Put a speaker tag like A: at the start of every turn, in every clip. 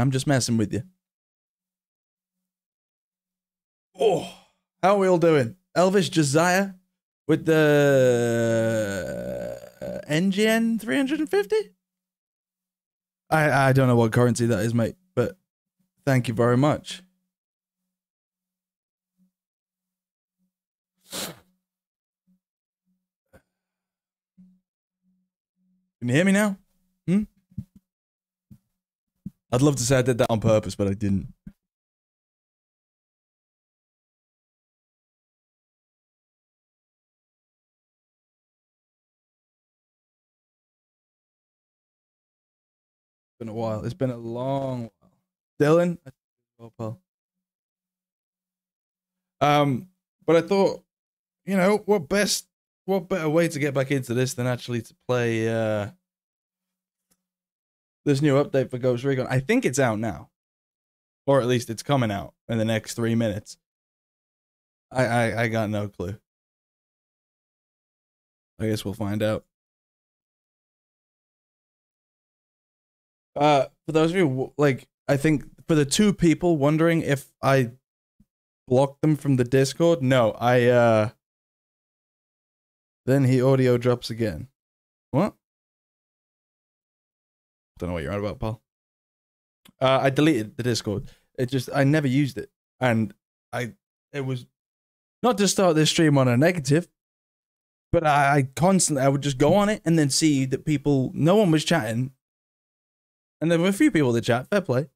A: I'm just messing with you. Oh, how are we all doing? Elvis Josiah with the uh, NGN 350? I, I don't know what currency that is, mate, but thank you very much. Can you hear me now? I'd love to say I did that on purpose, but I didn't. It's been a while. It's been a long while. Dylan, oh, pal. Um, but I thought, you know, what best, what better way to get back into this than actually to play uh this new update for Ghost Recon. I think it's out now, or at least it's coming out in the next three minutes. I I, I got no clue. I guess we'll find out. Uh, for those of you like, I think for the two people wondering if I blocked them from the Discord, no, I uh. Then he audio drops again. What? Don't know what you're on about, Paul. Uh, I deleted the Discord. It just I never used it, and I it was not to start this stream on a negative, but I, I constantly I would just go on it and then see that people no one was chatting, and there were a few people that chat. Fair play.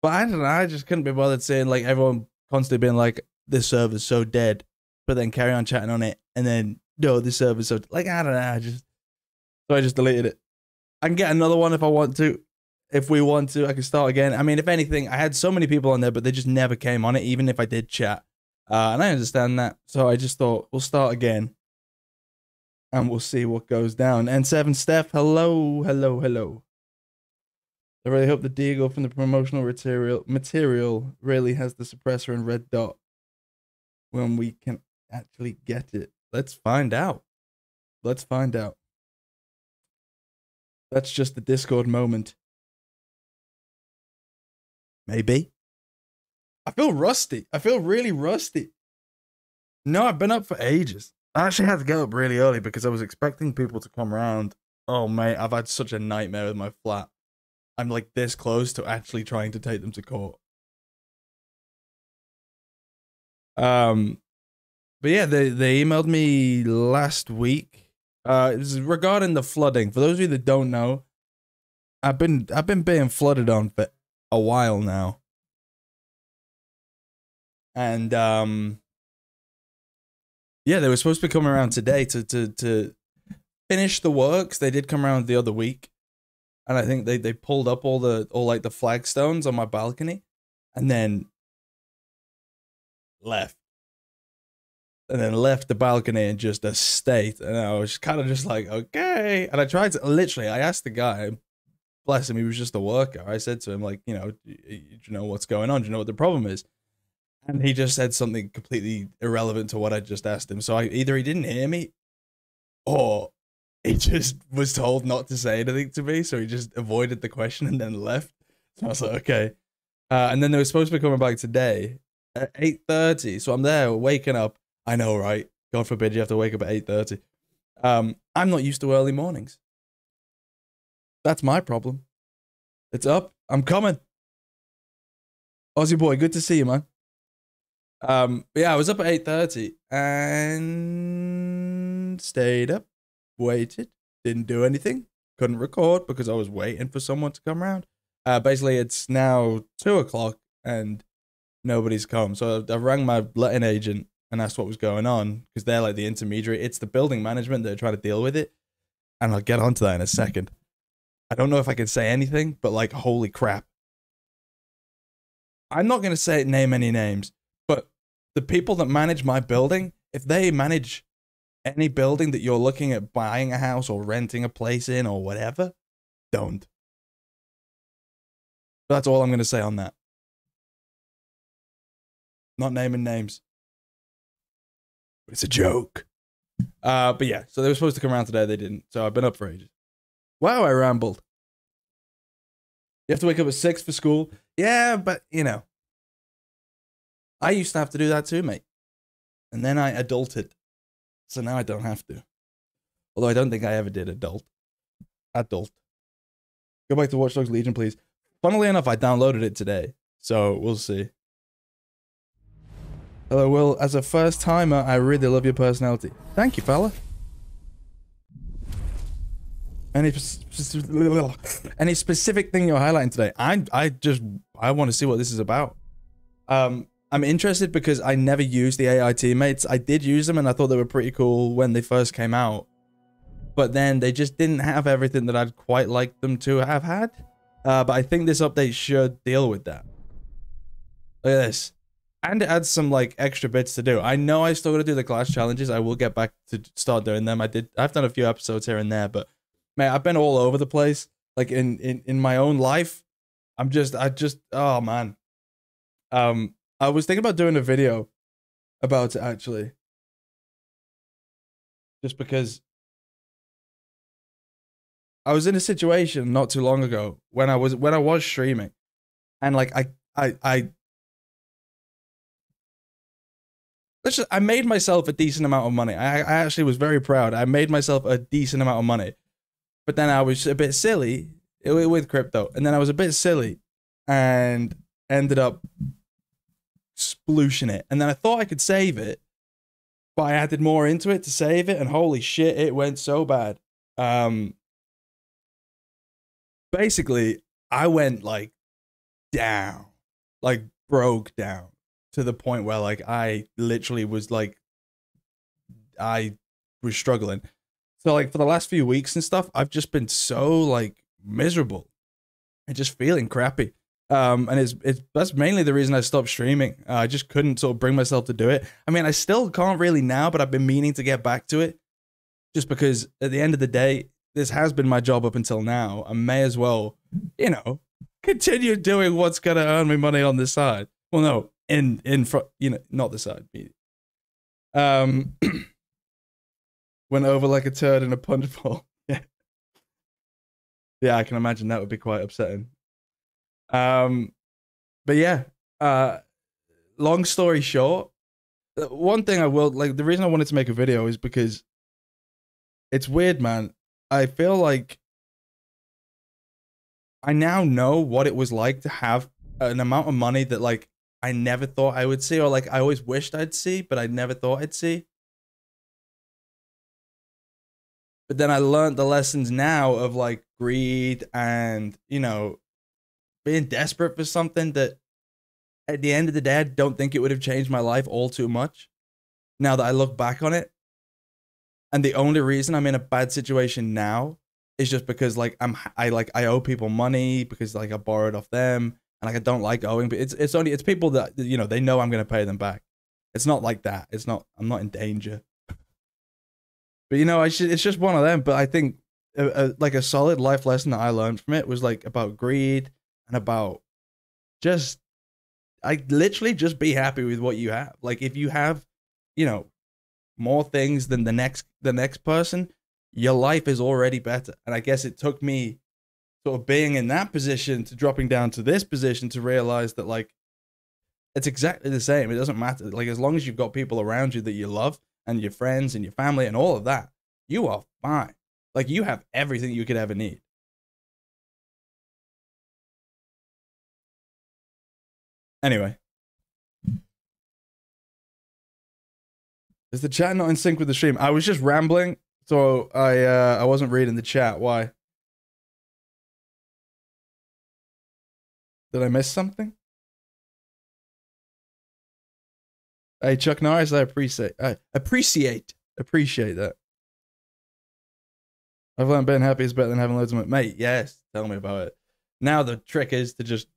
A: But I don't know. I just couldn't be bothered saying like everyone constantly being like this server's so dead, but then carry on chatting on it, and then no, this server's so like I don't know. I just so I just deleted it. I can get another one if I want to. If we want to, I can start again. I mean, if anything, I had so many people on there, but they just never came on it, even if I did chat. Uh, and I understand that. So I just thought we'll start again. And we'll see what goes down. And seven Steph, hello, hello, hello. I really hope the Deagle from the promotional material material really has the suppressor and red dot when we can actually get it. Let's find out. Let's find out. That's just the Discord moment. Maybe. I feel rusty. I feel really rusty. No, I've been up for ages. I actually had to get up really early because I was expecting people to come around. Oh, mate, I've had such a nightmare with my flat. I'm like this close to actually trying to take them to court. Um, but yeah, they they emailed me last week uh, is regarding the flooding. For those of you that don't know, I've been I've been being flooded on for a while now, and um, yeah, they were supposed to be coming around today to to to finish the works. They did come around the other week, and I think they they pulled up all the all like the flagstones on my balcony, and then left and then left the balcony in just a state. And I was kind of just like, okay. And I tried to literally, I asked the guy, bless him, he was just a worker. I said to him, like, you know, do you know what's going on? Do you know what the problem is? And he just said something completely irrelevant to what I just asked him. So I either he didn't hear me or he just was told not to say anything to me. So he just avoided the question and then left. So I was like, okay. Uh, and then they were supposed to be coming back today at 8.30. So I'm there waking up I know, right? God forbid you have to wake up at 8.30. Um, I'm not used to early mornings. That's my problem. It's up. I'm coming. Aussie boy, good to see you, man. Um, yeah, I was up at 8.30 and stayed up, waited, didn't do anything, couldn't record because I was waiting for someone to come around. Uh, basically, it's now 2 o'clock and nobody's come. So I, I rang my letting agent and that's what was going on because they're like the intermediary. It's the building management that are trying to deal with it. And I'll get onto that in a second. I don't know if I can say anything, but like, holy crap. I'm not going to say name any names, but the people that manage my building, if they manage any building that you're looking at buying a house or renting a place in or whatever, don't. That's all I'm going to say on that. Not naming names it's a joke. Uh, but yeah, so they were supposed to come around today. They didn't. So I've been up for ages. Wow, I rambled. You have to wake up at six for school. Yeah, but you know, I used to have to do that too, mate. And then I adulted. So now I don't have to. Although I don't think I ever did adult. Adult. Go back to Watch Dogs Legion, please. Funnily enough, I downloaded it today. So we'll see. Hello, Will. As a first timer, I really love your personality. Thank you, fella. Any any specific thing you're highlighting today? I I just I want to see what this is about. Um, I'm interested because I never used the AI teammates. I did use them and I thought they were pretty cool when they first came out. But then they just didn't have everything that I'd quite like them to have had. Uh, but I think this update should deal with that. Look at this. And it adds some like extra bits to do. I know I still gotta do the class challenges. I will get back to start doing them. I did I've done a few episodes here and there, but man, I've been all over the place. Like in in, in my own life. I'm just I just oh man. Um I was thinking about doing a video about it actually. Just because I was in a situation not too long ago when I was when I was streaming and like I I I let's just, I made myself a decent amount of money. I, I actually was very proud. I made myself a decent amount of money. But then I was a bit silly with crypto. And then I was a bit silly and ended up splooshing it. And then I thought I could save it, but I added more into it to save it, and holy shit, it went so bad. Um, basically, I went like down, like broke down to the point where like I literally was like, I was struggling. So like for the last few weeks and stuff, I've just been so like miserable and just feeling crappy. Um, and it's it's that's mainly the reason I stopped streaming. Uh, I just couldn't sort of bring myself to do it. I mean, I still can't really now, but I've been meaning to get back to it, just because at the end of the day, this has been my job up until now. I may as well, you know, continue doing what's gonna earn me money on the side. Well, no, in in front, you know, not the side. Um, went over like a turd in a punch bowl. yeah, yeah, I can imagine that would be quite upsetting. Um, but yeah, uh, long story short, uh, one thing I will like the reason I wanted to make a video is because it's weird, man. I feel like I now know what it was like to have an amount of money that like I never thought I would see, or like I always wished I'd see, but I never thought I'd see. But then I learned the lessons now of like greed and, you know, being desperate for something that at the end of the day, I don't think it would have changed my life all too much. Now that I look back on it. And the only reason I'm in a bad situation now is just because like I'm I like I owe people money because like I borrowed off them and like I don't like owing, but it's it's only it's people that you know they know I'm gonna pay them back. It's not like that. It's not I'm not in danger. but you know, I should, it's just one of them. But I think a, a, like a solid life lesson that I learned from it was like about greed and about just I literally just be happy with what you have. Like if you have, you know, more things than the next the next person, your life is already better. And I guess it took me sort of being in that position to dropping down to this position to realize that like it's exactly the same. It doesn't matter. Like as long as you've got people around you that you love and your friends and your family and all of that, you are fine. Like you have everything you could ever need. Anyway. Is the chat not in sync with the stream? I was just rambling, so I uh, I wasn't reading the chat. Why? Did I miss something? Hey Chuck Norris, I appreciate I appreciate appreciate that. I've learned being happy is better than having loads of money. Mate, yes, tell me about it. Now the trick is to just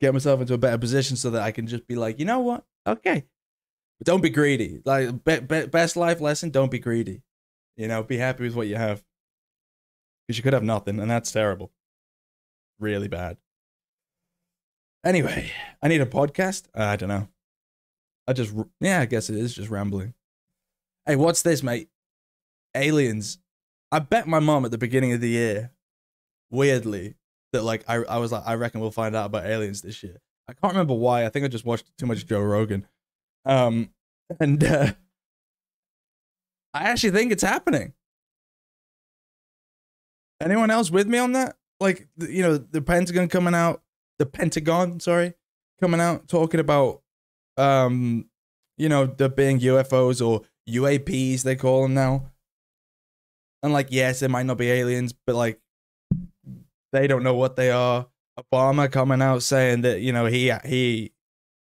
A: get myself into a better position so that I can just be like, you know what? Okay. But don't be greedy. Like be, be, best life lesson, don't be greedy. You know, be happy with what you have. Because you could have nothing, and that's terrible. Really bad. Anyway, I need a podcast. Uh, I don't know. I just, yeah, I guess it is just rambling. Hey, what's this, mate? Aliens. I bet my mom at the beginning of the year, weirdly, that like I I was like I reckon we'll find out about aliens this year. I can't remember why. I think I just watched too much Joe Rogan. Um, and uh, I actually think it's happening. Anyone else with me on that? Like, you know, the Pentagon coming out, the Pentagon, sorry, coming out talking about, um, you know, there being UFOs or UAPs, they call them now. And like, yes, it might not be aliens, but like, they don't know what they are. Obama coming out saying that you know he he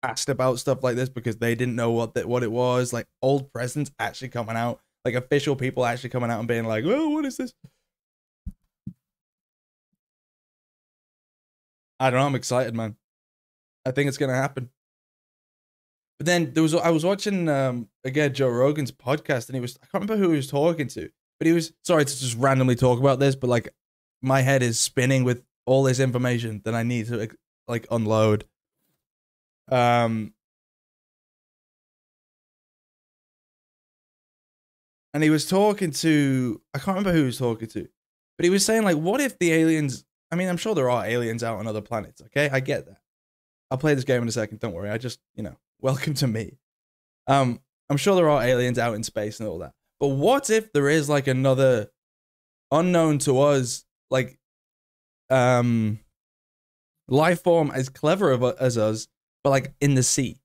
A: asked about stuff like this because they didn't know what that what it was. Like old presidents actually coming out, like official people actually coming out and being like, "Oh, what is this?" I don't know. I'm excited, man. I think it's gonna happen. But then there was I was watching um again Joe Rogan's podcast and he was I can't remember who he was talking to, but he was sorry to just randomly talk about this, but like my head is spinning with all this information that I need to like unload. Um, and he was talking to I can't remember who he was talking to, but he was saying like, what if the aliens? I mean, I'm sure there are aliens out on other planets. Okay, I get that. I'll play this game in a second. Don't worry. I just you know, welcome to me. Um, I'm sure there are aliens out in space and all that. But what if there is like another unknown to us, like um life form as clever as us, but like in the sea.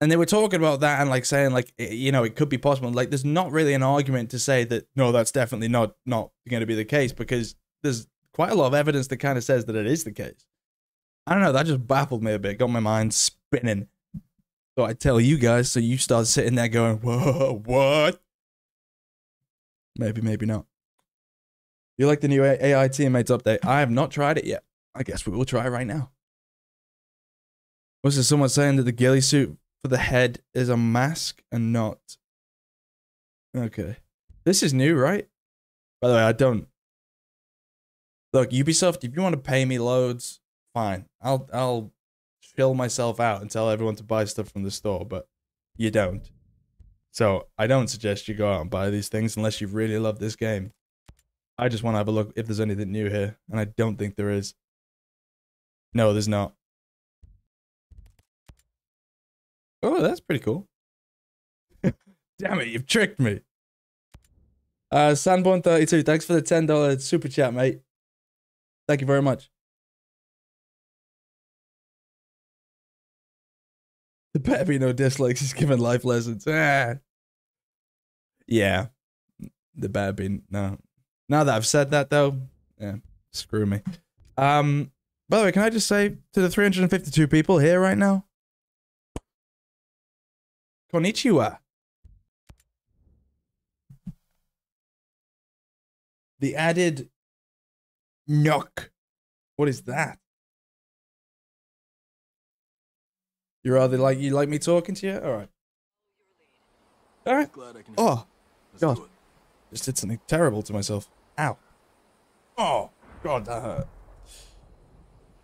A: And they were talking about that and like saying like you know it could be possible. Like there's not really an argument to say that no, that's definitely not not going to be the case because there's quite a lot of evidence that kind of says that it is the case. I don't know. That just baffled me a bit. Got my mind spinning. So I tell you guys, so you start sitting there going, "Whoa, what?" Maybe, maybe not. You like the new AI teammates update? I have not tried it yet. I guess we will try right now. Was there someone saying that the ghillie suit for the head is a mask and not? Okay. This is new, right? By the way, I don't. Look, Ubisoft, if you want to pay me loads, fine. I'll I'll chill myself out and tell everyone to buy stuff from the store, but you don't. So I don't suggest you go out and buy these things unless you really love this game. I just want to have a look if there's anything new here, and I don't think there is. No, there's not. Oh, that's pretty cool. Damn it, you've tricked me. Uh, Sanborn32, thanks for the $10 super chat, mate. Thank you very much. The better be no dislikes. He's giving life lessons. Ah. Yeah. The better be no. Now that I've said that, though, yeah, screw me. Um, by the way, can I just say to the 352 people here right now, Konnichiwa. The added knock. What is that? You're rather like you like me talking to you? All right. All right. Oh, God. Just did something terrible to myself. Ow. Oh, God, that hurt.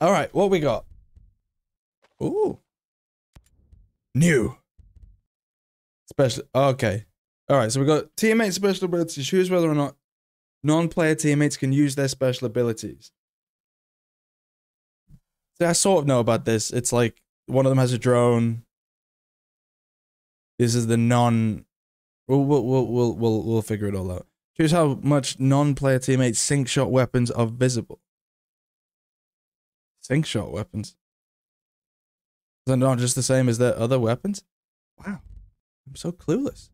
A: All right, what we got? Ooh. New. Special. Okay. All right, so we got teammate special abilities. Choose whether or not non-player teammates can use their special abilities. I sort of know about this. It's like one of them has a drone. This is the non. We'll we'll we'll we'll we'll, we'll figure it all out. Choose how much non-player teammates sync shot weapons are visible. Sync shot weapons. Is that not just the same as their other weapons? Wow. I'm so clueless.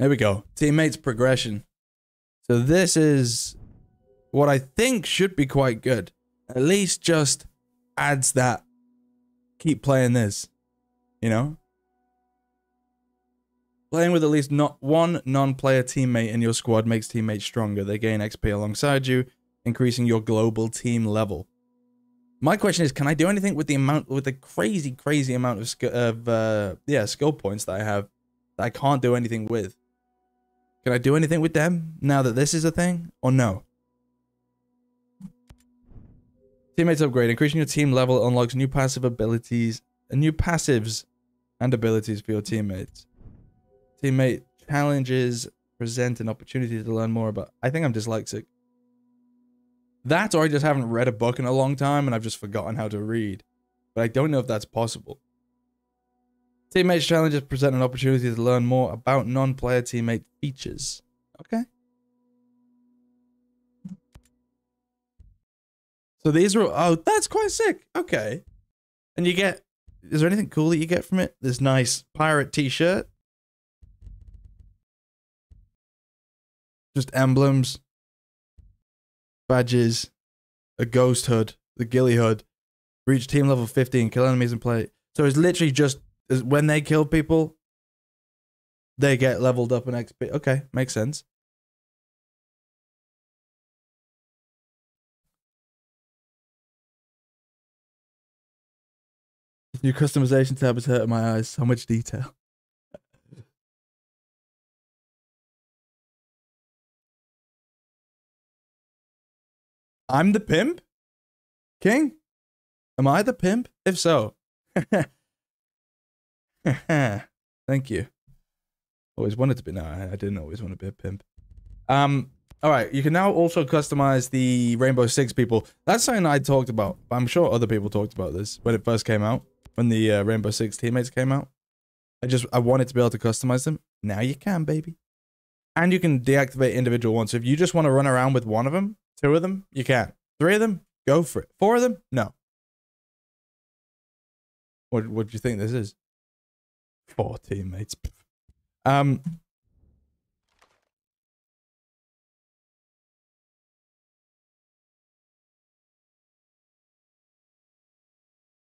A: There we go. Teammates progression. So this is what I think should be quite good. At least just adds that. Keep playing this. You know? Playing with at least not one non-player teammate in your squad makes teammates stronger. They gain XP alongside you, increasing your global team level. My question is, can I do anything with the amount, with the crazy, crazy amount of, of uh, yeah, skill points that I have that I can't do anything with? Can I do anything with them now that this is a thing, or no? Teammates upgrade. Increasing your team level unlocks new passive abilities and new passives and abilities for your teammates. Teammate challenges present an opportunity to learn more about. I think I'm dyslexic. That or I just haven't read a book in a long time and I've just forgotten how to read. But I don't know if that's possible. Teammates challenges present an opportunity to learn more about non-player teammate features. Okay. So these are oh, that's quite sick. Okay. And you get is there anything cool that you get from it? This nice pirate t-shirt. Just emblems, badges, a ghost hood, the ghillie hood. Reach team level 15, kill enemies and play. So it's literally just when they kill people, they get leveled up in XP. Okay, makes sense. Your customization tab is hurting my eyes. So much detail. I'm the pimp? King? Am I the pimp? If so. Thank you. Always wanted to be. No, I didn't always want to be a pimp. Um, all right, you can now also customize the Rainbow Six people. That's something I talked about. I'm sure other people talked about this when it first came out, when the uh, Rainbow Six teammates came out. I just I wanted to be able to customize them. Now you can, baby. And you can deactivate individual ones. So if you just want to run around with one of them, two of them, you can. Three of them, go for it. Four of them, no. What what do you think this is? Four teammates. Um.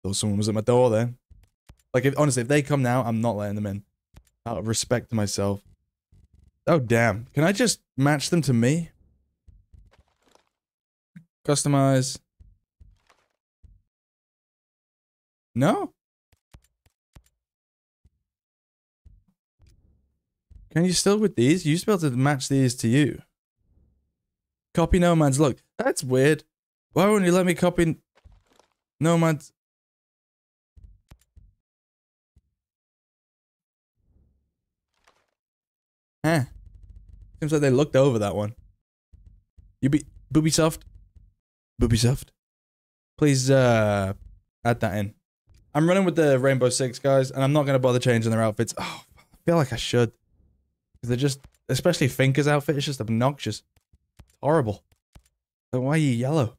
A: Thought someone was at my door then. Like, if honestly, if they come now, I'm not letting them in. Out of respect to myself. Oh, damn. Can I just match them to me? Customize. No? Can you still with these? You used to be able to match these to you. Copy Nomad's Look. That's weird. Why won't you let me copy No Man's... Huh. Seems like they looked over that one. You be... Boobysoft? Boobysoft? Please, uh... Add that in. I'm running with the Rainbow Six guys, and I'm not going to bother changing their outfits. Oh, I feel like I should. They're just, especially Finka's outfit is just obnoxious. It's horrible. So why are you yellow?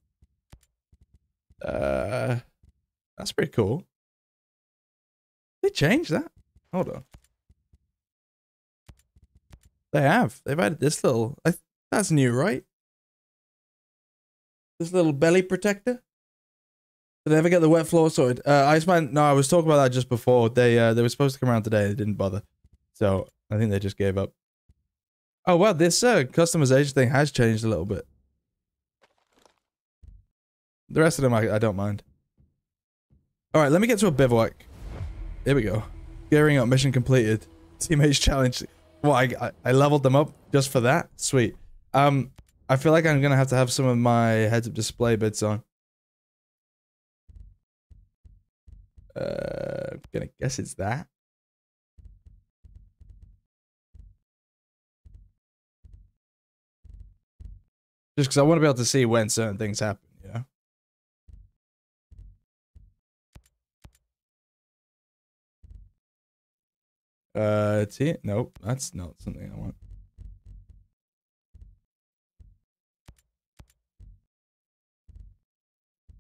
A: Uh, that's pretty cool. They changed that. Hold on. They have. They've added this little. I, that's new, right? This little belly protector. Did they ever get the wet floor sorted? Uh, Iceman. No, I was talking about that just before. They uh, they were supposed to come around today. They didn't bother. So I think they just gave up. Oh, well, this uh, customization thing has changed a little bit. The rest of them, I, I don't mind. All right, let me get to a bivouac. Here we go. Gearing up, mission completed. Teammates challenge. Well, I, I, I leveled them up just for that. Sweet. Um, I feel like I'm gonna have to have some of my heads-up display bits on. Uh, I'm gonna guess it's that. Just because I want to be able to see when certain things happen, you know? Uh, T? Nope, that's not something I want.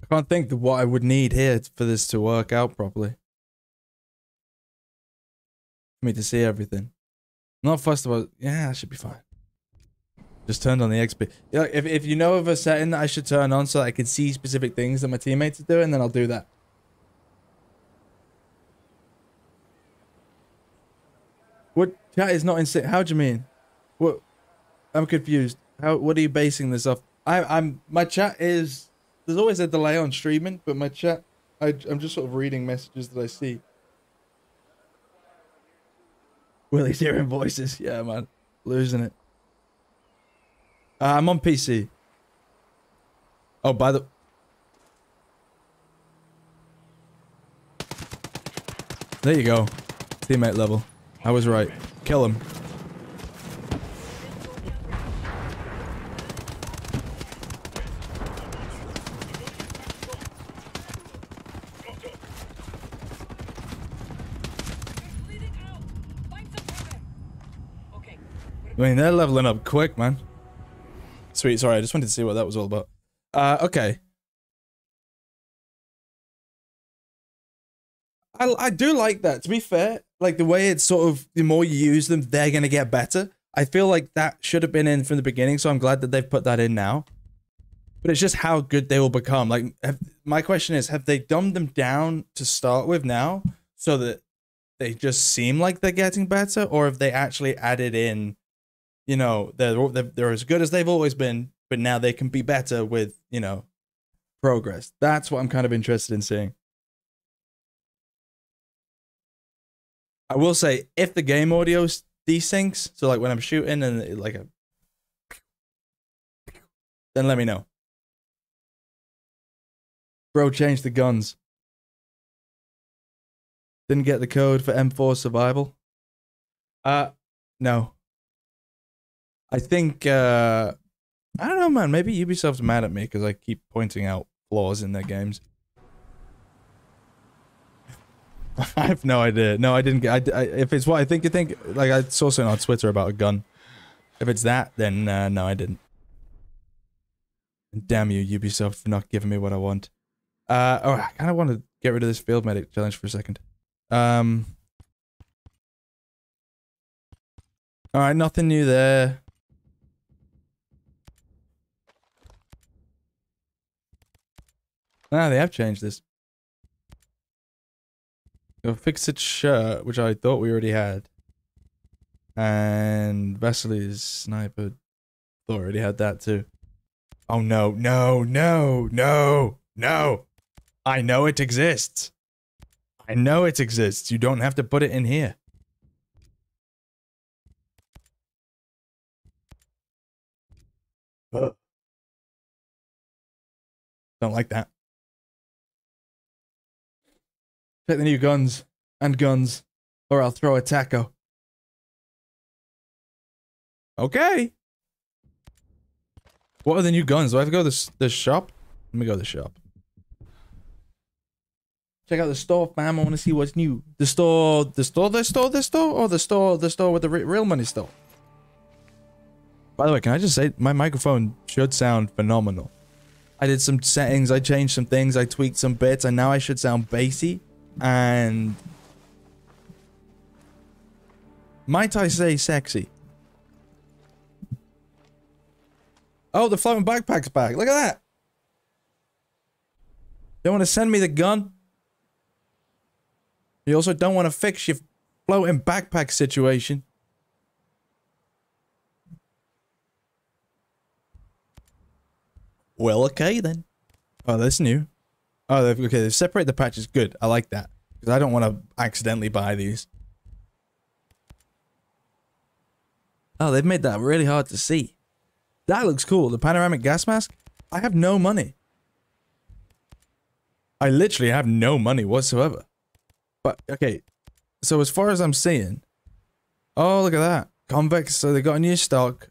A: I can't think of what I would need here for this to work out properly. For me to see everything. Not fussed about, yeah, I should be fine. Just turned on the XP. Yeah, if, if you know of a setting that I should turn on so I can see specific things that my teammates are doing, then I'll do that. What chat is not in sync? How do you mean? What? I'm confused. How? What are you basing this off? I, I'm my chat is. There's always a delay on streaming, but my chat, I, I'm just sort of reading messages that I see. Willie's hearing voices. Yeah, man, losing it. Uh, I'm on PC. Oh, by the... There you go. Teammate level. I was right. Kill him. I mean, they're leveling up quick, man. Sweet. Sorry, I just wanted to see what that was all about. Uh, okay. I, I do like that. To be fair, like the way it's sort of the more you use them, they're gonna get better. I feel like that should have been in from the beginning, so I'm glad that they've put that in now. But it's just how good they will become. Like, have, my question is, have they dumbed them down to start with now, so that they just seem like they're getting better, or have they actually added in, you know, they're they're, as good as they've always been, but now they can be better with, you know, progress. That's what I'm kind of interested in seeing. I will say, if the game audio desyncs, so like when I'm shooting and it, like a, then let me know. Bro, change the guns. Didn't get the code for M4 survival. Uh, no. I think uh, I don't know, man. Maybe Ubisoft's mad at me because I keep pointing out flaws in their games. I have no idea. No, I didn't get. I, I, if it's what I think you think, like I saw something on Twitter about a gun. If it's that, then uh, no, I didn't. Damn you, Ubisoft, for not giving me what I want. Uh, oh, I kind of want to get rid of this field medic challenge for a second. Um. All right, nothing new there. Ah, they have changed this. A fixed shirt, which I thought we already had. And Vasily's sniper thought already had that too. Oh no, no, no, no, no. I know it exists. I know it exists. You don't have to put it in here. Don't like that. Take the new guns and guns, or I'll throw a taco. Okay. What are the new guns? Do I have to go to this this shop? Let me go to the shop. Check out the store, fam. I want to see what's new. The store, the store, the store, the store, or the store, the store with the real money store. By the way, can I just say my microphone should sound phenomenal. I did some settings, I changed some things, I tweaked some bits, and now I should sound bassy and might I say sexy? Oh, the floating backpack's back. Look at that. Don't want to send me the gun. You also don't want to fix your floating backpack situation. Well, okay then. Oh, that's new. Oh, okay. They've separated the patches. Good. I like that. Because I don't want to accidentally buy these. Oh, they've made that really hard to see. That looks cool. The panoramic gas mask? I have no money. I literally have no money whatsoever. But, okay. So as far as I'm seeing... Oh, look at that. Convex, so they got a new stock.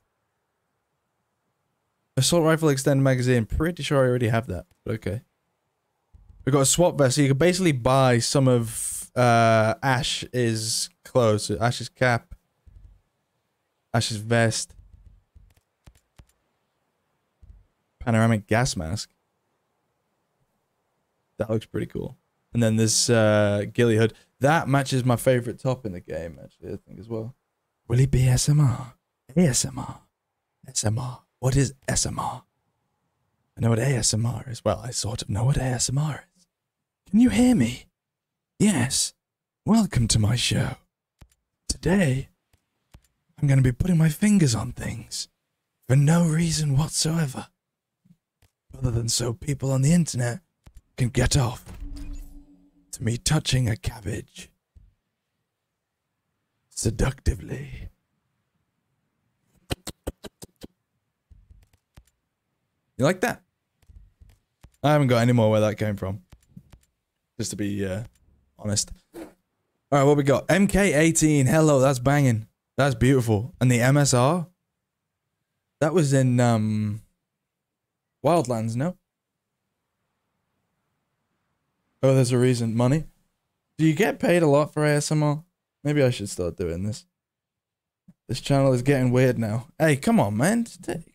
A: Assault rifle extended magazine. Pretty sure I already have that. Okay. We've got a swap vest, so you can basically buy some of uh, Ash's clothes. Ash's cap, Ash's vest, panoramic gas mask. That looks pretty cool. And then this uh, ghillie hood. That matches my favorite top in the game, actually, I think, as well. Will it be SMR? ASMR? SMR? What is SMR? I know what ASMR is. Well, I sort of know what ASMR is. Can you hear me? Yes. Welcome to my show. Today, I'm going to be putting my fingers on things for no reason whatsoever. Other than so people on the internet can get off to me touching a cabbage seductively. You like that? I haven't got any more where that came from. Just to be uh, honest. All right, what we got? MK18. Hello, that's banging. That's beautiful. And the MSR? That was in um Wildlands, no? Oh, there's a reason. Money? Do you get paid a lot for ASMR? Maybe I should start doing this. This channel is getting weird now. Hey, come on, man.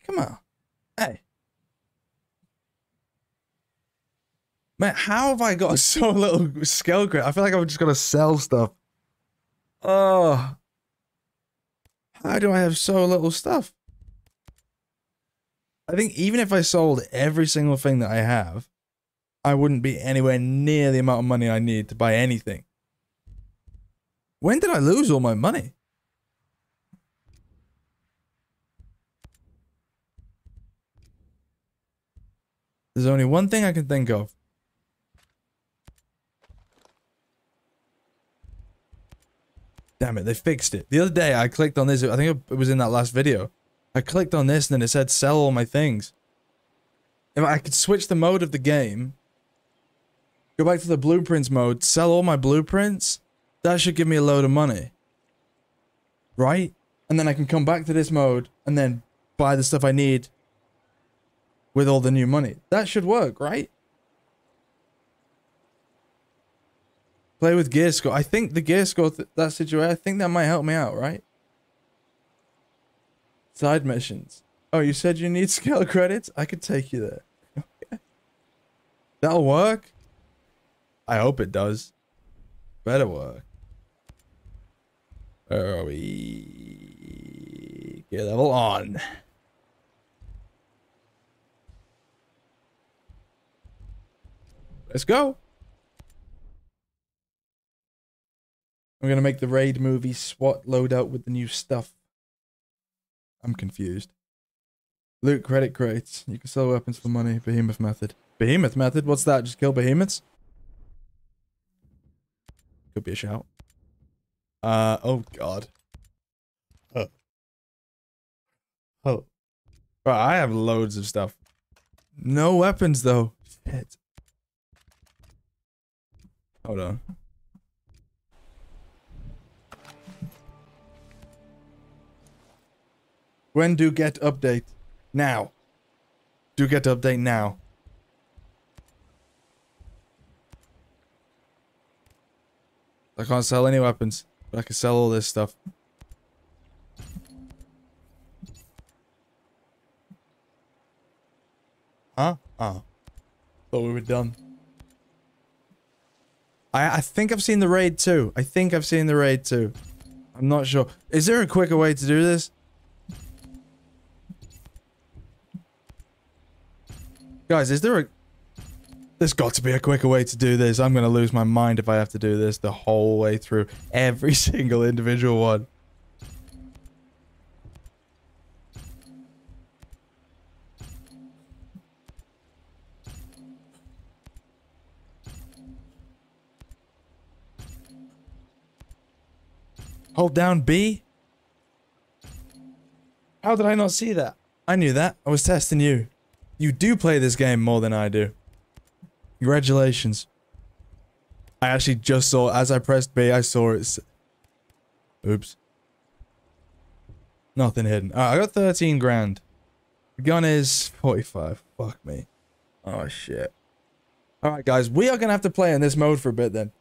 A: Come on. Hey. Man, how have I got so little skill grit? I feel like I'm just gonna sell stuff. Oh. How do I have so little stuff? I think even if I sold every single thing that I have, I wouldn't be anywhere near the amount of money I need to buy anything. When did I lose all my money? There's only one thing I can think of. Damn it, they fixed it. The other day I clicked on this, I think it was in that last video. I clicked on this and then it said sell all my things. If I could switch the mode of the game, go back to the blueprints mode, sell all my blueprints, that should give me a load of money. Right? And then I can come back to this mode and then buy the stuff I need with all the new money. That should work, right? Play with gear score. I think the gear score, th that situation, I think that might help me out, right? Side missions. Oh, you said you need skill credits? I could take you there. That'll work. I hope it does. Better work. Where are we? Gear level on. Let's go. I'm gonna make the raid movie SWAT loadout with the new stuff. I'm confused. Loot credit crates. You can sell weapons for money. Behemoth method. Behemoth method? What's that? Just kill behemoths? Could be a shout. Uh, oh god. Oh. Oh. Bro, I have loads of stuff. No weapons though. Shit. Hold on. When do get update? Now. Do get update now. I can't sell any weapons, but I can sell all this stuff. Huh? Oh. Thought we were done. I, I think I've seen the raid too. I think I've seen the raid too. I'm not sure. Is there a quicker way to do this? Guys, is there a... There's got to be a quicker way to do this. I'm going to lose my mind if I have to do this the whole way through. Every single individual one. Hold down B? How did I not see that? I knew that. I was testing you. You do play this game more than I do. Congratulations. I actually just saw, as I pressed B, I saw it. Oops. Nothing hidden. I got 13 grand. The gun is 45. Fuck me. Oh, shit. Alright, guys. We are going to have to play in this mode for a bit then.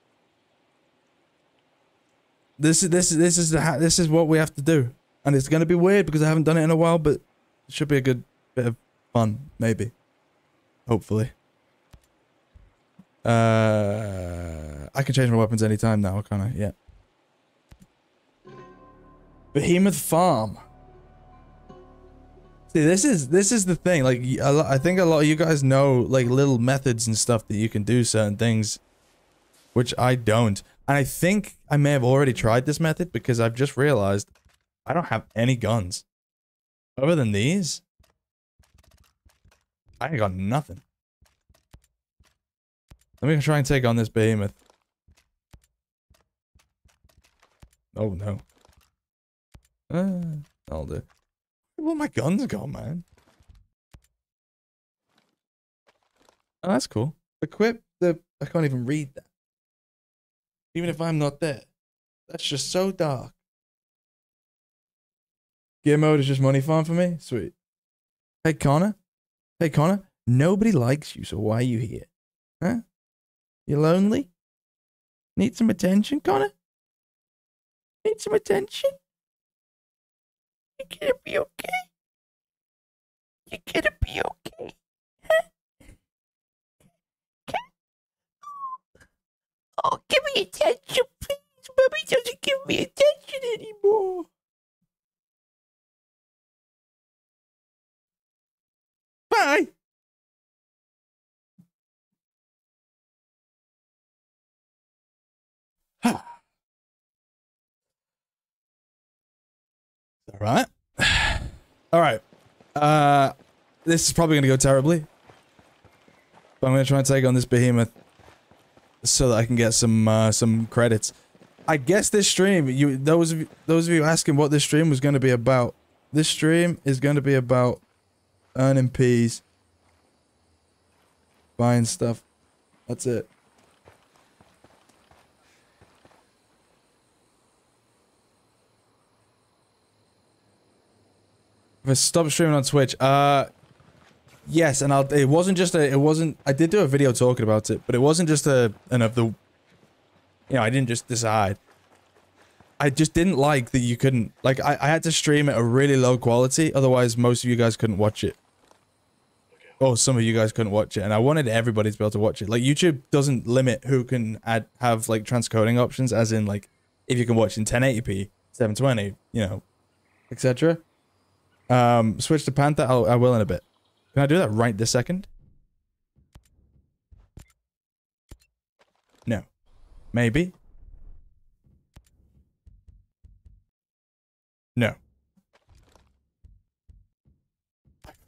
A: This is this is this is the this is what we have to do, and it's gonna be weird because I haven't done it in a while, but it should be a good bit of fun, maybe. Hopefully. Uh, I can change my weapons anytime now, can't I? Yeah. Behemoth Farm. See, this is this is the thing. Like, I think a lot of you guys know like little methods and stuff that you can do certain things, which I don't. And I think I may have already tried this method because I've just realized I don't have any guns. Other than these, I ain't got nothing. Let me try and take on this behemoth. Oh no. Uh, I'll do. Where my guns go, man? Oh, that's cool. Equip the... I can't even read that. Even if I'm not there. That's just so dark. Gear mode is just money farm for me? Sweet. Hey, Connor? Hey, Connor? Nobody likes you, so why are you here? Huh? You lonely? Need some attention, Connor? Need some attention?
B: You're gonna be okay. You're gonna be okay. Oh, oh, give me attention, please. Mommy doesn't give me attention anymore.
A: Bye. All right. All right. Uh, this is probably going to go terribly. But I'm going to try and take on this behemoth so that I can get some uh, some credits. I guess this stream, you those of you, those of you asking what this stream was going to be about, this stream is going to be about earning peas, buying stuff. That's it. If I stop streaming on Twitch, uh, yes, and I'll. It wasn't just a. It wasn't. I did do a video talking about it, but it wasn't just a. An of the. You know, I didn't just decide. I just didn't like that you couldn't. Like, I, I had to stream at a really low quality, otherwise most of you guys couldn't watch it. Or some of you guys couldn't watch it, and I wanted everybody to be able to watch it. Like, YouTube doesn't limit who can add have like transcoding options, as in like if you can watch in 1080p, 720, you know, etc. Um, switch to Panther. I'll, I will in a bit. Can I do that right this second? No. Maybe. No.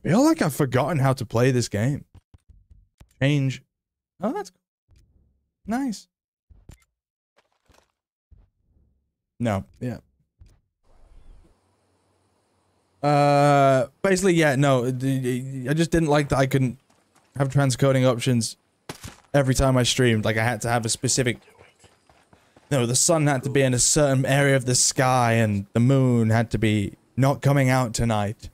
A: Feel like I've forgotten how to play this game. Change. Oh, that's nice. No. Yeah. Uh, basically, yeah, no, I just didn't like that I couldn't have transcoding options every time I streamed. Like, I had to have a specific... No, the sun had to be in a certain area of the sky, and the moon had to be not coming out tonight.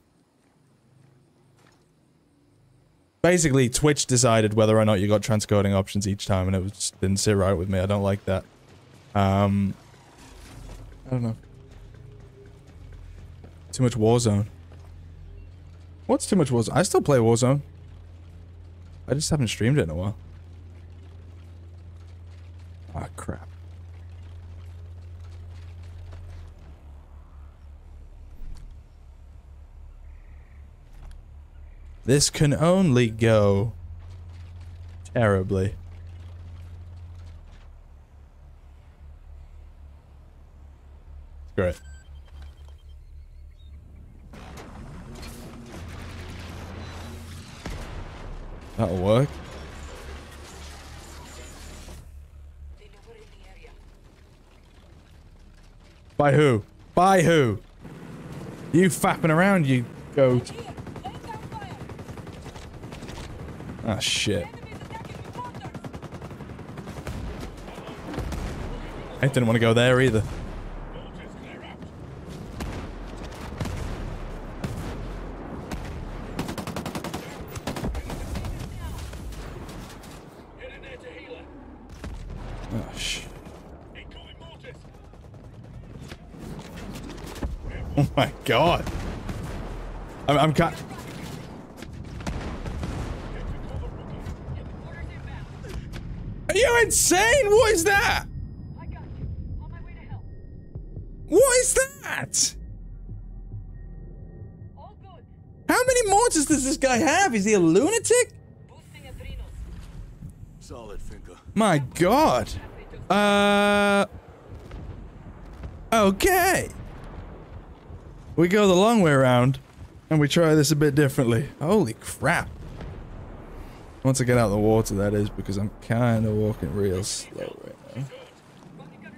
A: Basically, Twitch decided whether or not you got transcoding options each time, and it was just didn't sit right with me. I don't like that. Um, I don't know. Too much Warzone. What's too much Warzone? I still play Warzone. I just haven't streamed it in a while. Ah, crap. This can only go terribly. It. That'll work. By who? By who? You fapping around, you goat. Ah, shit. I didn't want to go there either. Oh, shit. Oh my god. I'm, I'm kind. Are insane? What is that? What is that? How many mortars does this guy have? Is he a lunatic?
C: Solid, Finka.
A: My god. Uh. Okay. We go the long way around, and we try this a bit differently. Holy crap. Once I get out of the water, that is, because I'm kind of walking real slow right now.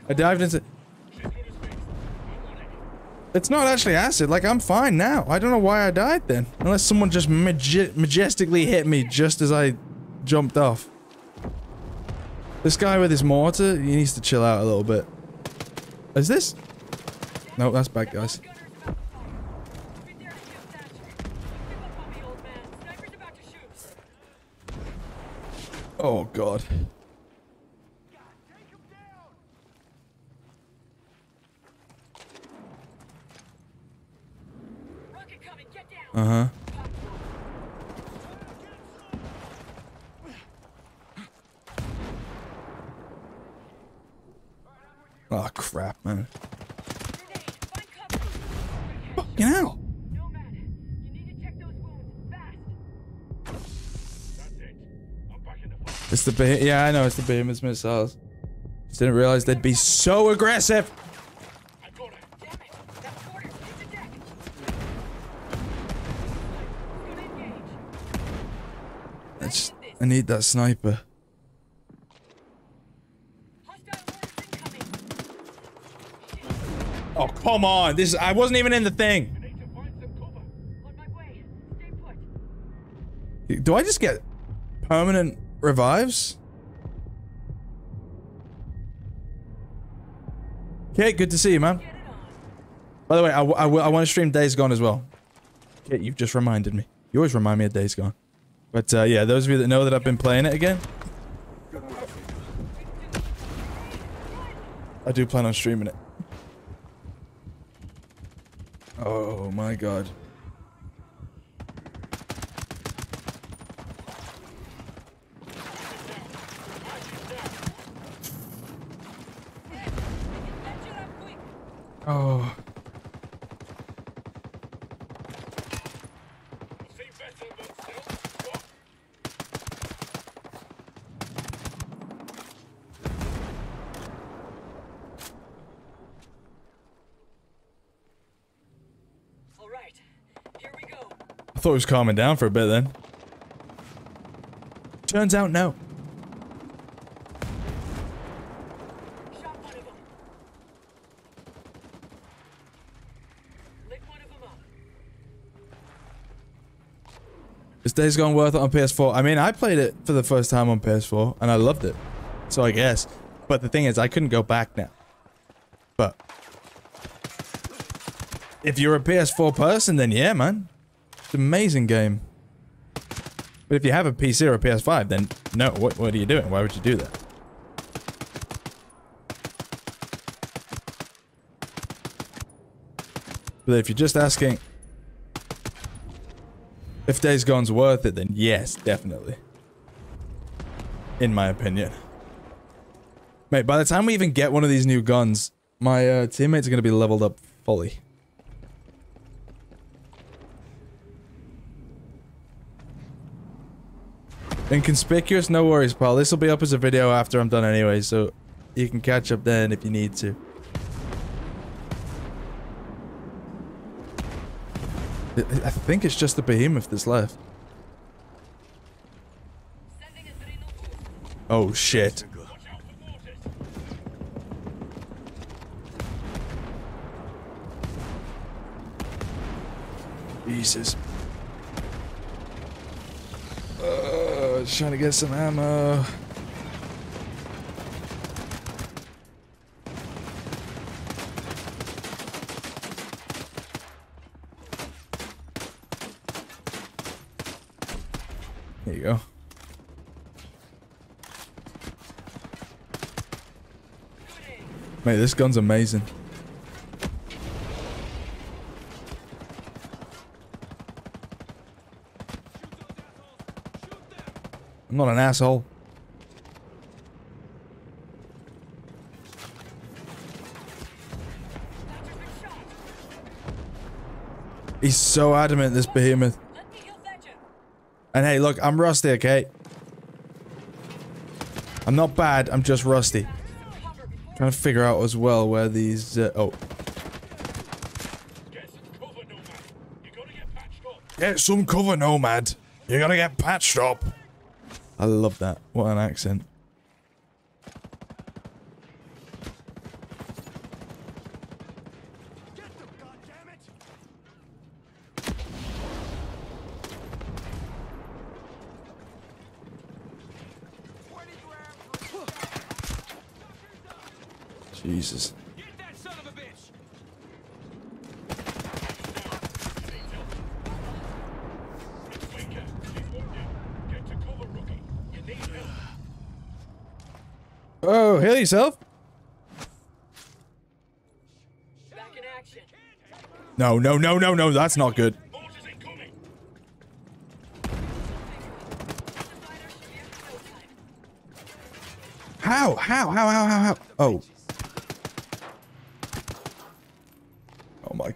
A: I dived into... It's not actually acid, like, I'm fine now. I don't know why I died then. Unless someone just maje majestically hit me just as I jumped off. This guy with his mortar, he needs to chill out a little bit. Is this? No, that's bad guys. Oh god. Uh huh. Oh crap, man. Fucking hell. It's the beh- yeah, I know it's the behemoth's missiles. Just didn't realize they'd be so aggressive. I just I need that sniper. Oh come on! This I wasn't even in the thing. Do I just get permanent revives? Okay, good to see you, man. By the way, I want to stream Days Gone as well. You've just reminded me. You always remind me of Days Gone. But uh, yeah, those of you that know that I've been playing it again, I do plan on streaming it. Oh my god.
C: Catch it up quick.
A: Oh.
C: All right. Here we go.
A: I thought it was calming down for a bit then. Turns out no. Is Days Gone worth it on PS4? I mean, I played it for the first time on PS4 and I loved it. So I guess. But the thing is, I couldn't go back now. But if you're a PS4 person, then yeah, man. It's an amazing game. But if you have a PC or a PS5, then no. What, what are you doing? Why would you do that? But if you're just asking if Days Gone's worth it, then yes, definitely. In my opinion. Mate, by the time we even get one of these new guns, my uh, teammates are going to be leveled up fully. Inconspicuous? No worries, pal. This will be up as a video after I'm done anyway, so you can catch up then if you need to. I think it's just the behemoth that's left. Oh shit. Jesus. Uh, trying to get some ammo. There you go. Mate, this gun's amazing. I'm not an asshole. He's so adamant, this behemoth.
C: Let me heal Thatcher.
A: And hey, look, I'm rusty, okay? I'm not bad, I'm just rusty.
C: Before
A: Trying to figure out as well where these, uh, oh. Get some cover, Nomad. You're gonna get patched up. I love that. What an accent. Jesus. Oh, heal yourself. No, no, no, no, no, that's not good. How? How? How? How? How? How? Oh.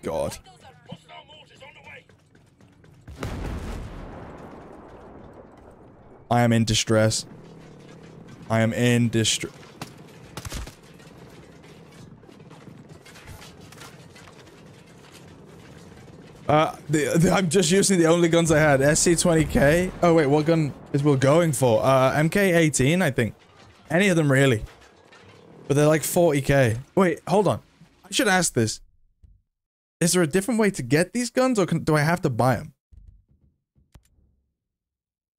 A: God. I am in distress. I am in distress. Uh, the, the- I'm just using the only guns I had. SC20K. Oh wait, what gun is we're going for? Uh, MK18, I think. Any of them really. But they're like 40k. Wait, hold on. I should ask this. Is there a different way to get these guns, or can, do I have to buy them?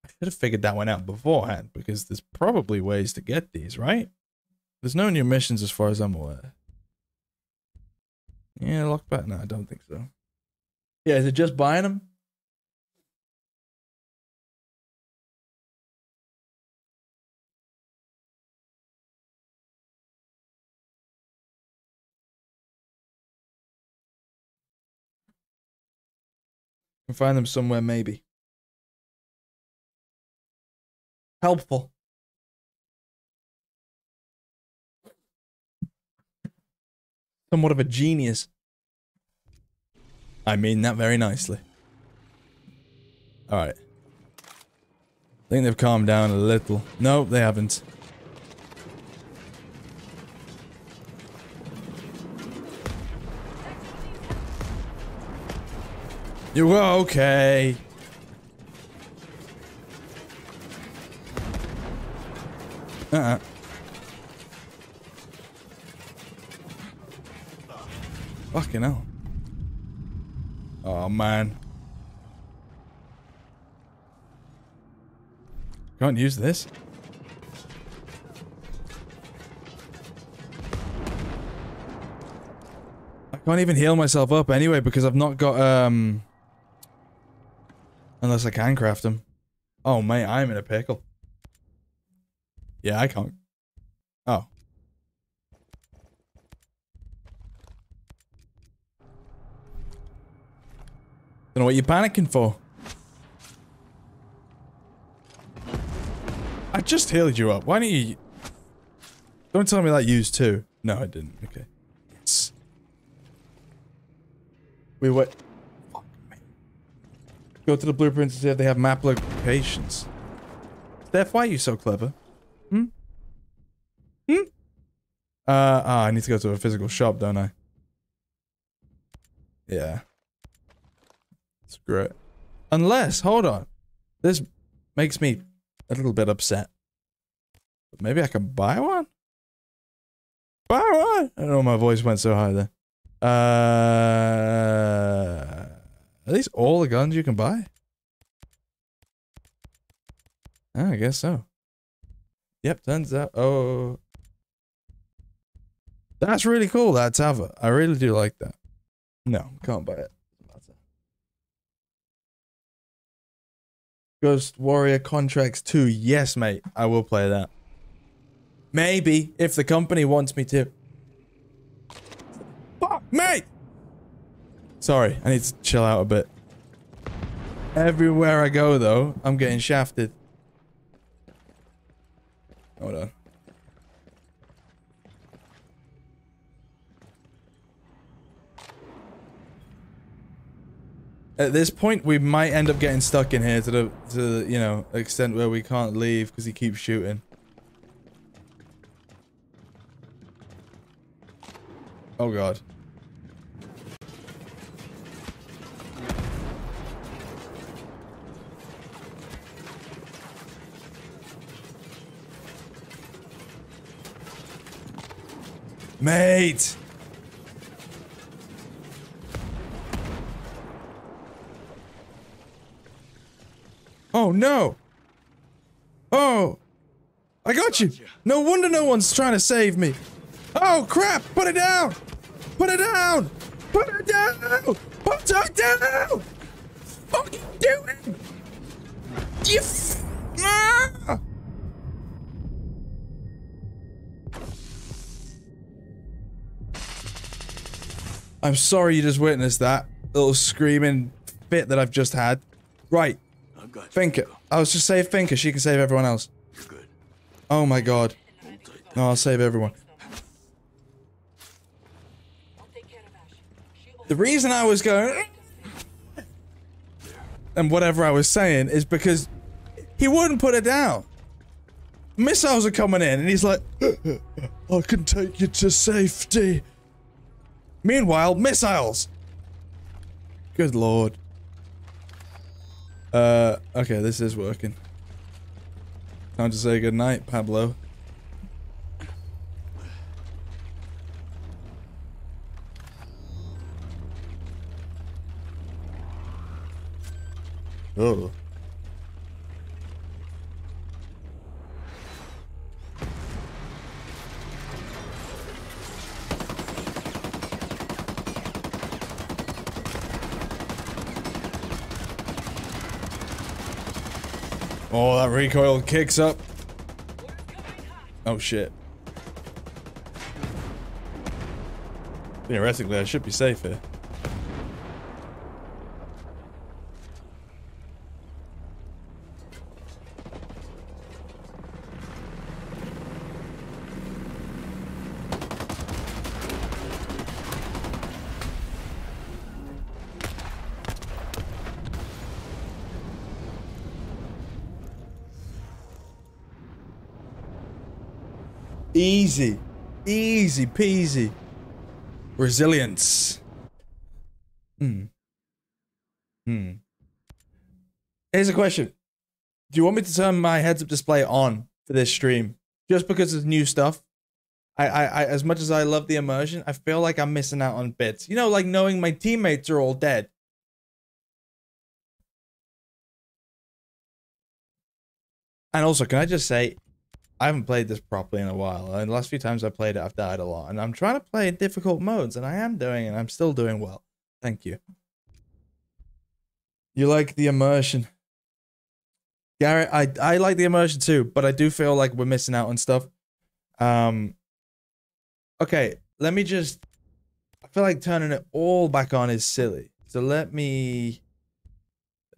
A: I should have figured that one out beforehand, because there's probably ways to get these, right? There's no new missions as far as I'm aware. Yeah, lock. No, I don't think so. Yeah, is it just buying them? Can find them somewhere, maybe. Helpful. Somewhat of a genius. I mean that very nicely. Alright. I think they've calmed down a little. No, they haven't. You were okay. Uh-uh. Fucking hell. Oh man. Can't use this. I can't even heal myself up anyway because I've not got um unless I can craft them. Oh mate, I'm in a pickle. Yeah, I can't. Oh. Don't know what you're panicking for. I just healed you up. Why don't you... Don't tell me that used too. No, I didn't. Okay. Yes. We wait. Go to the blueprints and see if they have map locations. Steph, why are you so clever? Hmm? Hmm? Uh, ah, I need to go to a physical shop, don't I? Yeah. It's great. Unless, hold on. This makes me a little bit upset. But maybe I can buy one? Buy one? I don't know, my voice went so high there. Uh, are these all the guns you can buy? Oh, I guess so. Yep, turns out. Oh. That's really cool, that Tava. I really do like that. No, can't buy it. Ghost Warrior Contracts 2. Yes, mate. I will play that. Maybe, if the company wants me to. Fuck, mate! Sorry, I need to chill out a bit. Everywhere I go, though, I'm getting shafted. Hold on. At this point, we might end up getting stuck in here to the, to the, you know, extent where we can't leave because he keeps shooting. Oh god. Mate! Oh no! Oh! I got you! No wonder no one's trying to save me! Oh crap! Put it down! Put it down! Put it down! Put it down! Fucking do it! You I'm sorry you just witnessed that little screaming fit that I've just had. Right,
D: I've got.
A: Finka. I was just saying Finka, she can save everyone else.
D: You're good.
A: Oh my god. No, I'll save everyone.
C: I'll take care of Ash. She
A: The reason I was going and whatever I was saying is because he wouldn't put it down. Missiles are coming in, and he's like, I can take you to safety. Meanwhile, missiles. Good lord. Uh, okay, this is working. Time to say goodnight, Pablo. Oh. Oh, that recoil kicks up. Oh shit. Theoretically, I should be safe here. Easy. Easy peasy. Resilience. Hmm. Hmm. Here's a question. Do you want me to turn my heads up display on for this stream? Just because it's new stuff? I, I, I as much as I love the immersion, I feel like I'm missing out on bits. You know, like knowing my teammates are all dead. And also, can I just say, I haven't played this properly in a while. And the last few times I played it, I've died a lot. And I'm trying to play difficult modes, and I am doing it. I'm still doing well. Thank you. You like the immersion. Garrett, I, I like the immersion too, but I do feel like we're missing out on stuff. Um, okay, let me just. I feel like turning it all back on is silly. So let me.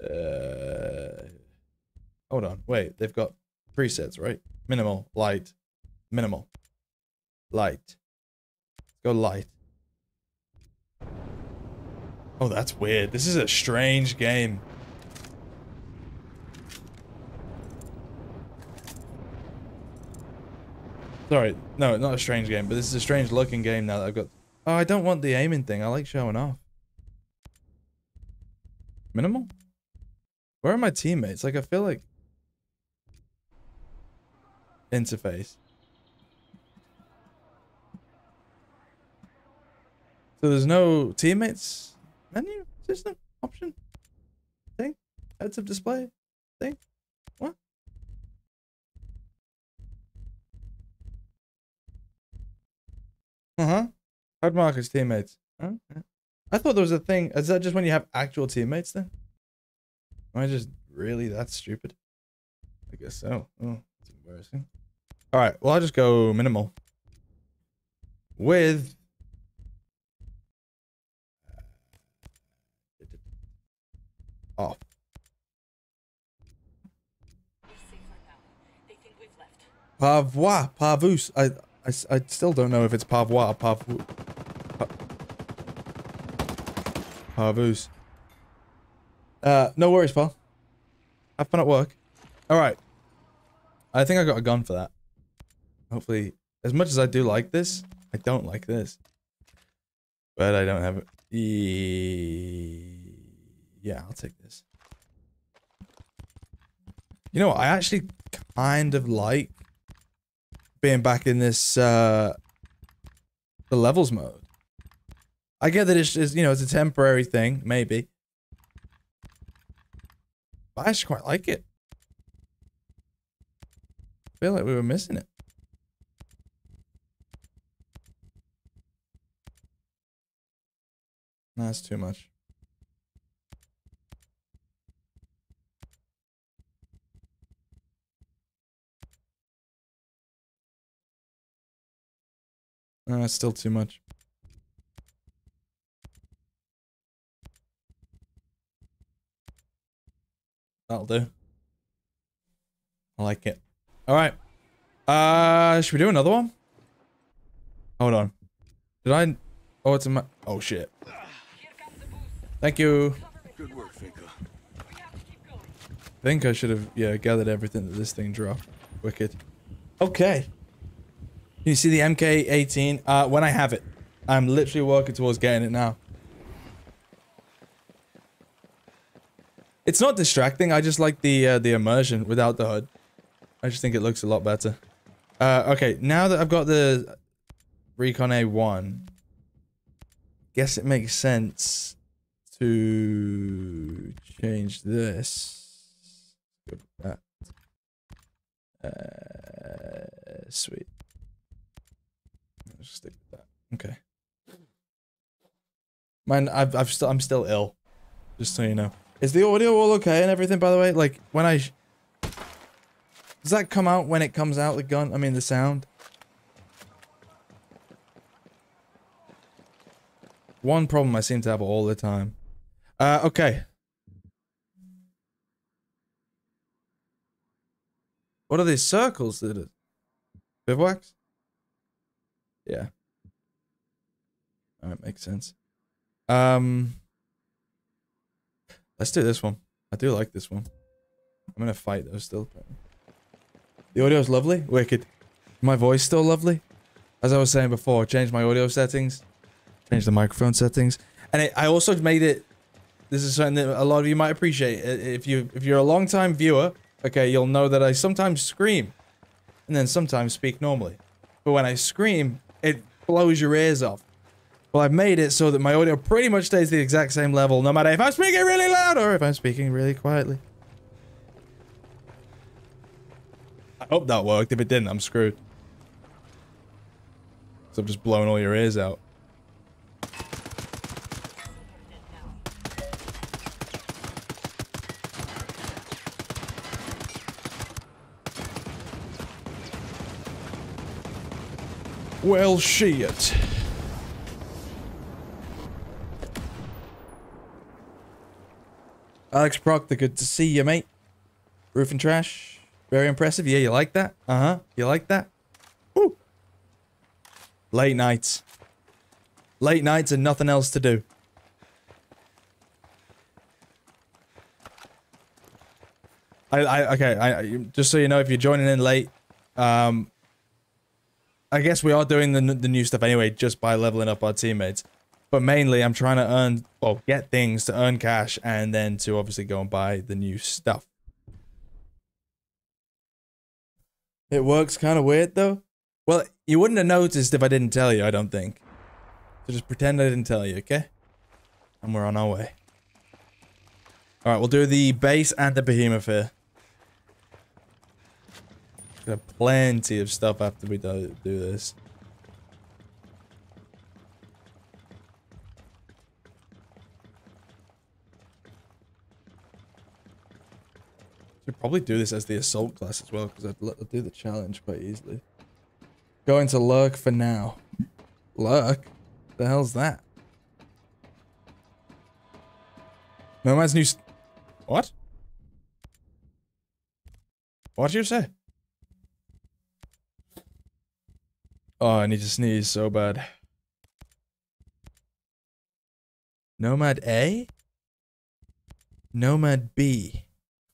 A: Uh, hold on. Wait, they've got presets, right? Minimal, light, minimal, light. Go light. Oh, that's weird. This is a strange game. Sorry, no, not a strange game, but this is a strange looking game now that I've got. Oh, I don't want the aiming thing. I like showing off. Minimal? Where are my teammates? Like, I feel like. Interface. So there's no teammates menu system option? Thing? Heads up display? Thing? What? Uh-huh. Hard markers teammates. Huh? I thought there was a thing. Is that just when you have actual teammates then? Am I just really that stupid? I guess so. Oh it's embarrassing all right well I'll just go minimal with off. Pavois, pavus. I, I, I still don't know if it's pavois or pavu. Pa- Pavus. Uh, no worries, pal. Have fun at work. All right. I think I got a gun for that. Hopefully, as much as I do like this, I don't like this. But I don't have. E- Yeah, I'll take this. You know, what? I actually kind of like being back in this uh the levels mode. I get that it's just, you know, it's a temporary thing, maybe. But I actually quite like it. I feel like we were missing it. That's too much. That's still too much. That'll do. I like it. All right. Uh Uh, should we do another one? Hold on. Did I? Oh, it's a Oh shit.
C: Here comes the boost.
A: Thank you.
D: Good work, Finkel.
C: We have to keep going.
A: I think I should have, yeah, gathered everything that this thing dropped. Wicked. Okay. You see the MK18? Uh, when I have it. I'm literally working towards getting it now. It's not distracting. I just like the uh, the immersion without the HUD. I just think it looks a lot better. Uh, okay, now that I've got the Recon A1, guess it makes sense to change this. Go that. Uh, sweet. Stick with that. Okay. Man, I've, I've still, I'm still ill. Just so you know. Is the audio all okay and everything, by the way? Like, when I... Does that come out when it comes out, the gun? I mean, the sound? One problem I seem to have all the time. Uh, okay. What are these circles that are... Bivouacs? Yeah. Alright, makes sense. Um... Let's do this one. I do like this one. I'm gonna fight though still. The audio is lovely. Wicked. My voice still lovely. As I was saying before, changed my audio settings. Changed the microphone settings. And it, I also made it... This is something that a lot of you might appreciate. If, you, if you're a long-time viewer, okay, you'll know that I sometimes scream. And then sometimes speak normally. But when I scream, it blows your ears off. Well, I've made it so that my audio pretty much stays the exact same level, no matter if I'm speaking really loud or if I'm speaking really quietly. I hope that worked. If it didn't, I'm screwed. So I'm just blowing all your ears out. Well, shit. Alex Proctor, good to see you, mate. Roof and trash. Very impressive. Yeah, you like that? Uh-huh. You like that? Woo. Late nights. Late nights and nothing else to do. I, I okay, I just so you know, if you're joining in late, um, I guess we are doing the the new stuff anyway, just by leveling up our teammates. But mainly, I'm trying to earn, well, get things to earn cash, and then to obviously go and buy the new stuff. It works kind of weird though. Well, you wouldn't have noticed if I didn't tell you. I don't think. So just pretend I didn't tell you, okay? And we're on our way. All right, we'll do the base and the behemoth here. Plenty of stuff after we do, do this. Should probably do this as the assault class as well, because I'd, I'd do the challenge quite easily. Going to lurk for now. Lurk? The hell's that? No man's new. What? What'd you say? Oh, I need to sneeze so bad. Nomad A? Nomad B.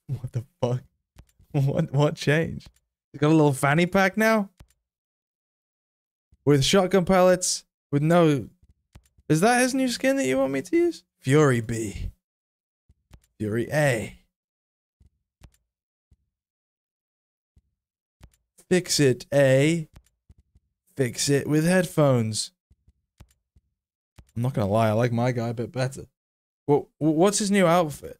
A: What the fuck? What what changed? He's got a little fanny pack now? With shotgun pellets? With no Is that his new skin that you want me to use? Fury B. Fury A. Fix it A. Fix it with headphones. I'm not gonna lie, I like my guy a bit better. Well, what's his new outfit?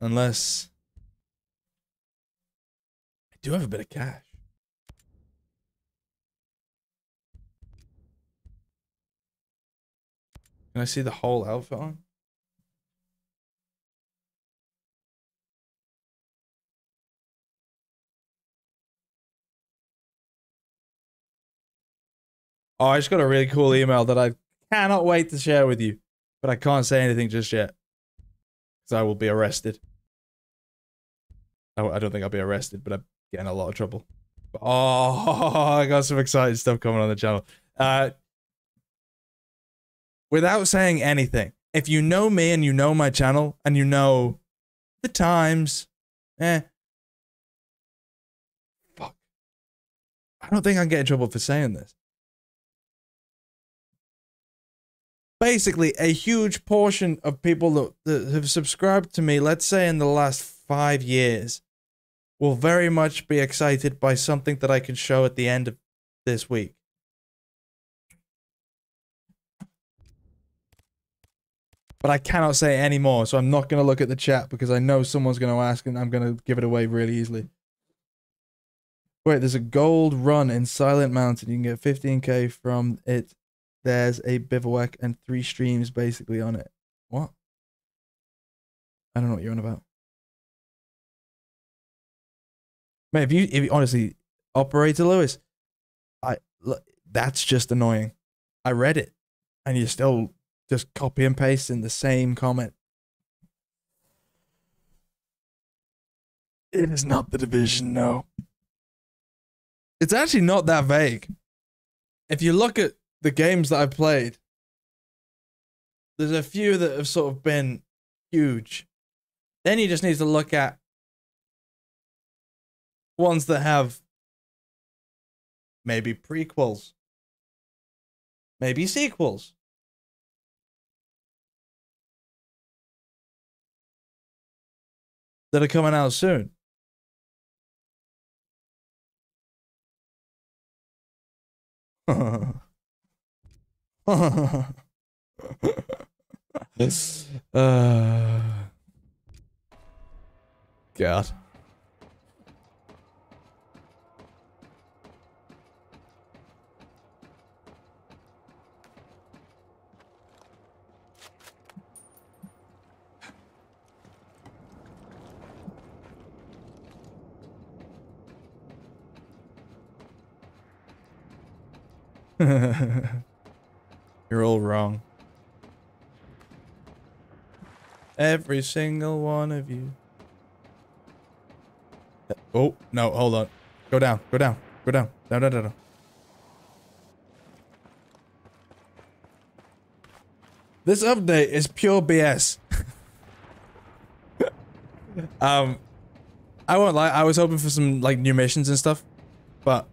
A: Unless I do have a bit of cash. Can I see the whole outfit on? Oh, I just got a really cool email that I cannot wait to share with you, but I can't say anything just yet. Because I will be arrested. I, I don't think I'll be arrested, but I'm getting a lot of trouble. Oh, I got some exciting stuff coming on the channel. Uh, without saying anything, if you know me and you know my channel and you know the times, eh. Fuck. I don't think I can get in trouble for saying this. Basically, a huge portion of people that, that have subscribed to me, let's say in the last five years, will very much be excited by something that I can show at the end of this week. But I cannot say any more, so I'm not going to look at the chat because I know someone's going to ask and I'm going to give it away really easily. Wait, there's a gold run in Silent Mountain. You can get 15k from it. There's a bivouac and three streams basically on it. What? I don't know what you're on about. Man, if you, if you honestly, Operator Lewis, I look, that's just annoying. I read it, and you're still just copy and paste in the same comment. It is not the division, no. It's actually not that vague. If you look at the games that I've played, there's a few that have sort of been huge. Then you just need to look at ones that have maybe prequels, maybe sequels. That are coming out soon. uh, God. You're all wrong. Every single one of you. Oh, no, hold on. Go down, go down, go down. Down, down, down, down. This update is pure BS. um, I won't lie, I was hoping for some, like, new missions and stuff, but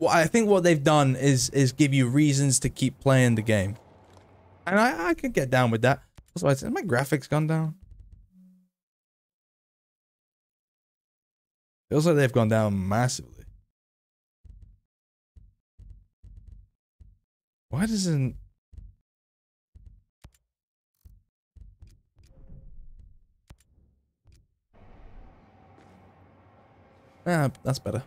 A: well, I think what they've done is is give you reasons to keep playing the game, and I I could get down with that. Also, I said my graphics gone down. Feels like they've gone down massively. Why doesn't? Ah, that's better.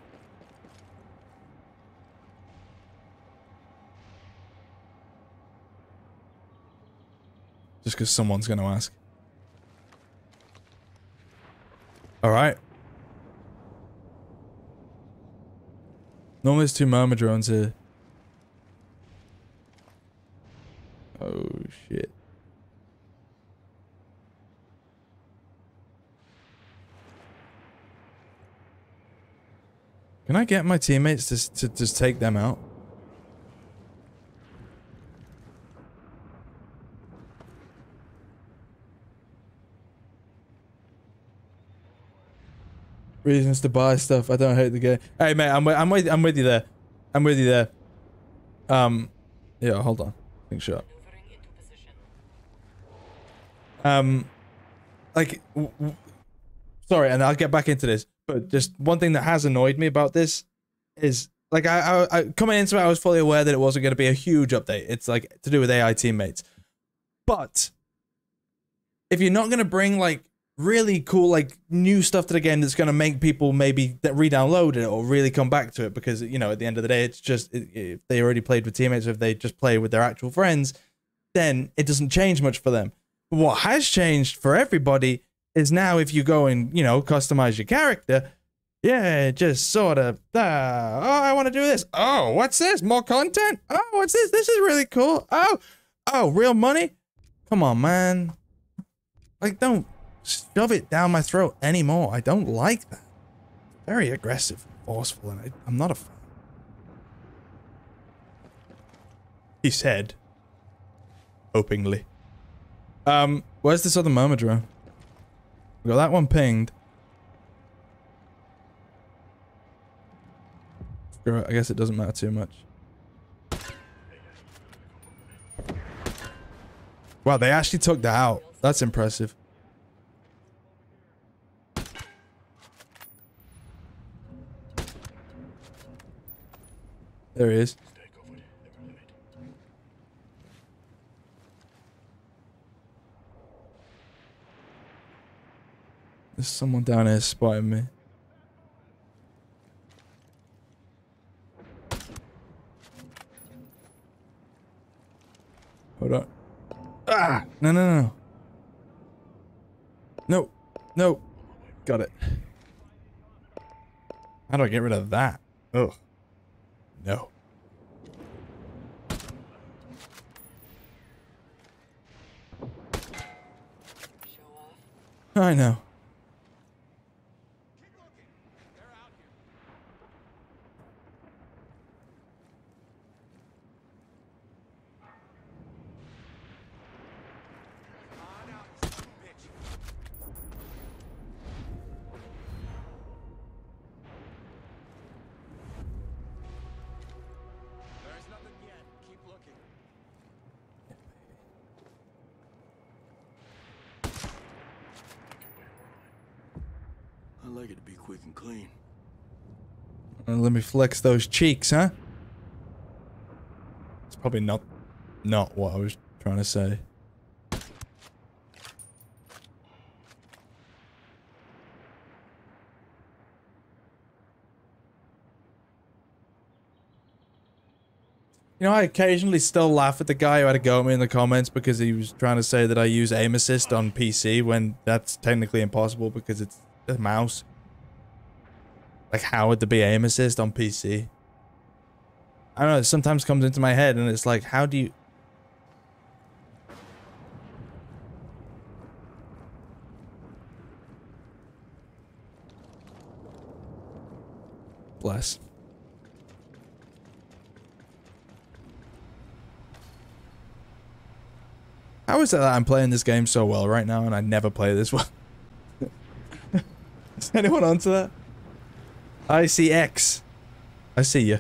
A: Just because someone's going to ask. Alright. Normally there's two murmur drones here. Oh shit. Can I get my teammates to, to just take them out? Reasons to buy stuff. I don't hate the game. Hey, mate, I'm with, I'm with, I'm with you there. I'm with you there. Um, yeah, hold on. Think shot. Um, like, sorry, and I'll get back into this. But just one thing that has annoyed me about this is like I, I, I coming into it, I was fully aware that it wasn't going to be a huge update. It's like to do with AI teammates, but if you're not going to bring like really cool like new stuff to the game that's going to make people maybe that re-download it or really come back to it because you know at the end of the day it's just if they already played with teammates if they just play with their actual friends then it doesn't change much for them. But what has changed for everybody is now if you go and you know customize your character yeah just sort of uh, oh i want to do this. Oh what's this? More content? Oh what's this? This is really cool. Oh oh real money? Come on man. Like don't shove it down my throat anymore. I don't like that. Very aggressive, forceful, and I, I'm not a fan. He said, hopingly. Um, where's this other Myrmidon? We got that one pinged. Screw it, I guess it doesn't matter too much. Wow, they actually took that out. That's impressive. There he is. There's someone down here spotting me. Hold on. Ah! No, no, no, no. No. No. Got it. How do I get rid of that? Ugh. No. I know. Let me flex those cheeks, huh? It's probably not not what I was trying to say. You know, I occasionally still laugh at the guy who had a go at me in the comments because he was trying to say that I use aim assist on PC when that's technically impossible because it's a mouse. Like, how would there be aim assist on PC? I don't know, it sometimes comes into my head and it's like, how do you... Bless. How is it that I'm playing this game so well right now and I never play this well? is anyone onto that? I see X. I see you.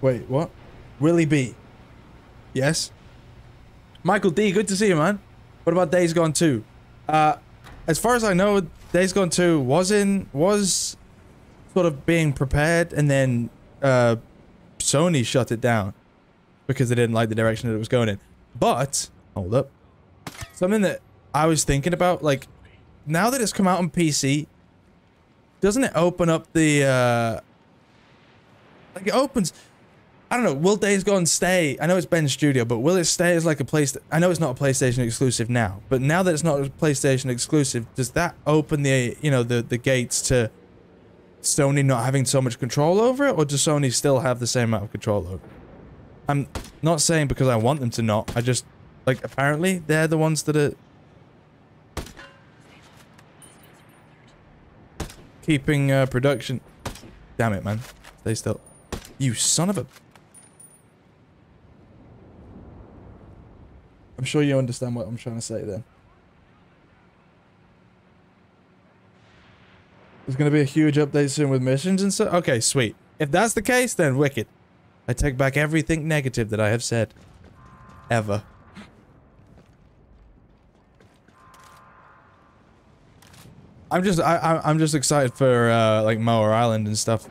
A: Wait, what? WillyB. Yes? Michael D, good to see you, man. What about Days Gone 2? Uh, as far as I know, Days Gone 2 was in, was sort of being prepared and then, uh, Sony shut it down because they didn't like the direction that it was going in. But, hold up. Something that I was thinking about, like, now that it's come out on PC, doesn't it open up the uh like it opens I don't know, will Days Gone stay? I know it's Bend studio, but will it stay as like a place I know it's not a PlayStation exclusive now, but now that it's not a PlayStation exclusive, does that open the you know the the gates to Sony not having so much control over it, or does Sony still have the same amount of control over it? I'm not saying because I want them to not. I just like apparently they're the ones that are keeping uh, production. Damn it, man. Stay still. You son of a. I'm sure you understand what I'm trying to say then. There's going to be a huge update soon with missions and so. Okay, sweet. If that's the case, then wicked. I take back everything negative that I have said. Ever. I'm just I, I'm just excited for uh like Mower Island and stuff.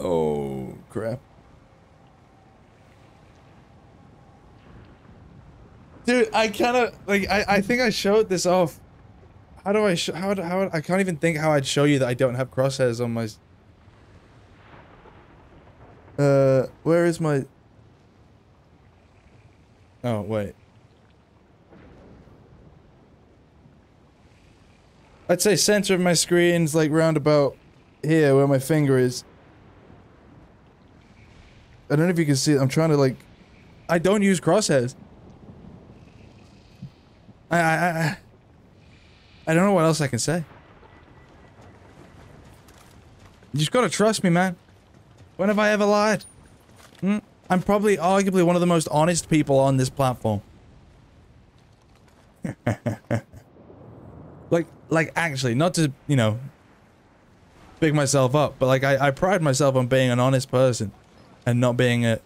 A: Oh crap. Dude, I kind of like I I think I showed this off. How do I show how how I can't even think how I'd show you that I don't have crosshairs on my Uh, where is my... Oh, wait. I'd say center of my screen's like round about here where my finger is. I don't know if you can see it. I'm trying to like. I don't use crosshairs. I I I, I don't know what else I can say. You just gotta trust me, man. When have I ever lied? Hmm? I'm probably arguably one of the most honest people on this platform. like, like actually, not to you know, big myself up, but like I, I pride myself on being an honest person, and not being a,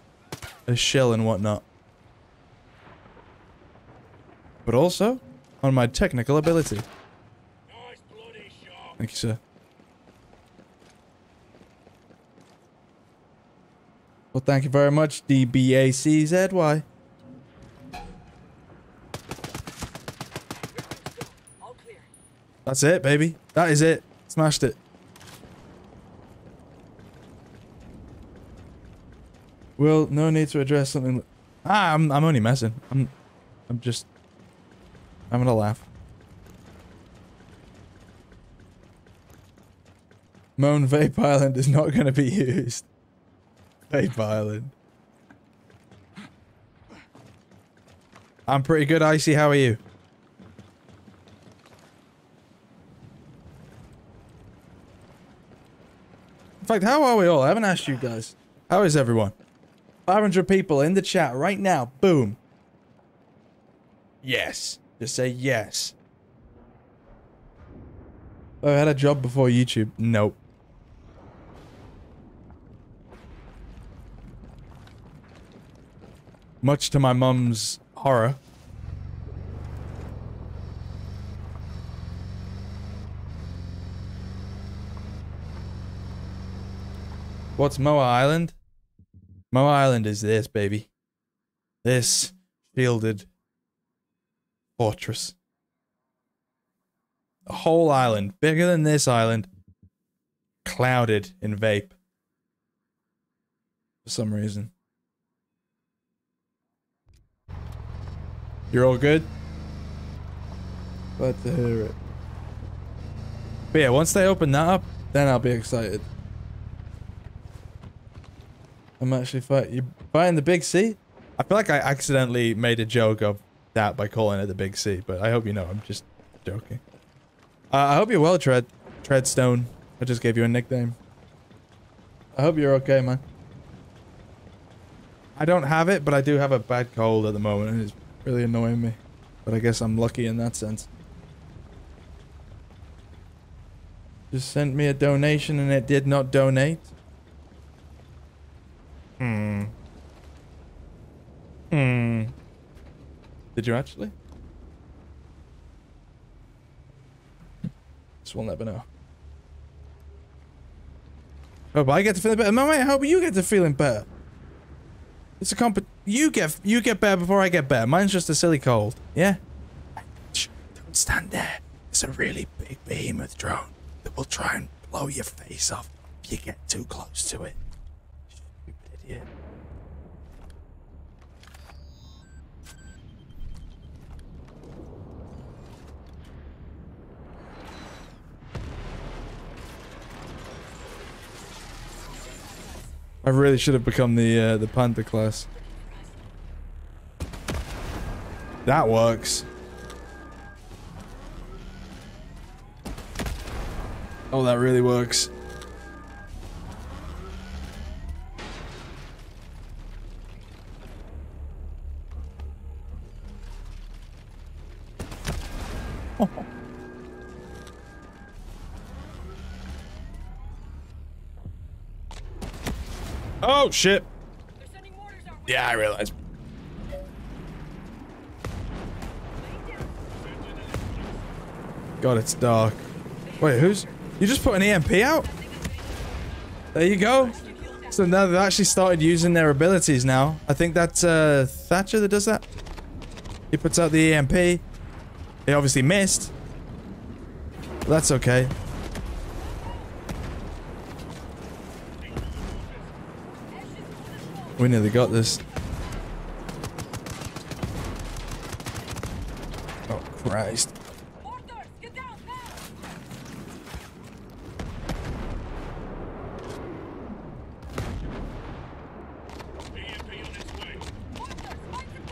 A: a shill and whatnot. But also, on my technical ability. Thank you, sir. Well, thank you very much, DBACZY. That's it, baby. That is it. Smashed it. Well, no need to address something. Ah, I'm I'm only messing. I'm I'm just I'm gonna laugh. Moan Vape Island is not gonna be used. Vape Island. I'm pretty good, Icy. How are you? In fact, how are we all? I haven't asked you guys. How is everyone? 500 people in the chat right now. Boom. Yes. Just say yes. Oh, I had a job before YouTube. Nope. Much to my mum's horror. What's Moa Island? Moa Island is this, baby. This shielded fortress. A whole island, bigger than this island, clouded in vape. For some reason. You're all good? Glad to hear it. But yeah, once they open that up, then I'll be excited. I'm actually fight. You fighting the big C? I feel like I accidentally made a joke of that by calling it the big C, but I hope you know I'm just joking. Uh, I hope you're well, Tread Treadstone. I just gave you a nickname. I hope you're okay, man. I don't have it, but I do have a bad cold at the moment, and it's really annoying me. But I guess I'm lucky in that sense. Just sent me a donation and it did not donate. Hmm. Hmm. Did you actually? Just we'll never know. Hope I get to feeling better. Mama, I hope you get to feeling better. It's a comp. You get you get better before I get better. Mine's just a silly cold. Yeah. Don't stand there. It's a really big behemoth drone that will try and blow your face off if you get too close to it. Stupid idiot. I really should have become the uh, the Panther class. That works. Oh, that really works. Oh shit.
C: They're sending mortars our way.
A: Yeah, I realize. God, it's dark. Wait, who's? You just put an EMP out? There you go. So now they've actually started using their abilities now. I think that's uh, Thatcher that does that. He puts out the EMP. He obviously missed. But that's okay. We nearly got this. Oh, Christ.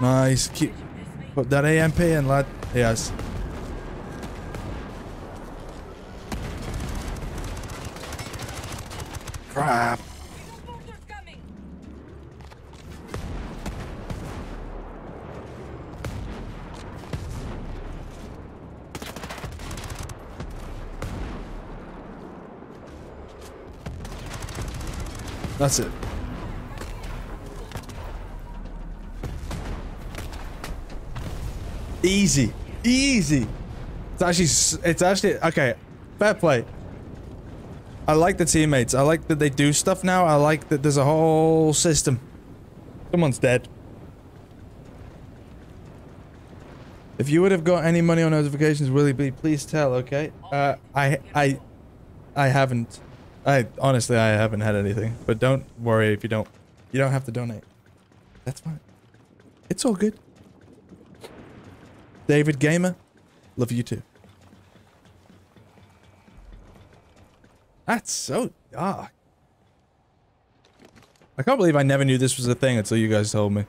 A: Nice. Keep put that AMP in, lad. Yes. Crap. That's it. Easy. Easy. It's actually, it's actually, okay. Fair play. I like the teammates. I like that they do stuff now. I like that there's a whole system. Someone's dead. If you would have got any money on notifications, WillyB, please tell, okay? Uh, I, I, I haven't. I honestly I haven't had anything, but don't worry if you don't. You don't have to donate. That's fine. It's all good. David Gamer, love you too. That's so dark. I can't believe I never knew this was a thing until you guys told me.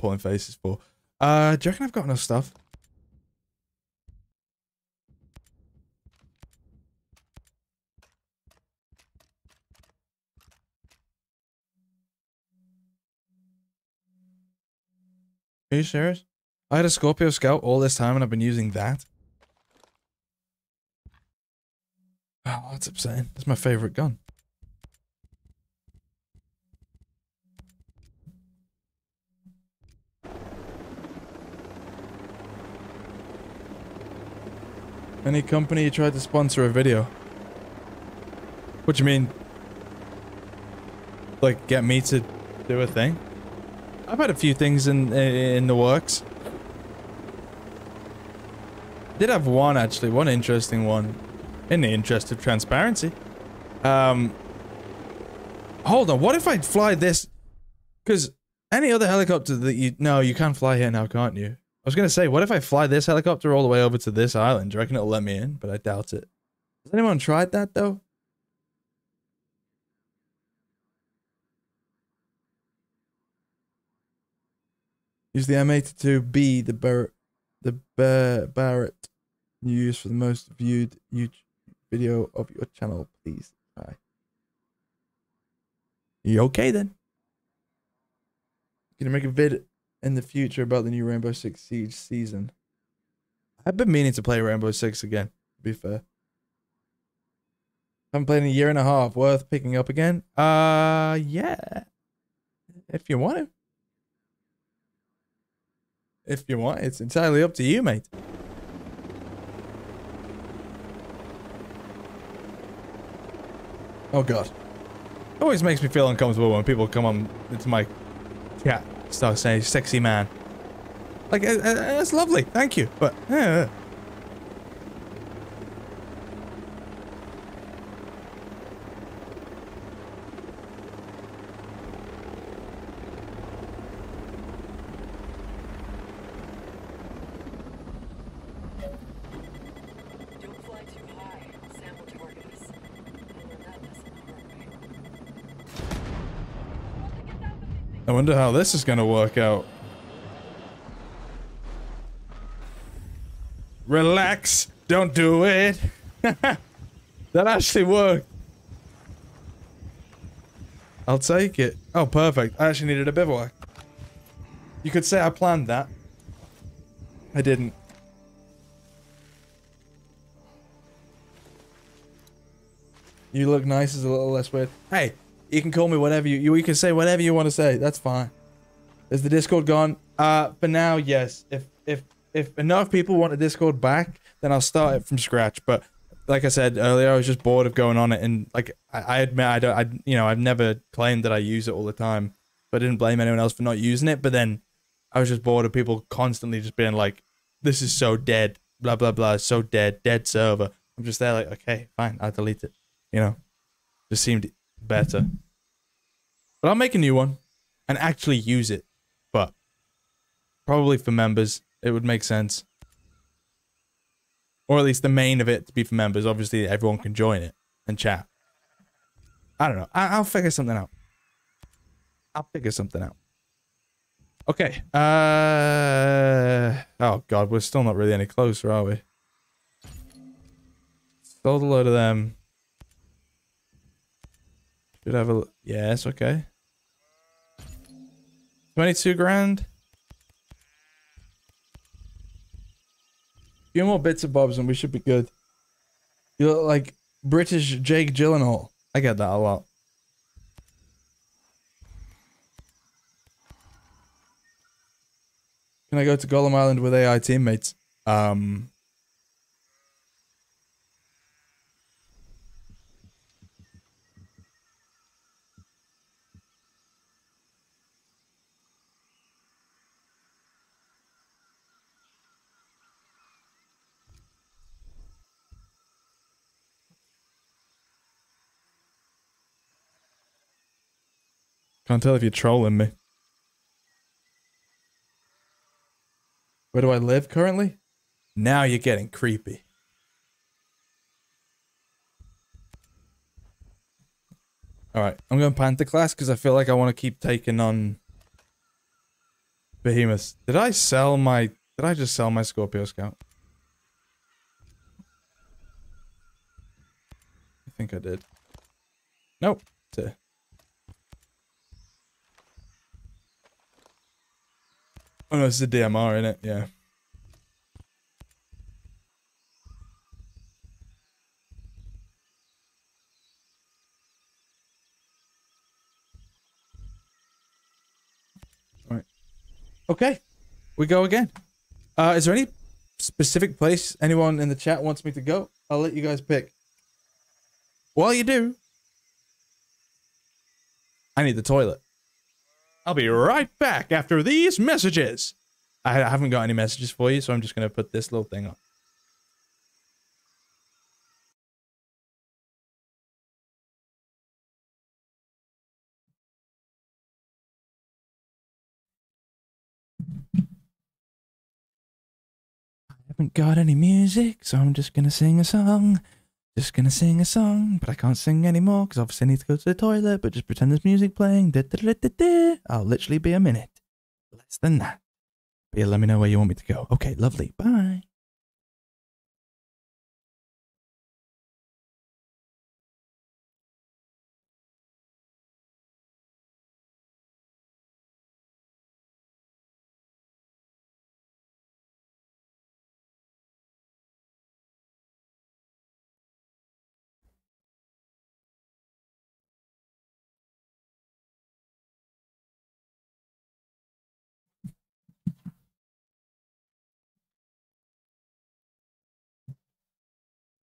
A: Pulling faces for. Uh, do you reckon I've got enough stuff? Are you serious? I had a Scorpio Scout all this time and I've been using that? Oh, that's upsetting. That's my favorite gun. Any company tried to sponsor a video? What you mean? Like get me to do a thing? I've had a few things in in the works. Did have one actually, one interesting one. In the interest of transparency. Um Hold on, what if I fly this cuz any other helicopter that you no, you can't fly here now, can't you? I was gonna say, what if I fly this helicopter all the way over to this island? Do you reckon it'll let me in? But I doubt it. Has anyone tried that though? Use the M82B, the Barrett, the Bar- Barrett you use for the most viewed YouTube video of your channel, please. Bye. You okay then? Gonna make a vid in the future about the new Rainbow Six Siege season. I've been meaning to play Rainbow Six again, to be fair. I haven't played in a year and a half. Worth picking up again? Uh, yeah. If you want to. If you want, it's entirely up to you, mate. Oh god. It always makes me feel uncomfortable when people come on into my chat start saying sexy man. Like, uh, uh, that's lovely, thank you, but, uh,
C: Don't fly too high. SAM will target us. I learned that lesson the hard way.
A: I wonder how this is gonna work out. Relax, don't do it. that actually worked. I'll take it. Oh, perfect. I actually needed a bivouac. You could say I planned that. I didn't. You look nice is a little less weird. Hey, you can call me whatever you, you you can say whatever you want to say. That's fine. Is the Discord gone? Uh, for now, yes. If if if enough people want the Discord back, then I'll start it from scratch. But like I said earlier, I was just bored of going on it, and like I, I admit, I don't, I you know, I've never claimed that I use it all the time, but I didn't blame anyone else for not using it. But then I was just bored of people constantly just being like, "This is so dead," blah blah blah, so dead, dead server. I'm just there like, okay, fine, I'll delete it. You know. Just seemed better. But I'll make a new one and actually use it. But probably for members, it would make sense. Or at least the main of it to be for members. Obviously, everyone can join it and chat. I don't know. I- I'll figure something out. I'll figure something out. Okay. Uh. Oh God, we're still not really any closer, are we? Sold a load of them. Should have a... Yes. Okay. Twenty-two grand. few more bits of bobs and we should be good. You look like British Jake Gyllenhaal. I get that a lot. Can I go to Golem Island with AI teammates? Um. Can't tell if you're trolling me. Where do I live currently? Now you're getting creepy. Alright, I'm going Panther class because I feel like I want to keep taking on Behemoths. Did I sell my... Did I just sell my Scorpio Scout? I think I did. Nope. It's. Oh no, it's a DMR in it, yeah. Right. Okay. We go again. Uh is there any specific place anyone in the chat wants me to go? I'll let you guys pick. While you do, I need the toilet. I'll be right back after these messages. I haven't got any messages for you, so I'm just going to put this little thing on. I haven't got any music, so I'm just going to sing a song. Just gonna sing a song, but I can't sing anymore because obviously I need to go to the toilet. But just pretend there's music playing. I'll literally be a minute. Less than that. But yeah, let me know where you want me to go. Okay, lovely. Bye.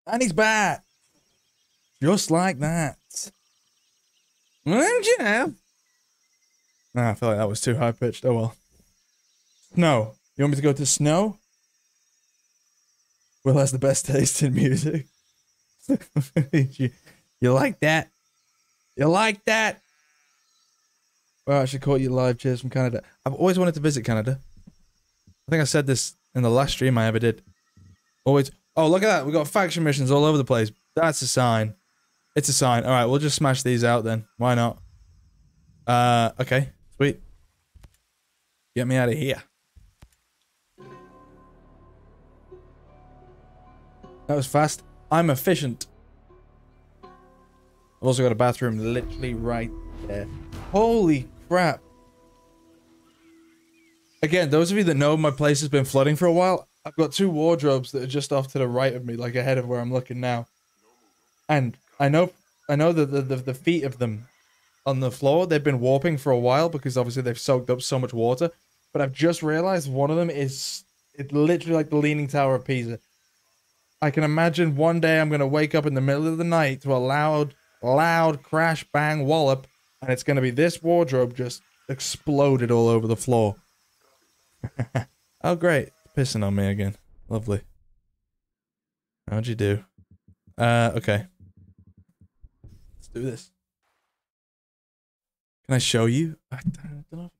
A: And he's back. Just like that. Wouldn't you know? Nah, I feel like that was too high pitched. Oh well. Snow. You want me to go to Snow? Will has the best taste in music. you, you like that? You like that? Well, I should call you live. Cheers from Canada. I've always wanted to visit Canada. I think I said this in the last stream I ever did. Always. Oh, look at that. We got faction missions all over the place. That's a sign. It's a sign. All right, we'll just smash these out then. Why not? Uh, okay. Sweet. Get me out of here. That was fast. I'm efficient. I've also got a bathroom literally right there. Holy crap. Again, those of you that know my place has been flooding for a while, I've got two wardrobes that are just off to the right of me, like ahead of where I'm looking now. And I know I know that the, the, the feet of them on the floor, they've been warping for a while because obviously they've soaked up so much water. But I've just realized one of them is it's literally like the Leaning Tower of Pisa. I can imagine one day I'm gonna wake up in the middle of the night to a loud, loud crash bang wallop, and it's gonna be this wardrobe just exploded all over the floor. oh great. Pissing on me again. Lovely. How'd you do? Uh okay. Let's do this. Can I show you? I don't know.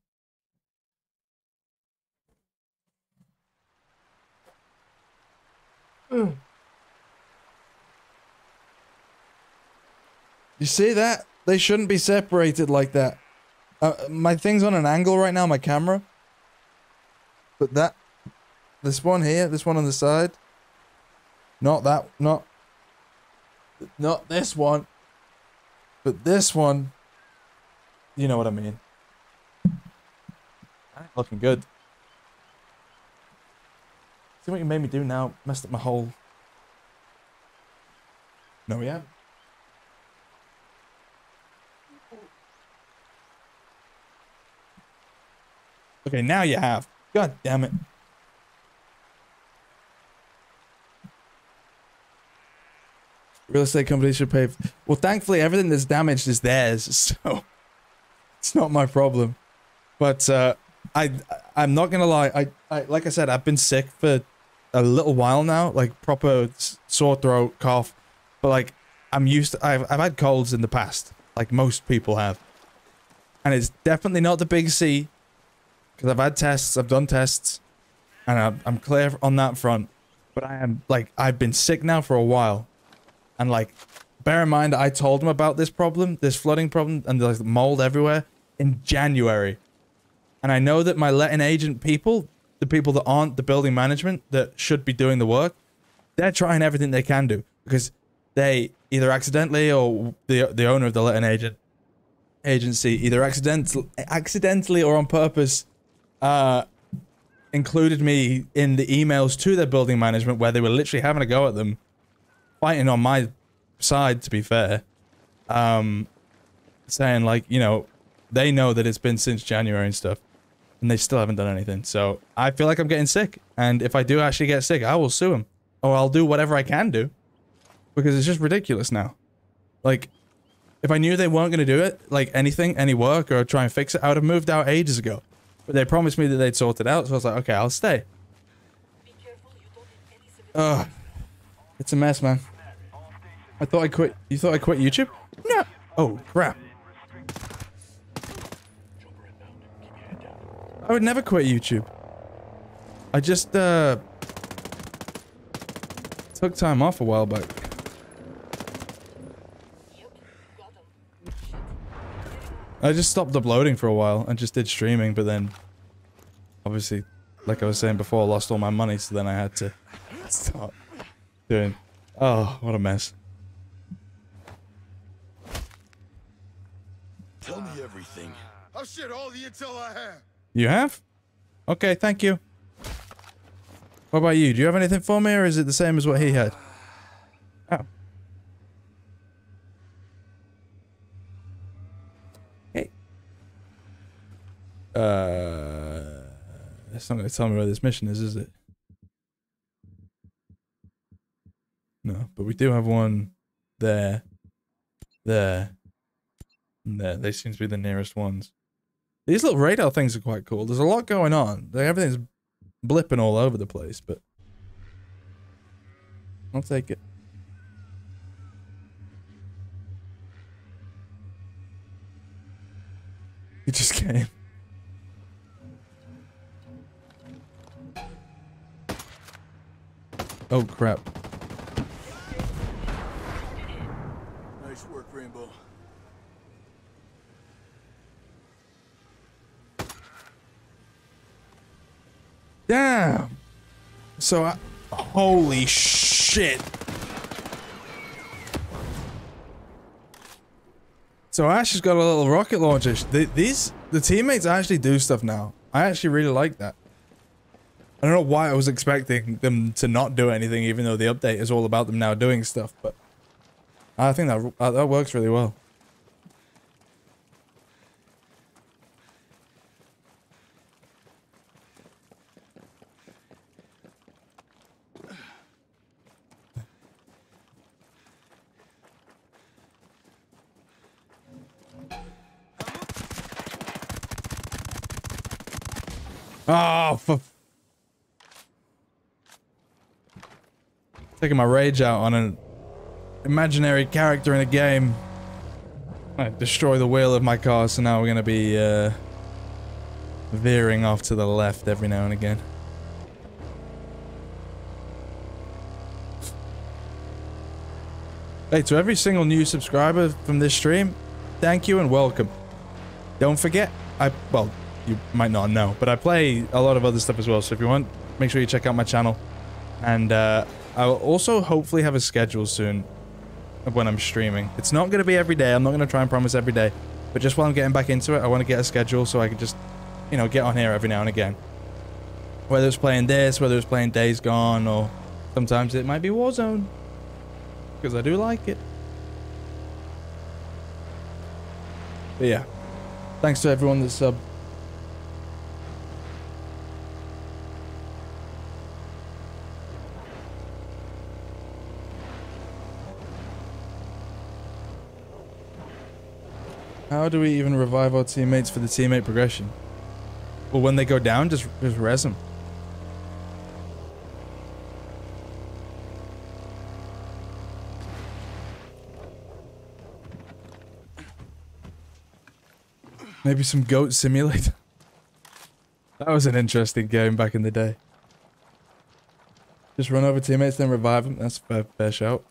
A: You see that? They shouldn't be separated like that. Uh, my thing's on an angle right now, my camera. But that, this one here, this one on the side. Not that, not, not this one. But this one, you know what I mean. Looking good. See what you made me do now? Messed up my whole. No, haven't. Okay, now you have. God damn it. Real estate companies should pay. Well, thankfully, everything that's damaged is theirs, so it's not my problem. But uh, I, I'm not gonna lie. I, I, like I said, I've been sick for a little while now, like proper sore throat, cough. But like, I'm used. To, I've, I've had colds in the past, like most people have, and it's definitely not the big C. Because I've had tests, I've done tests, and I'm, I'm clear on that front. But I am like, I've been sick now for a while, and like, bear in mind, I told them about this problem, this flooding problem, and there's mold everywhere in January. And I know that my letting agent people, the people that aren't the building management that should be doing the work, they're trying everything they can do because they either accidentally or the the owner of the letting agent agency either accidental, accidentally or on purpose uh included me in the emails to their building management where they were literally having a go at them fighting on my side to be fair um saying like you know they know that it's been since January and stuff and they still haven't done anything so I feel like I'm getting sick and if I do actually get sick I will sue them or I'll do whatever I can do because it's just ridiculous now like if I knew they weren't going to do it, like anything, any work, or try and fix it, I would have moved out ages ago. But they promised me that they'd sort it out, so I was like, okay, I'll stay. Ugh. It's a mess, man. I thought I quit. You thought I quit YouTube? No. Oh, crap. I would never quit YouTube. I just, uh... Took time off a while back. I just stopped uploading for a while and just did streaming, but then obviously, like I was saying before, I lost all my money, so then I had to start doing. Oh, what a mess.
E: Tell me everything.
D: I'll share all the intel I have.
A: You have? Okay, thank you. What about you? Do you have anything for me, or is it the same as what he had? Oh. Hey. Uh, that's not going to tell me where this mission is, is it? No, but we do have one there, there, and there. They seem to be the nearest ones. These little radar things are quite cool. There's a lot going on. Everything's blipping all over the place, but I'll take it. He just came. Oh crap.
E: Nice work, Rainbow.
A: Damn. So I, holy shit. So Ash has got a little rocket launcher. Th- These the teammates actually do stuff now. I actually really like that. I don't know why I was expecting them to not do anything, even though the update is all about them now doing stuff. But I think that that works really well. Oh, for taking my rage out on an imaginary character in a game. I destroy the wheel of my car, so now we're gonna be uh, veering off to the left every now and again. Hey, to every single new subscriber from this stream, thank you and welcome. Don't forget, I well, you might not know, but I play a lot of other stuff as well. So if you want, make sure you check out my channel, and uh, I'll also hopefully have a schedule soon of when I'm streaming. It's not going to be every day. I'm not going to try and promise every day, but just while I'm getting back into it, I want to get a schedule so I can just, you know, get on here every now and again. Whether it's playing this, whether it's playing Days Gone, or sometimes it might be Warzone because I do like it. But yeah, thanks to everyone that sub. How do we even revive our teammates for the teammate progression? Well, when they go down, just just res them. Maybe some Goat Simulator. That was an interesting game back in the day. Just run over teammates, then revive them. That's fair, fair shout.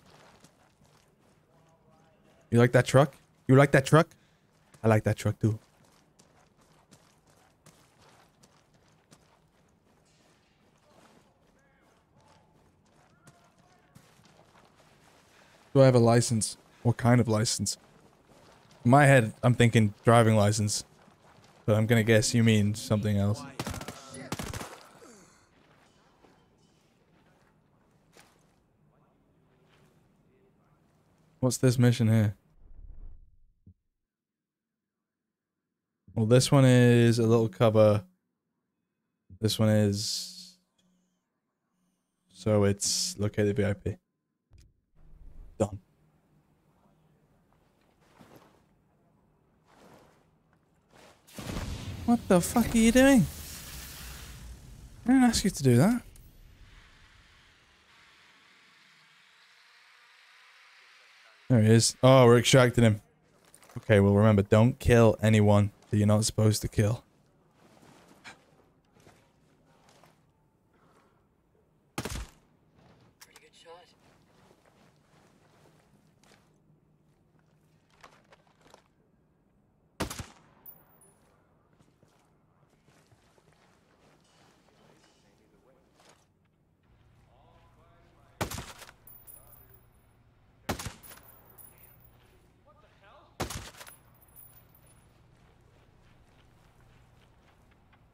A: You like that truck? You like that truck? I like that truck too. Do I have a license? What kind of license? In my head, I'm thinking driving license. But I'm gonna guess you mean something else. What's this mission here? Well, this one is a little cover. This one is... So it's located VIP. Done. What the fuck are you doing? I didn't ask you to do that. There he is. Oh, we're extracting him. Okay, well remember, don't kill anyone that you're not supposed to kill.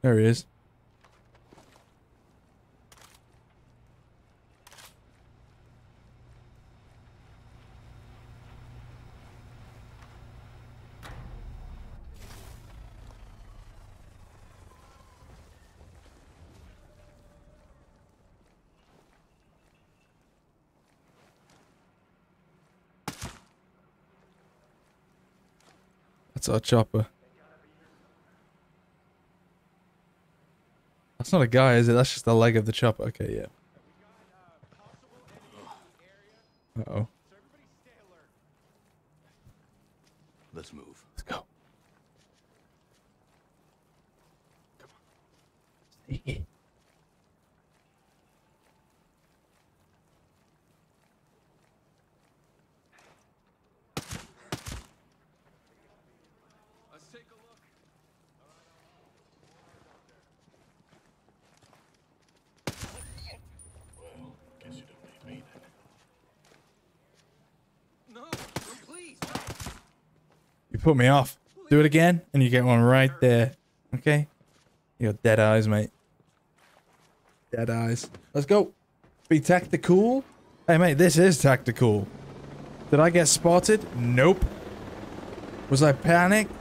A: There he is. That's our chopper. That's not a guy, is it? That's just the leg of the chopper. Okay, yeah. Uh oh.
E: Let's move.
A: Let's go.
E: Guess you don't need me then.
D: No, no, please.
A: You put me off. Do it again, and you get one right there. Okay? You got dead eyes, mate. Dead eyes. Let's go. Be tactical. Hey, mate, this is tactical. Did I get spotted? Nope. Was I panicked?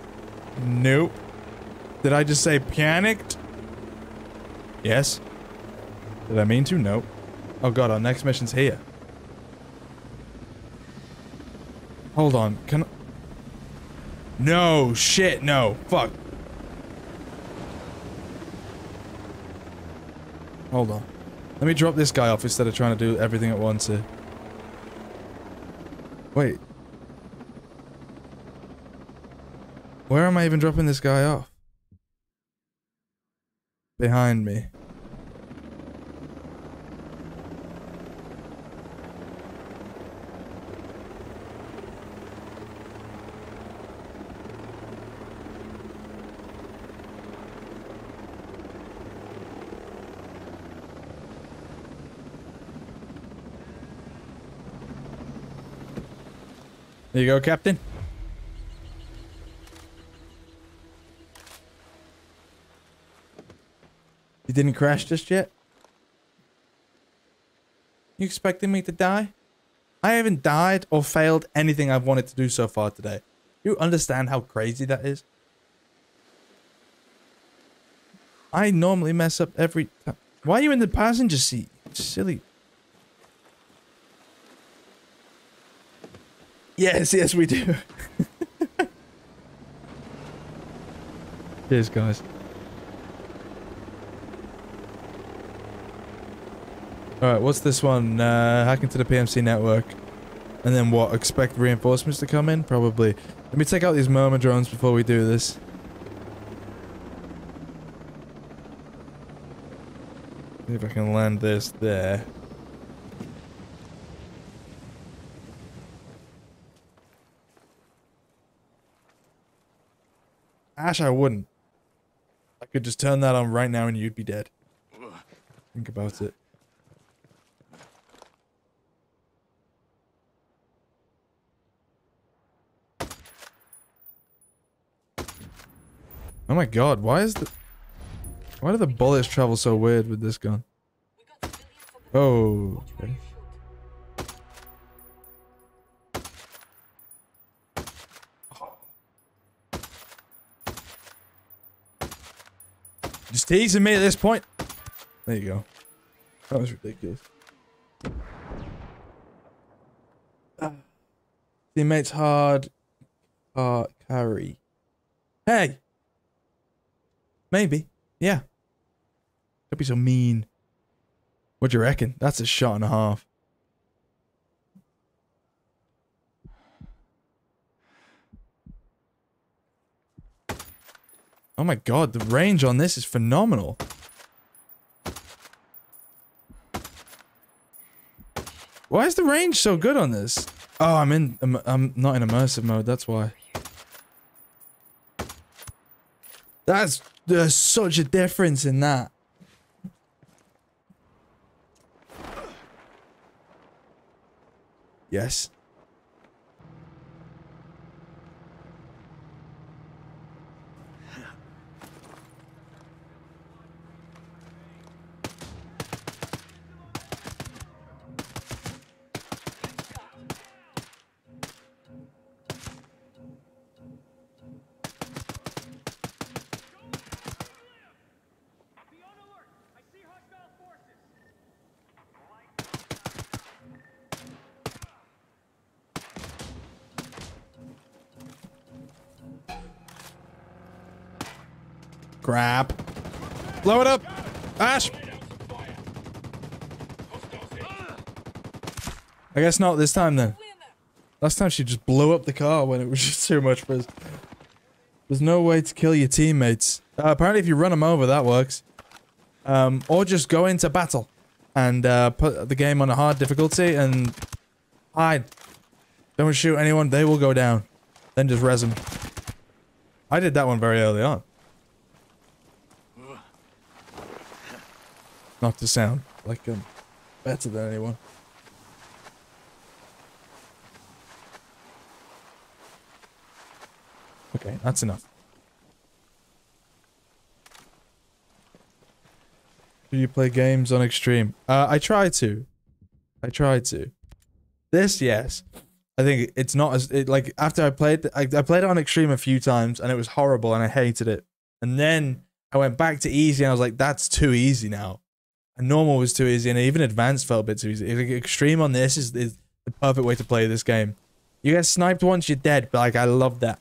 A: Nope. Did I just say panicked? Yes. Did I mean to? Nope. Oh god, our next mission's here. Hold on. Can No, shit, no. Fuck. Hold on. Let me drop this guy off instead of trying to do everything at once here. Wait. Where am I even dropping this guy off? Behind me. You go, Captain. You didn't crash just yet? You expecting me to die? I haven't died or failed anything I've wanted to do so far today. You understand how crazy that is? I normally mess up every time. Why are you in the passenger seat? Silly. Yes, yes, we do. Cheers, guys. Alright, what's this one? Uh, hack into the PMC network. And then what? Expect reinforcements to come in? Probably. Let me take out these Myrmidon drones before we do this. See if I can land this there. I wouldn't. I could just turn that on right now and you'd be dead. Think about it. Oh my god, why is the... Why do the bullets travel so weird with this gun? Oh, okay. Teasing me at this point. There you go. That was ridiculous. Ah. Teammates hard uh, carry. Hey! Maybe. Yeah. Don't be so mean. What do you reckon? That's a shot and a half. Oh my god, the range on this is phenomenal. Why is the range so good on this? Oh, I'm in. I'm, not in immersive mode. That's why. That's there's such a difference in that. Yes. Crap. Blow it up. Ash. I guess not this time then. Last time she just blew up the car when it was just too much for us. There's no way to kill your teammates. Uh, apparently if you run them over, that works. Um, or just go into battle and uh, put the game on a hard difficulty and hide. Don't shoot anyone, they will go down. Then just res them. I did that one very early on. Not to sound like I'm better than anyone. Okay, that's enough. Do you play games on extreme? Uh, I try to. I try to. This, yes. I think it's not as it, like after I played I, I played it on extreme a few times and it was horrible and I hated it. And then I went back to easy and I was like, that's too easy now. And normal was too easy and even advanced felt a bit too easy. Extreme on this is, is the perfect way to play this game. You get sniped once, you're dead. But like I love that.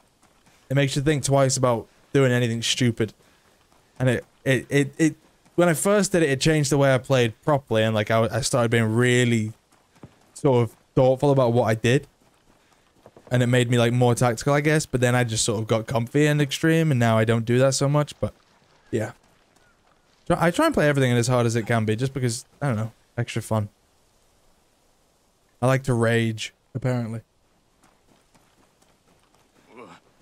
A: It makes you think twice about doing anything stupid. And it it it, it when I first did it, it changed the way I played properly, and like I, I started being really sort of thoughtful about what I did. and it made me like more tactical, I guess. But then I just sort of got comfy and extreme, and now I don't do that so much. But yeah, I try and play everything as hard as it can be, just because I don't know, extra fun. I like to rage, apparently.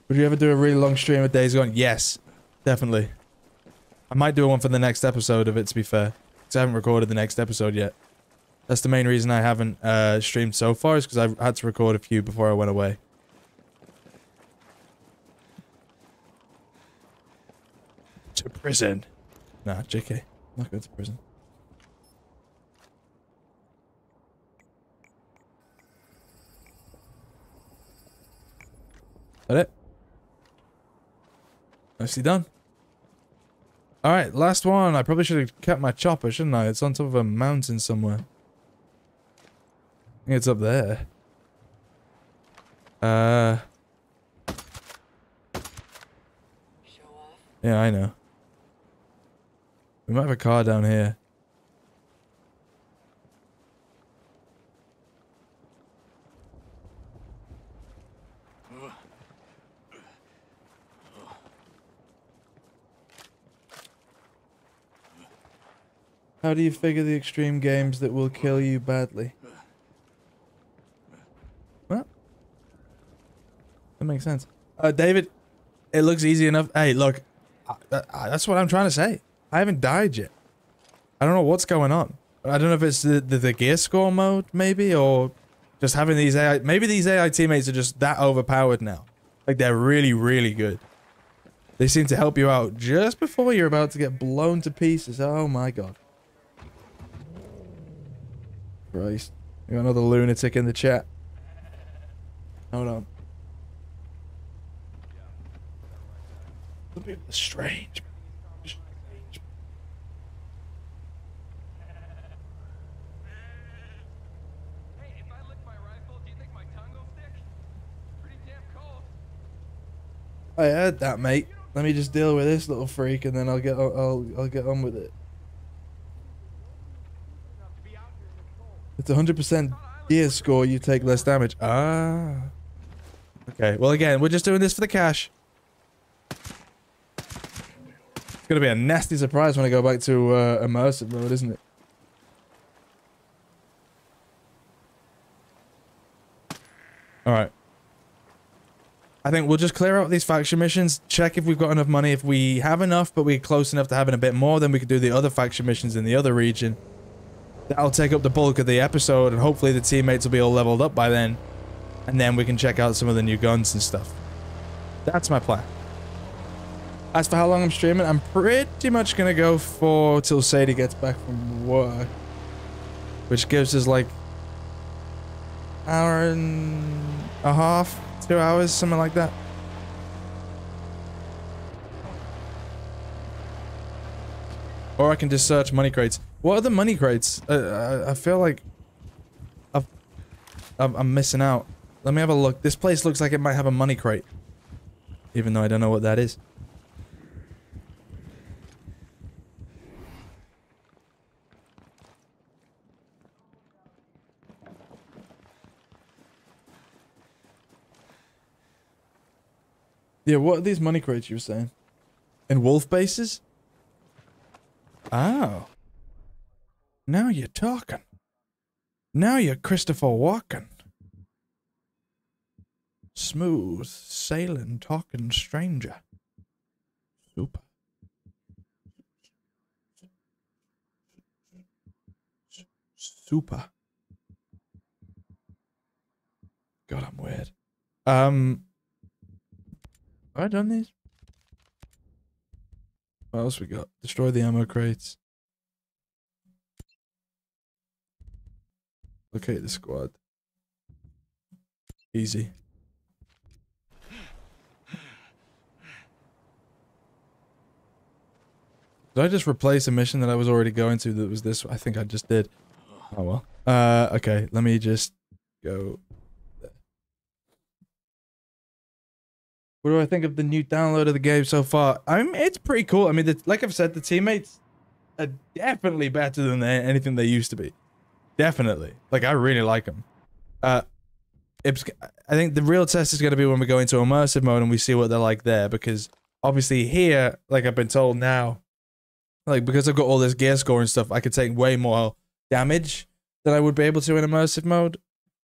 A: Would you ever do a really long stream of Days Gone? Yes, definitely. I might do one for the next episode of it, to be fair. Because I haven't recorded the next episode yet. That's the main reason I haven't uh, streamed so far, is because I had to record a few before I went away. To prison. Nah, JK. I'm not going to prison. That it? Nicely done. Alright, last one. I probably should have kept my chopper, shouldn't I? It's on top of a mountain somewhere. I think it's up there. Uh. Yeah, I know. We might have a car down here. How do you figure the extreme games that will kill you badly? Well, that makes sense. Uh, David, it looks easy enough. Hey, look, I, I, that's what I'm trying to say. I haven't died yet. I don't know what's going on. I don't know if it's the, the, the gear score mode, maybe, or just having these AI. Maybe these AI teammates are just that overpowered now. Like they're really, really good. They seem to help you out just before you're about to get blown to pieces. Oh my god. Christ. We got another lunatic in the chat. Hold on. Some people are strange.
F: Hey, if I lick my rifle, do you think my tongue will stick? Pretty damn cold.
A: I heard that, mate. Let me just deal with this little freak, and then I'll get I'll I'll, I'll get on with it. It's a hundred percent gear score. You take less damage. Ah. Okay. Well, again, we're just doing this for the cash. It's gonna be a nasty surprise when I go back to uh, immersive mode, isn't it? All right. I think we'll just clear out these faction missions, check if we've got enough money. If we have enough, but we're close enough to having a bit more, then we could do the other faction missions in the other region. That'll take up the bulk of the episode, and hopefully the teammates will be all leveled up by then. And then we can check out some of the new guns and stuff. That's my plan. As for how long I'm streaming, I'm pretty much going to go for till Sadie gets back from work. Which gives us like hour and a half, two hours, something like that. Or I can just search money crates. What are the money crates? Uh, I, I feel like I've, I'm, I'm missing out. Let me have a look. This place looks like it might have a money crate. Even though I don't know what that is. Yeah, what are these money crates you were saying? In wolf bases? Oh. Now you're talking. Now you're Christopher Walken. Smooth, sailing, talking stranger. Super. Super. God, I'm weird. Um, have I done these? What else we got? Destroy the ammo crates. Locate the squad. Easy. Did I just replace a mission that I was already going to that was this? I think I just did. Oh well. Uh, okay, let me just go. What do I think of the new download of the game so far? I mean, it's pretty cool. I mean, the, like I've said, the teammates are definitely better than they, anything they used to be. Definitely. Like, I really like them. Uh, it's I think the real test is going to be when we go into immersive mode and we see what they're like there because obviously here, like I've been told now, like because I've got all this gear score and stuff, I could take way more damage than I would be able to in immersive mode.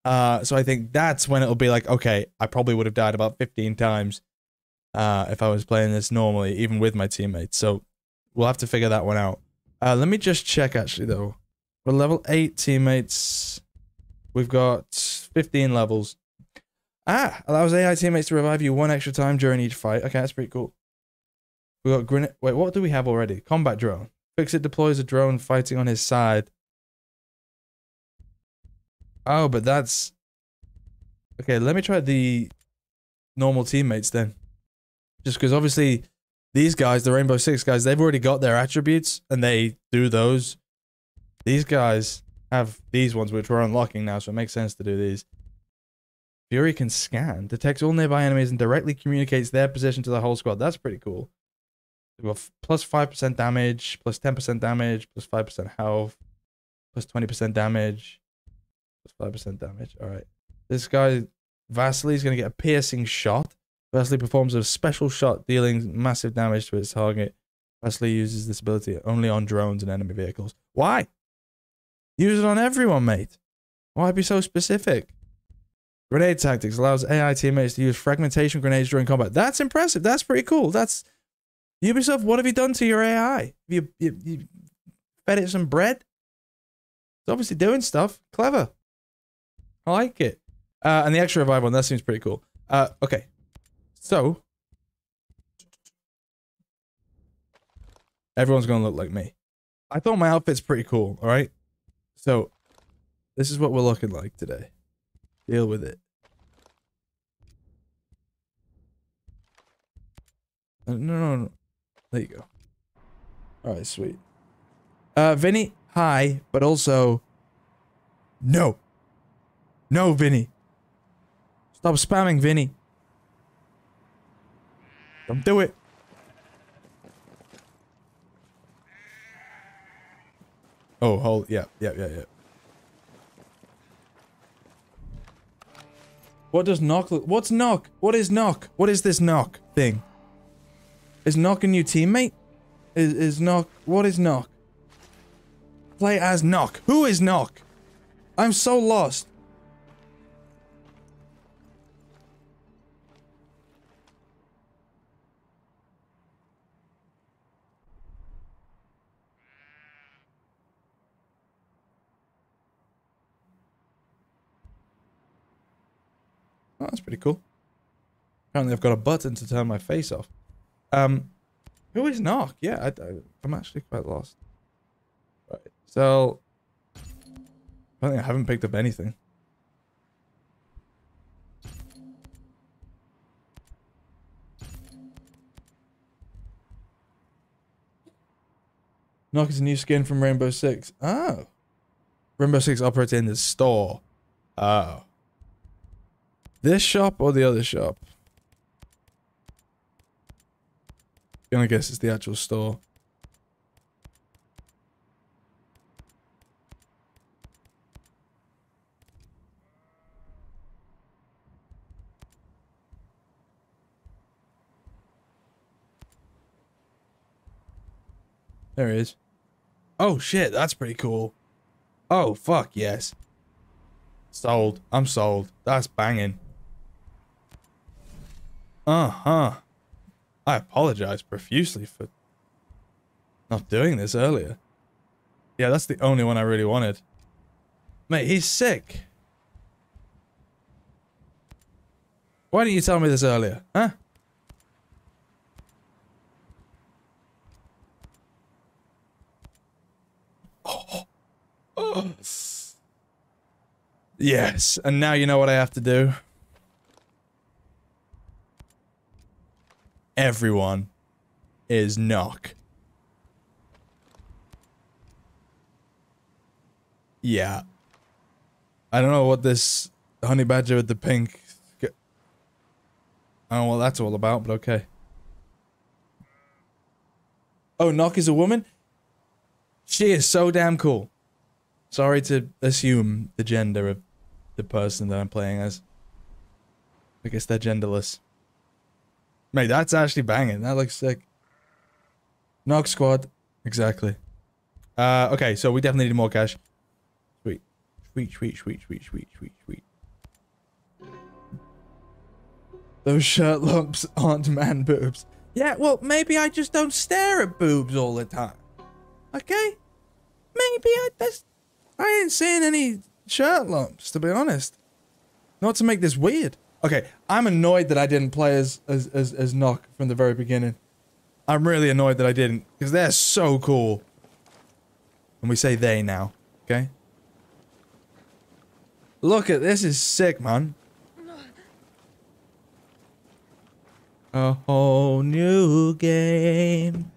A: Uh, so I think that's when it'll be like, okay, I probably would have died about 15 times uh, if I was playing this normally, even with my teammates. So we'll have to figure that one out. Uh, let me just check actually though. We're level eight teammates. We've got 15 levels. Ah, allows AI teammates to revive you one extra time during each fight. Okay, that's pretty cool. We got grenade. Wait, what do we have already? Combat drone. Fixit deploys a drone fighting on his side. Oh, but that's okay. Let me try the normal teammates then, just because obviously these guys, the Rainbow Six guys, they've already got their attributes and they do those. These guys have these ones, which we're unlocking now, so it makes sense to do these. Fury can scan, detects all nearby enemies, and directly communicates their position to the whole squad. That's pretty cool. Plus 5% damage, plus 10% damage, plus 5% health, plus 20% damage, 5% damage. All right. This guy, Vasily, is going to get a piercing shot. Vasily performs a special shot, dealing massive damage to its target. Vasily uses this ability only on drones and enemy vehicles. Why? Use it on everyone, mate. Why be so specific? Grenade tactics allows AI teammates to use fragmentation grenades during combat. That's impressive. That's pretty cool. That's Ubisoft. What have you done to your AI? You, you, you fed it some bread? It's obviously doing stuff. Clever. I like it. Uh, and the extra revive one, that seems pretty cool. Uh, okay. So. Everyone's going to look like me. I thought my outfit's pretty cool, alright? So, this is what we're looking like today. Deal with it. Uh, No, no, no. There you go. Alright, sweet. Uh, Vinny, hi, but also, no. No, Vinny. Stop spamming, Vinny. Don't do it. Oh, hold, yeah, yeah, yeah, yeah. What does Nøkk look? What's Nøkk? What is Nøkk? What is this Nøkk thing? Is Nøkk a new teammate? Is is Nøkk? What is Nøkk? Play as Nøkk. Who is Nøkk? I'm so lost. Oh, that's pretty cool. Apparently, I've got a button to turn my face off. Um, who is Nøkk? Yeah, I, I'm actually quite lost. Right, so think I haven't picked up anything. Nøkk is a new skin from Rainbow Six. Oh. Rainbow Six operates in the store. Oh. This shop or the other shop? Gonna guess it's the actual store. There it is. Oh shit, that's pretty cool. Oh fuck yes. Sold. I'm sold. That's banging. Uh-huh. I apologize profusely for not doing this earlier. Yeah, that's the only one I really wanted. Mate, he's sick. Why didn't you tell me this earlier, huh? Yes, and now you know what I have to do. Everyone is Nøkk. Yeah. I don't know what this honey badger with the pink. I don't know what that's all about, but okay. Oh, Nøkk is a woman? She is so damn cool. Sorry to assume the gender of the person that I'm playing as. I guess they're genderless. Mate, that's actually banging. That looks sick. Nøkk squad. Exactly. Uh, okay, so we definitely need more cash. Sweet. Sweet, sweet, sweet, sweet, sweet, sweet, sweet. Those shirt lumps aren't man boobs. Yeah, well, maybe I just don't stare at boobs all the time. Okay? Maybe I just... I ain't seeing any shirt lumps, to be honest. Not to make this weird. Okay, I'm annoyed that I didn't play as as as, as Nøkk from the very beginning. I'm really annoyed that I didn't, because they're so cool. And we say they now, okay? Look at this is sick, man. A whole new game.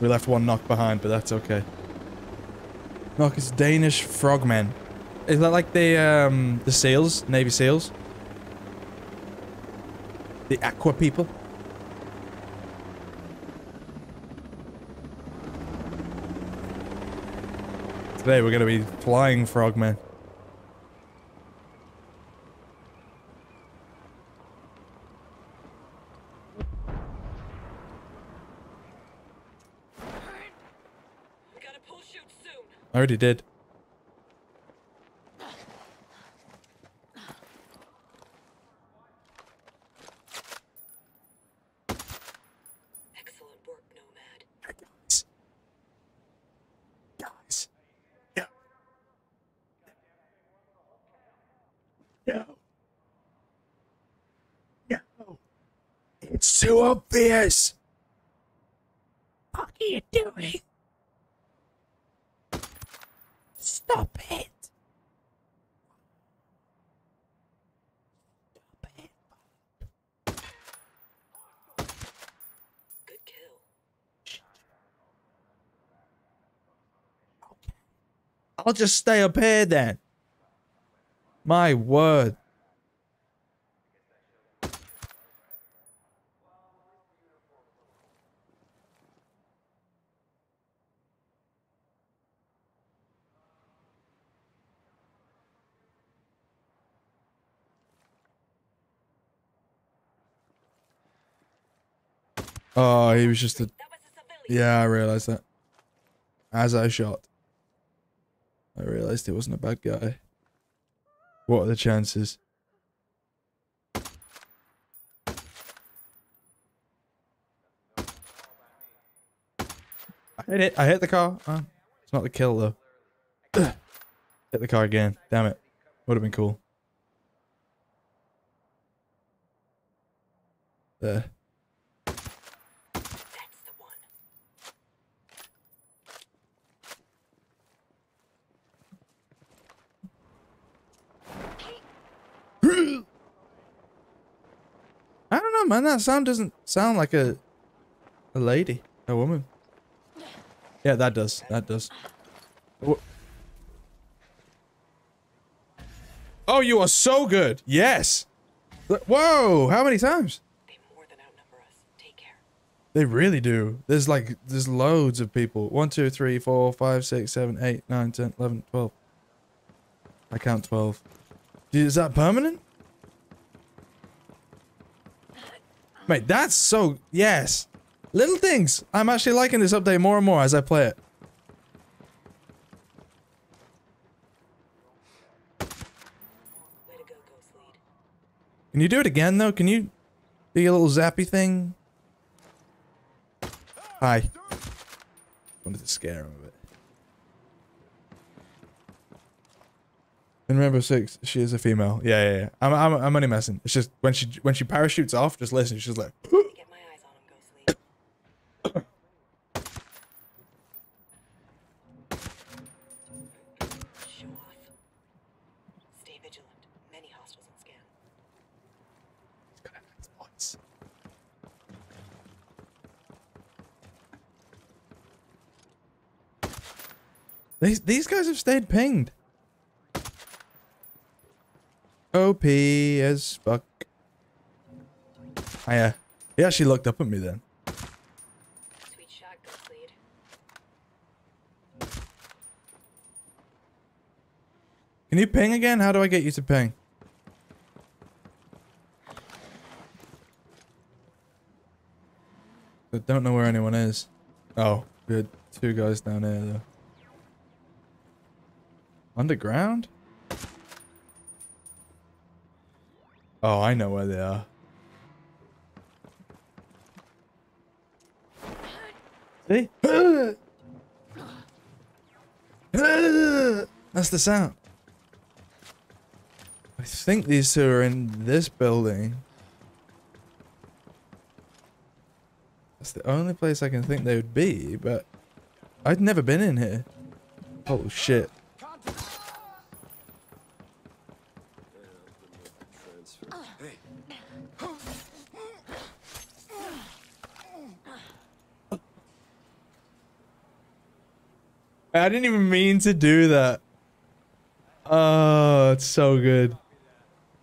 A: We left one Nøkk behind, but that's okay. Nøkk is Danish frogmen. Is that like the um the seals, Navy SEALs? The aqua people? Today we're gonna be flying frogmen. I already did.
C: Excellent work, Nomad.
A: Guys. Guys. Yeah. No. No. It's too obvious.
B: What are you doing? Stop it. Stop it.
C: Good kill.
A: I'll just stay up here then. My word. Oh, he was just a. Yeah, I realized that. As I shot. I realized he wasn't a bad guy. What are the chances? I hit it. I hit the car. Oh, it's not the kill though. hit the car again. Damn it. Would have been cool. There.
C: That's the one.
A: Man. That sound doesn't sound like a a lady, a woman. Yeah, that does. That does. Oh, you are so good. Yes. Whoa! How many times?
C: They more than outnumber us. Take care.
A: They really do. There's like there's loads of people. One, two, three, four, five, six, seven, eight, nine, ten, eleven, twelve. I count twelve. Is that permanent? Mate, that's so yes. Little things. I'm actually liking this update more and more as I play it. Can you do it again though? Can you do your little zappy thing? Hi. Wanted to scare him And remember six, she is a female. Yeah, yeah, yeah. I'm, I'm, I'm only messing. It's just when she when she parachutes off, just listen. She's like,
C: Get my eyes on him, Ghost Lead. Show off. Stay vigilant. Many hostiles on scan.
A: These these guys have stayed pinged. OP as fuck. I, uh, he actually looked up at me then.
C: Sweet shot, Ghost Lead.
A: Can you ping again? How do I get you to ping? I don't know where anyone is. Oh, good. Two guys down there though. Underground? Oh, I know where they are. See? That's the sound. I think these two are in this building. That's the only place I can think they would be, but I'd never been in here. Oh shit. I didn't even mean to do that. Oh, it's so good.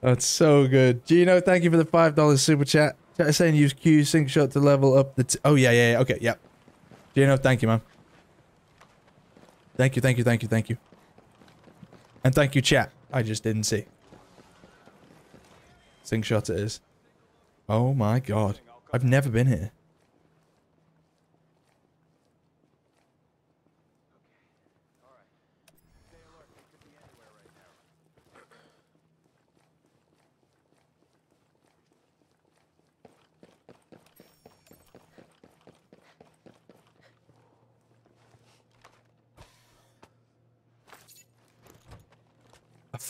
A: That's so good. Gino, thank you for the five dollars super chat. Chat saying use Q sync shot to level up the. Oh yeah, yeah, yeah. Okay, yep. Gino, thank you, man. Thank you, thank you, thank you, thank you. And thank you, chat. I just didn't see. Sync shot it is. Oh my god. I've never been here.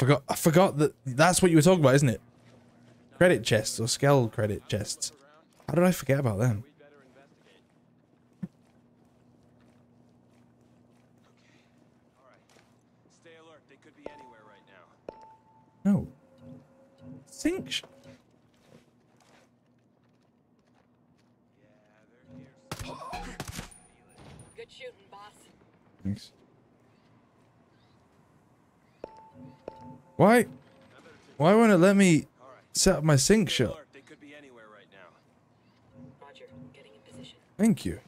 A: Forgot. I forgot that that's what you were talking about, isn't it? Credit chests or skull credit chests. How did I forget about them?
F: We'd better investigate. All right. Stay alert. They could be anywhere right now.
A: No. Sync. sh-
C: Good shooting, boss.
A: Thanks. Why? Why won't it let me set up my sync shot?
F: Alert. They could be anywhere right now.
C: Roger, getting in position.
A: Thank you.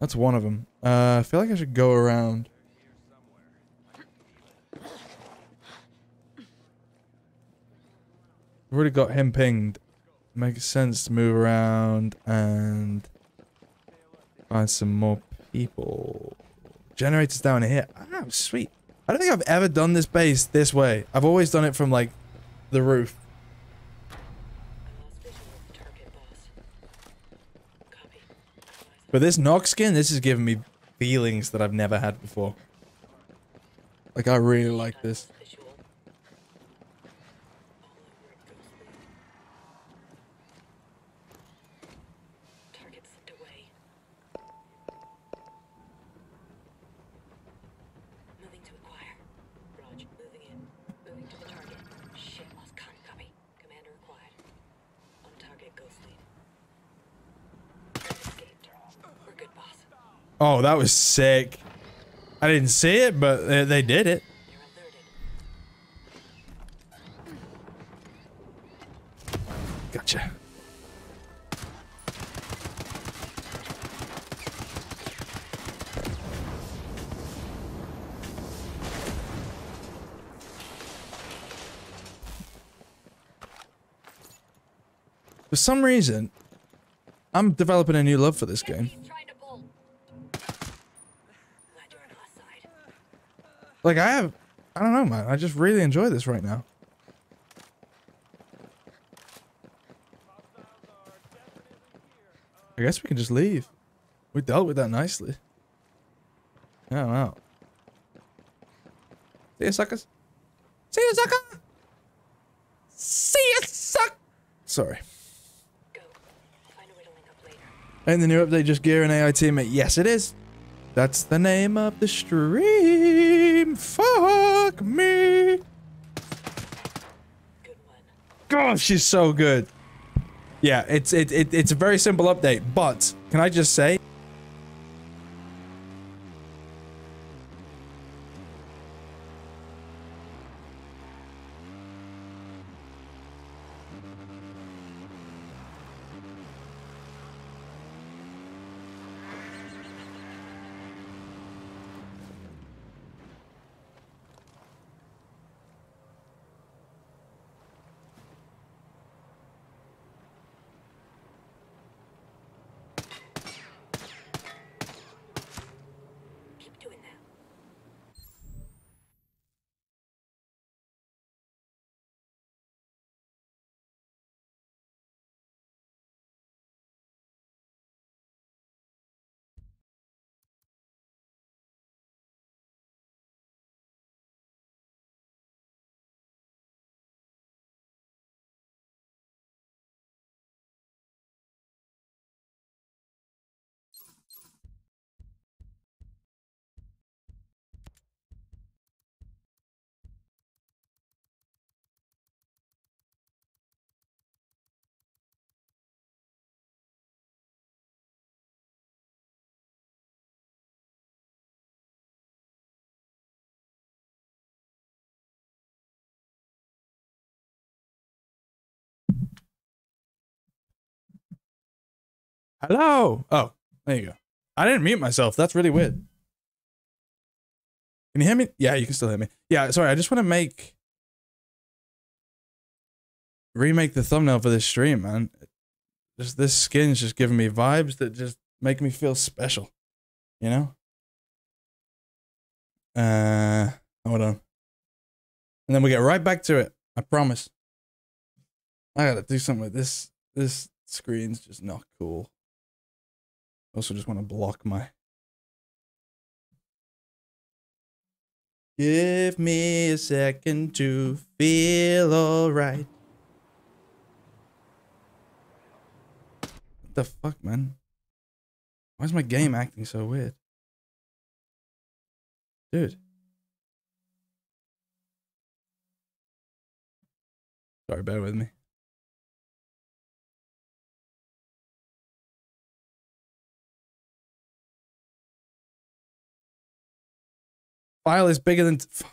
A: That's one of them. Uh, I feel like I should go around. I've already got him pinged. Makes sense to move around and find some more people. Generators down here. Ah, sweet. I don't think I've ever done this base this way. I've always done it from like the roof. But this Nøkk skin, this is giving me feelings that I've never had before. Like I really like this.
C: Visual. All over it goes. Target slipped away. Moving to acquire. Raj, moving in. Moving to the target. Shit, lost con. Copy. Commander acquired. On target, ghost lead. Escaped. We're good, boss.
A: Oh, that was sick. I didn't see it, but they, they did it. Gotcha. For some reason, I'm developing a new love for this game.
C: He's trying to pull. Glad you're on our side.
A: Like I have, I don't know, man. I just really enjoy this right now. I guess we can just leave. We dealt with that nicely. I'm out. See ya, suckers. See ya, sucker. See ya, suck. Sorry. And the new update just gear and AI teammate. Yes, it is. That's the name of the stream. Fuck me. Gosh, she's so good. Yeah, it's it, it it's a very simple update, but can I just say Hello. Oh, there you go. I didn't mute myself. That's really weird. Can you hear me? Yeah, you can still hear me. Yeah, sorry. I just want to make remake the thumbnail for this stream, man. Just this skin's just giving me vibes that just make me feel special. You know? Uh, hold on. And then we get right back to it. I promise. I gotta do something with this. This screen's just not cool. Also, just want to block my. Give me a second to feel alright. What the fuck, man? Why is my game acting so weird? Dude. Sorry, bear with me. File is bigger than. Fuck.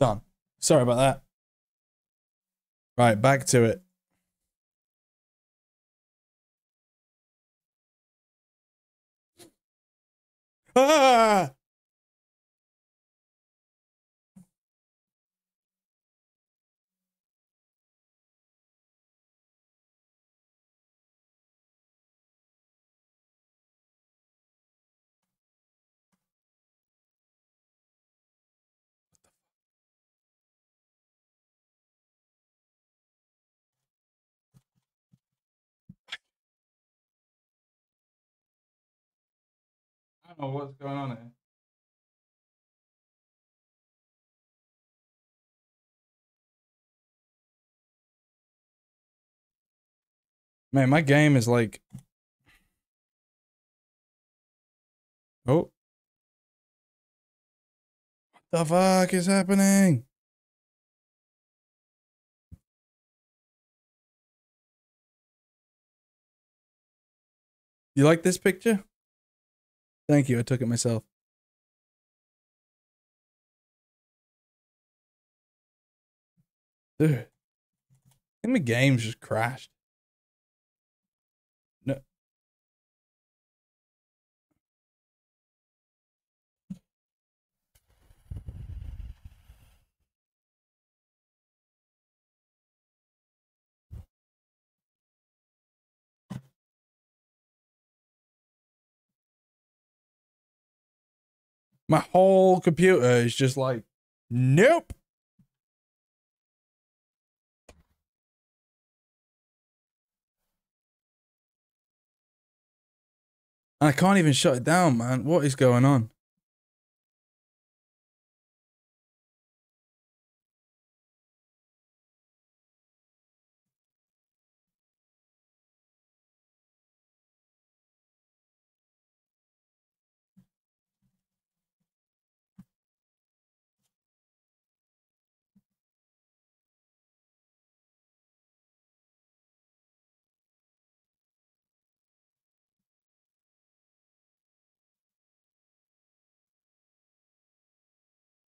A: Done. Sorry about that. Right, back to it. Ah! Don't know what's going on here. Man, my game is like. Oh. What the fuck is happening? You like this picture? Thank you. I took it myself. Dude. I think my game's just crashed. My whole computer is just like, nope. I can't even shut it down, man. What is going on?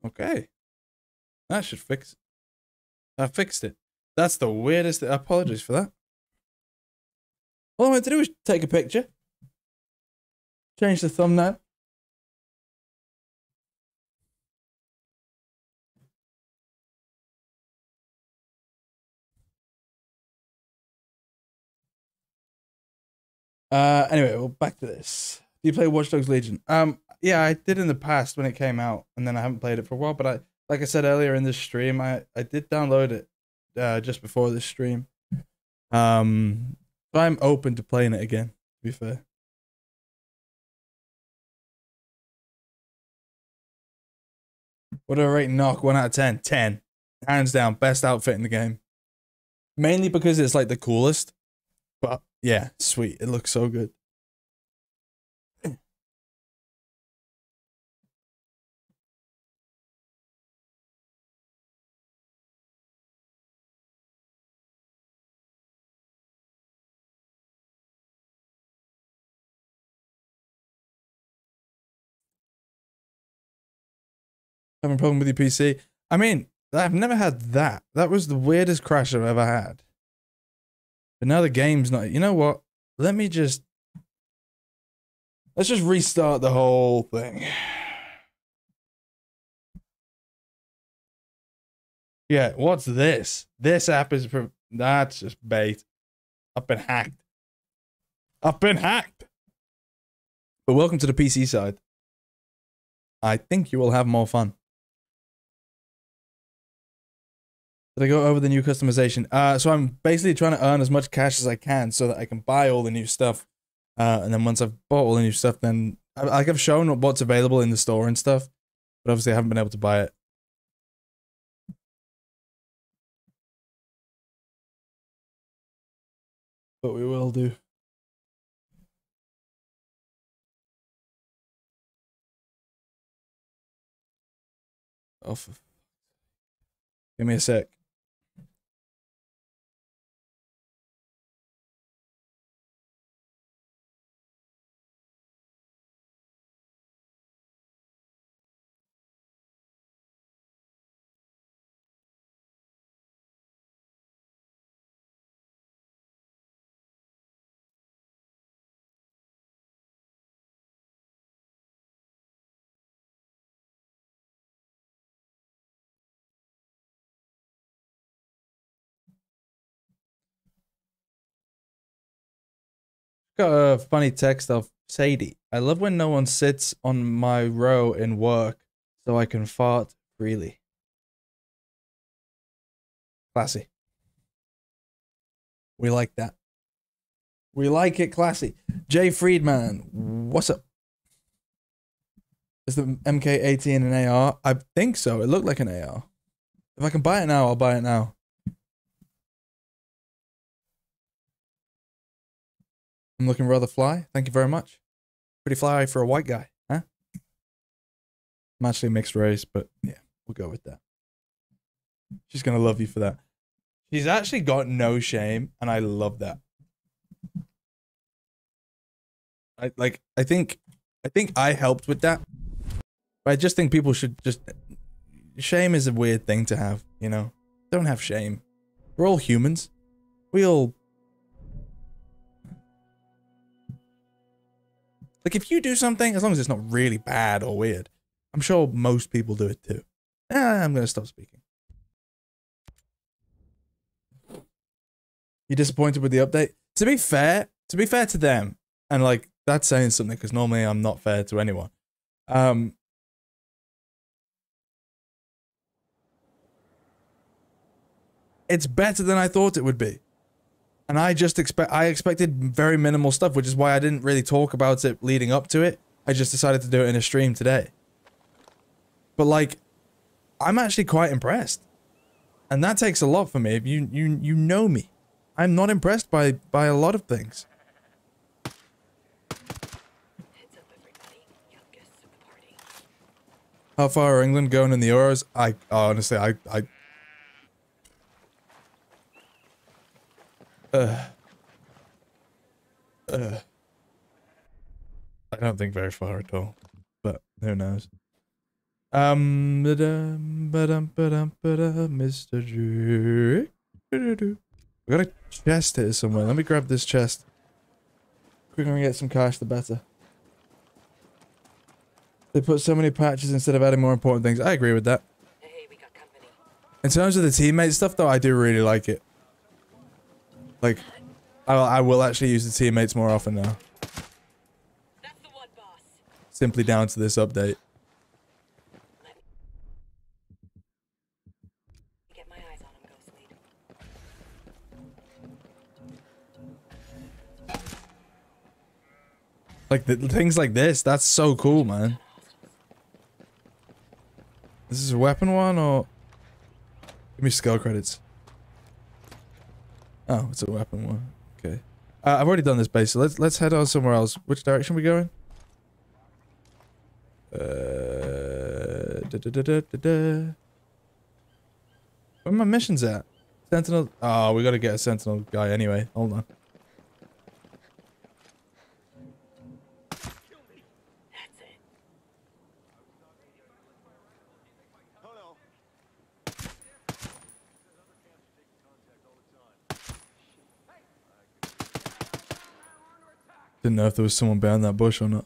A: Okay. That should fix it. I fixed it. That's the weirdest. I apologize for that. All I went to do was take a picture, change the thumbnail. Uh, anyway, well, back to this. Do you play Watch Dogs Legion? Um, yeah, I did in the past when it came out, and then I haven't played it for a while. But I, like I said earlier in this stream, I I did download it uh, just before this stream. Um, but I'm open to playing it again. To be fair. What do I rate Nøkk? One out of ten. Ten. Hands down, best outfit in the game. Mainly because it's like the coolest. But yeah, sweet. It looks so good. Having a problem with your PC? I mean, I've never had that. That was the weirdest crash I've ever had. But now the game's not. You know what? Let me just. Let's just restart the whole thing. Yeah, what's this? This app is. That's just bait. I've been hacked. I've been hacked. But welcome to the PC side. I think you will have more fun. Did I go over the new customization? Uh, so I'm basically trying to earn as much cash as I can so that I can buy all the new stuff. Uh, and then once I've bought all the new stuff, then I, like I've shown what's available in the store and stuff, but obviously I haven't been able to buy it. But we will do. Oh, for... give me a sec. Got a funny text of Sadie. I love when no one sits on my row in work so I can fart freely. Classy. We like that. We like it classy. Jay Friedman, what's up? Is the MK18 an AR? I think so. It looked like an AR. If I can buy it now, I'll buy it now. I'm looking rather fly. Thank you very much. Pretty fly for a white guy, huh? I'm actually mixed race, but yeah, we'll go with that. She's gonna love you for that. She's actually got no shame, and I love that. I like. I think. I think I helped with that. But I just think people should just. Shame is a weird thing to have, you know. Don't have shame. We're all humans. We all Like if you do something, as long as it's not really bad or weird, I'm sure most people do it too. I'm gonna stop speaking. You disappointed with the update? To be fair, to be fair to them, and like that's saying something because normally I'm not fair to anyone. Um, it's better than I thought it would be and I just expect I expected very minimal stuff, which is why I didn't really talk about it leading up to it. I just decided to do it in a stream today. But like, I'm actually quite impressed, and that takes a lot for me. If you you you know me, I'm not impressed by by a lot of things. How far are England going in the Euros? I honestly, I I. Uh, uh, I don't think very far at all, but who knows? Um, ba-dum, ba-dum, ba-dum, ba-dum, Mr. Do-do-do. We got a chest here somewhere. Let me grab this chest. Quicker we get some cash, the better. They put so many patches instead of adding more important things. I agree with that.
C: Hey, we got company.
A: In terms of the teammate stuff, though, I do really like it. Like, I, I will actually use the teammates more often now.
C: That's the one, boss.
A: Simply down to this update.
C: Get my eyes on him, Ghost Lead.
A: Like, the things like this, that's so cool, man. This is a weapon one or? Give me skill credits. Oh, it's a weapon one. Okay. Uh, I've already done this base, so let's let's head on somewhere else. Which direction we going? Uh, da, da, da. Where my missions at? Sentinel. Oh, we gotta get a sentinel guy anyway. Hold on. Didn't know if there was someone behind that bush or not.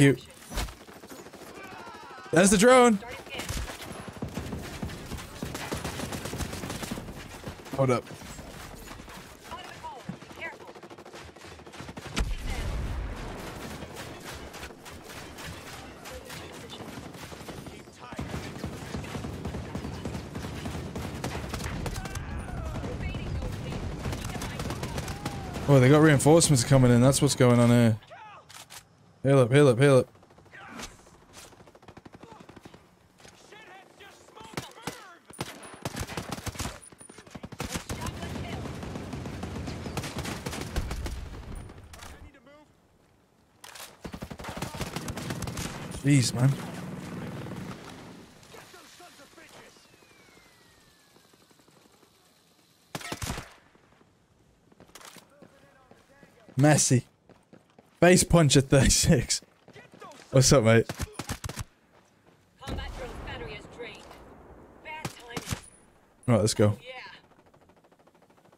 C: Action.
A: There's the drone. Hold up. Oh, they got reinforcements coming in. That's what's going on here. Heal up, heal up, heal up. Jeez, man. Messy. Face punch at 36. What's up, mate? Right, let's go.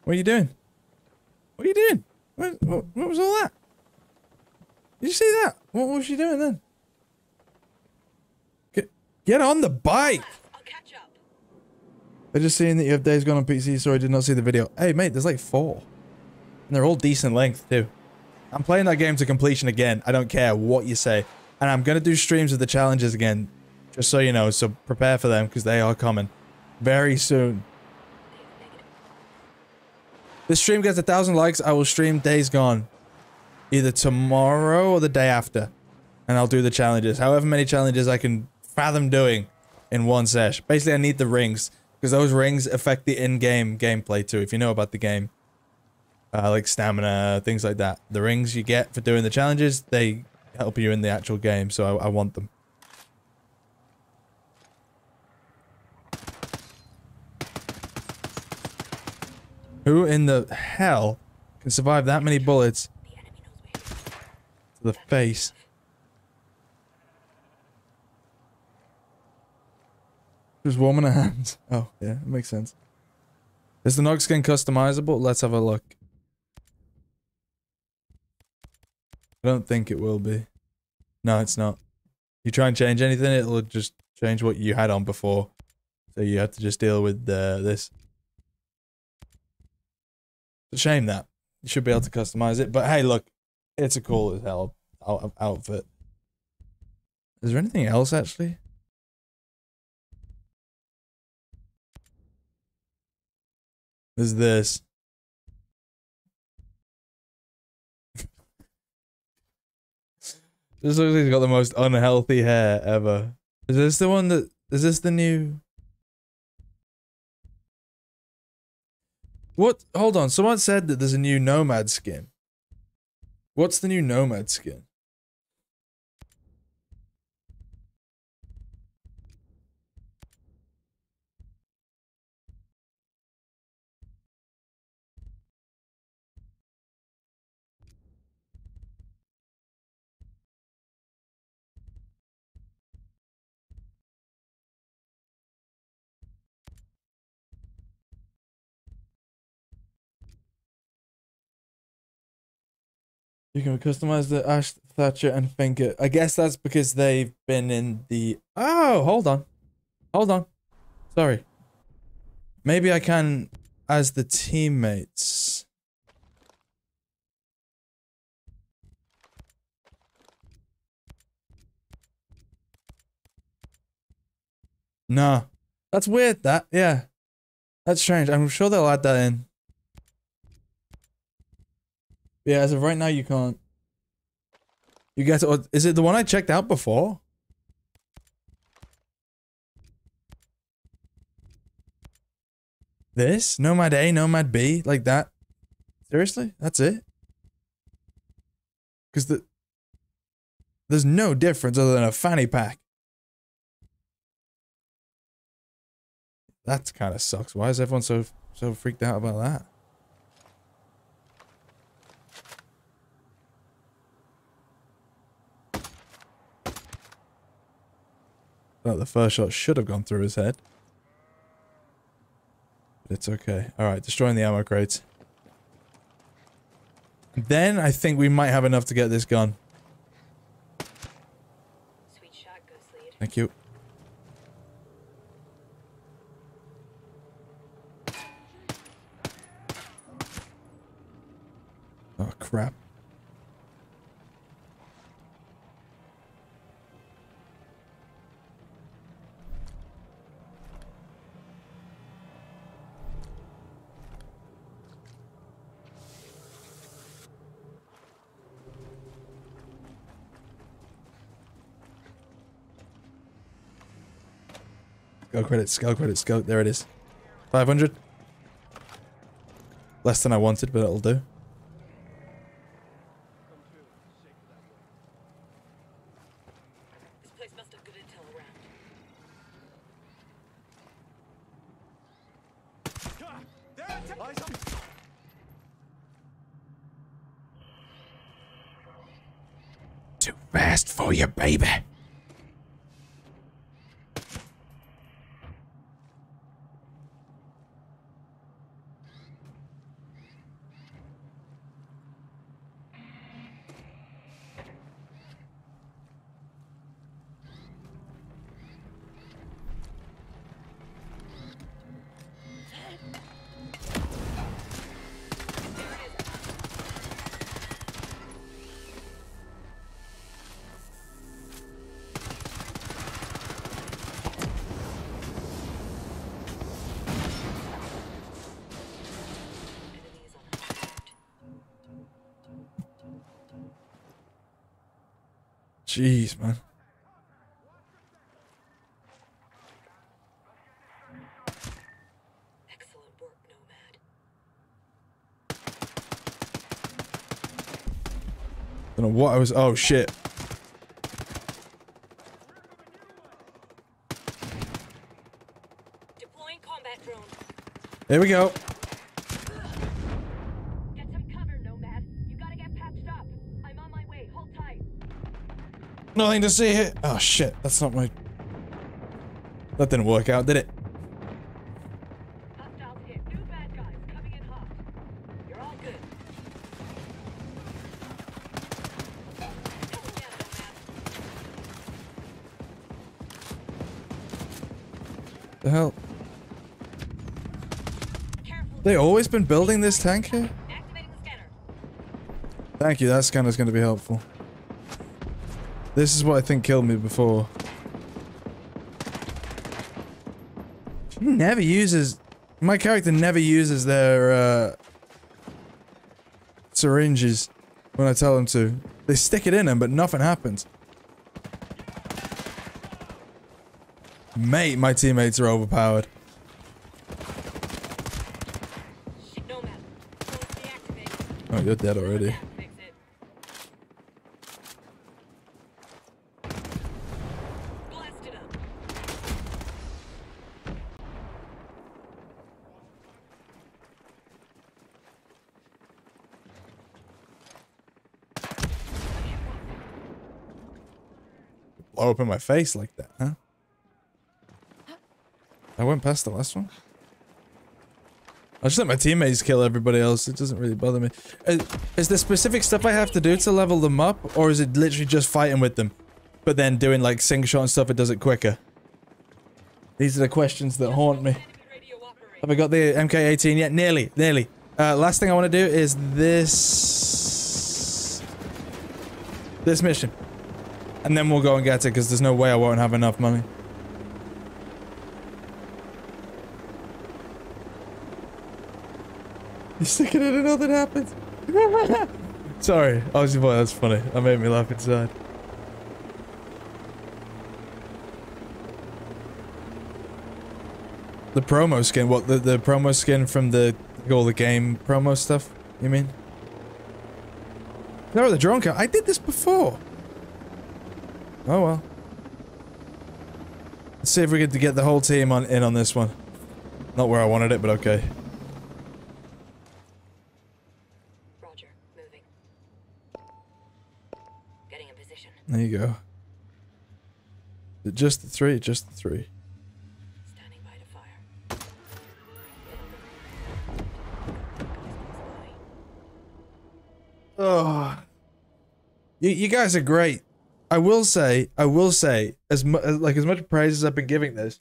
A: What are you doing? What are you doing? What, what, what was all that? Did you see that? What was she doing then? Get, get on the bike! I just seen that you have Days Gone on PC, so I did not see the video. Hey, mate, there's like four. And they're all decent length, too. I'm playing that game to completion again. I don't care what you say. And I'm going to do streams of the challenges again, just so you know. So prepare for them, because they are coming very soon. This stream gets a thousand likes. I will stream Days Gone either tomorrow or the day after. And I'll do the challenges. However many challenges I can fathom doing in one sesh. Basically, I need the rings because those rings affect the in-game gameplay too. If you know about the game, uh, like stamina, things like that. The rings you get for doing the challenges, they help you in the actual game. So I, I want them. Who in the hell can survive that many bullets to the face? Just warming her hands. Oh, yeah, it makes sense. Is the Nøkk skin customizable? Let's have a look. I don't think it will be. No, it's not. You try and change anything, it'll just change what you had on before. So you have to just deal with uh, this. It's a shame that. You should be able to customize it. But hey, look, it's a cool as hell out- outfit. Is there anything else actually? There's this. This looks like he's got the most unhealthy hair ever. Is this the one that? Is this the new? What? Hold on. Someone said that there's a new Nomad skin. What's the new Nomad skin? You can customize the Ash Thatcher and Finka. I guess that's because they've been in the. Oh, hold on, hold on. Sorry. Maybe I can as the teammates. No, that's weird. That yeah, that's strange. I'm sure they'll add that in. Yeah, as of right now, you can't. You guys, or is it the one I checked out before? This? Nomad A, Nomad B, like that? Seriously? That's it? Because the... There's no difference other than a fanny pack. That kind of sucks. Why is everyone so so freaked out about that? Thought the first shot should have gone through his head. But it's okay. Alright, destroying the ammo crates. Then I think we might have enough to get this gun.
C: Sweet shot, Ghost Lead.
A: Thank you. Oh crap. Go credits, go credits, go. There it is. 500. Less than I wanted, but it'll do.
C: This place must have good intel around.
B: Too fast for you, baby.
A: What I was. Oh shit.
C: Deploying combat drone.
A: Here we go.
C: Get some cover, Nomad. You gotta get patched up. I'm on my way. Hold tight.
A: Nothing to see here. Oh shit. That's not my. That didn't work out, did it? Been building this tank here?
C: Activating the scanner.
A: Thank you, that scanner's gonna be helpful. This is what I think killed me before. She never uses... My character never uses their, uh... Syringes when I tell them to. They stick it in them, but nothing happens. Mate, my teammates are overpowered.
C: Nomad. Close deactivated.
A: Oh, you're dead already. Blow up in my face like that, huh? I went past the last one. I just let my teammates kill everybody else. It doesn't really bother me. Is, is there specific stuff I have to do to level them up, or is it literally just fighting with them, but then doing like single shot and stuff? It does it quicker. These are the questions that haunt me. Have I got the MK18 yet? Nearly, nearly. Uh, last thing I want to do is this... This mission. And then we'll go and get it, because there's no way I won't have enough money. You stick it in and nothing happens. Sorry, I was boy, that's funny. That made me laugh inside. The promo skin, what the the promo skin from the all the game promo stuff? You mean? No, the drone car. I did this before. Oh well. Let's see if we get to get the whole team on in on this one. Not where I wanted it, but okay.
C: Roger, moving. Getting in position.
A: There you go. Just the three, just the three.
C: Standing by to fire.
A: Oh. You, you guys are great. I will say, I will say, as mu- as- like as much praise as I've been giving this,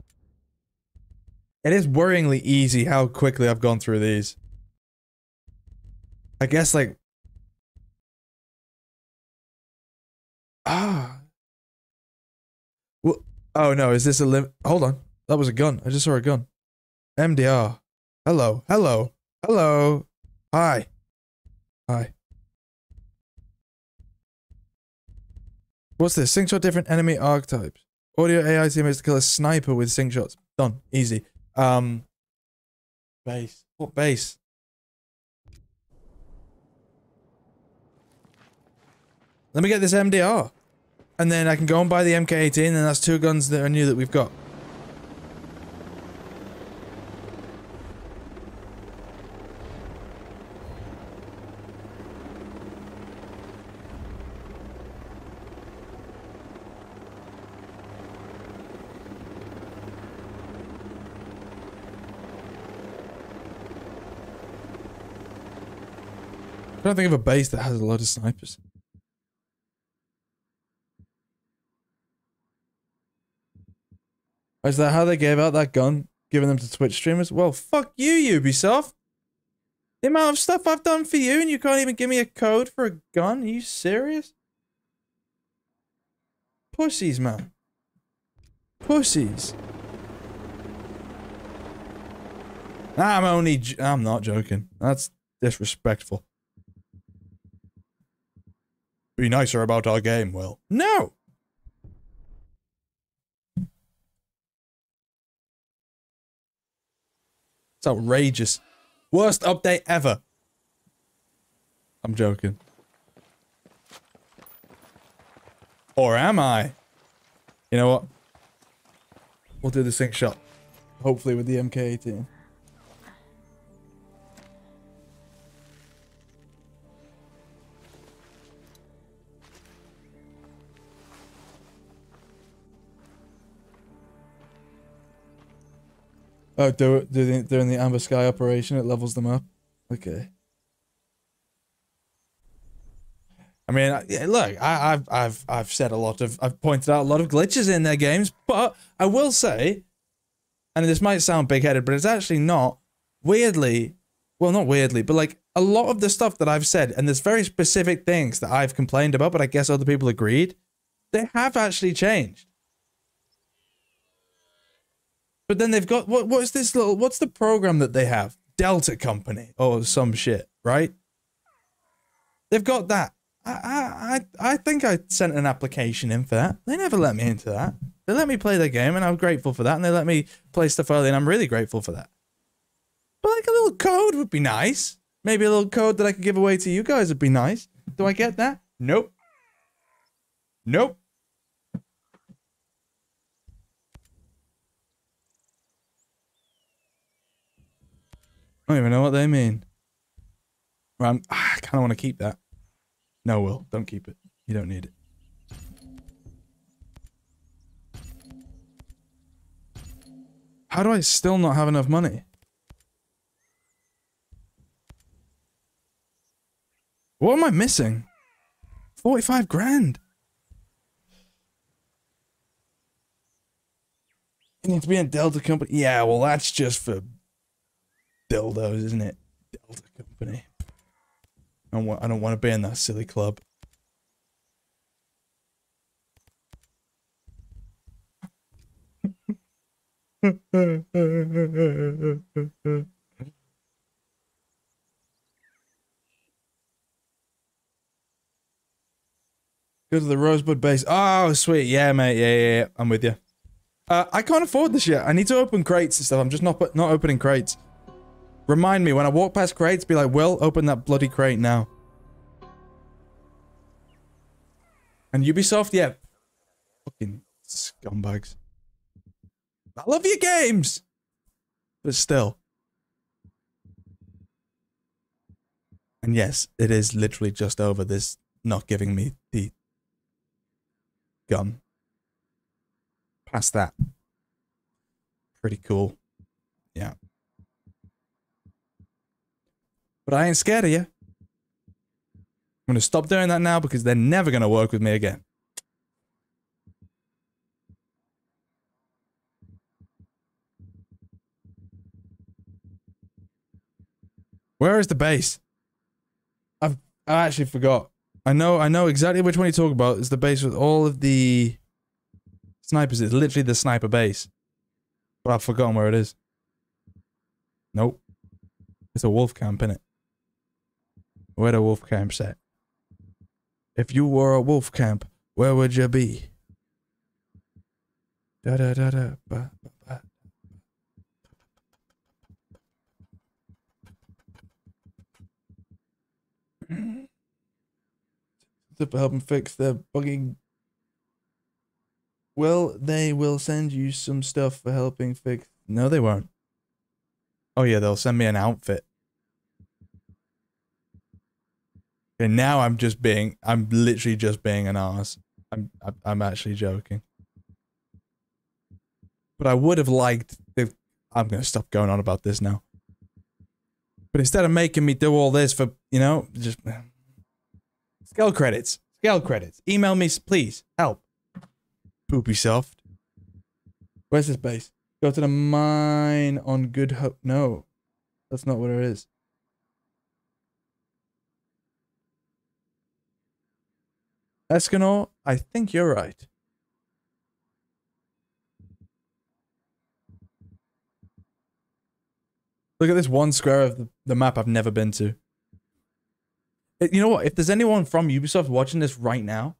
A: it is worryingly easy how quickly I've gone through these. I guess like ah. Well, oh no, is this a lim? Hold on, that was a gun. I just saw a gun. MDR. Hello, hello, hello. Hi, hi. What's this? Sync shot different enemy archetypes. Audio AI team teammates to kill a sniper with sync shots. Done. Easy. Um base. What base? Let me get this MDR. And then I can go and buy the MK18 and that's two guns that are new that we've got. I don't think of a base that has a lot of snipers. Is that how they gave out that gun? Giving them to Twitch streamers? Well, fuck you, Ubisoft. The amount of stuff I've done for you and you can't even give me a code for a gun? Are you serious? Pussies, man. Pussies. I'm only. I'm not joking. That's disrespectful. Be nicer about our game, Will. No! It's outrageous. Worst update ever. I'm joking. Or am I? You know what? We'll do the sync shot. Hopefully with the MK18. Oh, do do during the Amber Sky operation, it levels them up. Okay. I mean, look, I, I've I've I've said a lot of I've pointed out a lot of glitches in their games, but I will say, and this might sound big-headed, but it's actually not. Weirdly, well, not weirdly, but like a lot of the stuff that I've said, and there's very specific things that I've complained about, but I guess other people agreed, they have actually changed. But then they've got what what's this little what's the program that they have? Delta Company or some shit, right? They've got that. I I I think I sent an application in for that. They never let me into that. They let me play their game and I'm grateful for that. And they let me play stuff early and I'm really grateful for that. But like a little code would be nice. Maybe a little code that I could give away to you guys would be nice. Do I get that? Nope. Nope. I don't even know what they mean. I'm, ah, I kind of want to keep that. No, Will, don't keep it. You don't need it. How do I still not have enough money? What am I missing? 45 grand. You need to be in Delta Company. Yeah, well, that's just for dildos, isn't it? Delta Company. I don't want, I don't want to be in that silly club. Go to the Rosebud base. Oh, sweet. Yeah, mate. Yeah, yeah, yeah. I'm with you. Uh, I can't afford this yet. I need to open crates and stuff. I'm just not not opening crates. Remind me when I walk past crates, be like, "Will, open that bloody crate now." And Ubisoft, yeah, fucking scumbags. I love your games, but still. And yes, it is literally just over this not giving me the gun. Past that. Pretty cool. Yeah. But I ain't scared of you. I'm going to stop doing that now because they're never going to work with me again. Where is the base? I've I actually forgot. I know I know exactly which one you talk about. It's the base with all of the snipers. It's literally the sniper base. But I've forgotten where it is. Nope. It's a wolf camp, innit? Where the wolf camp's at? If you were a wolf camp, where would you be? Da da da da ba ba ba. to help them fix their bugging. Well, they will send you some stuff for helping fix. No, they won't. Oh yeah, they'll send me an outfit. And now I'm just being, I'm literally just being an ass. I'm, I'm, actually joking. But I would have liked if, I'm gonna stop going on about this now. But instead of making me do all this for, you know, just Skill credits. Skill credits. Email me, please. Help. Poopy soft. Where's this base? Go to the mine on Good Hope. No, that's not what it is. Escanor, I think you're right. Look at this one square of the, map I've never been to. Uh, You know what? If there's anyone from Ubisoft watching this right now,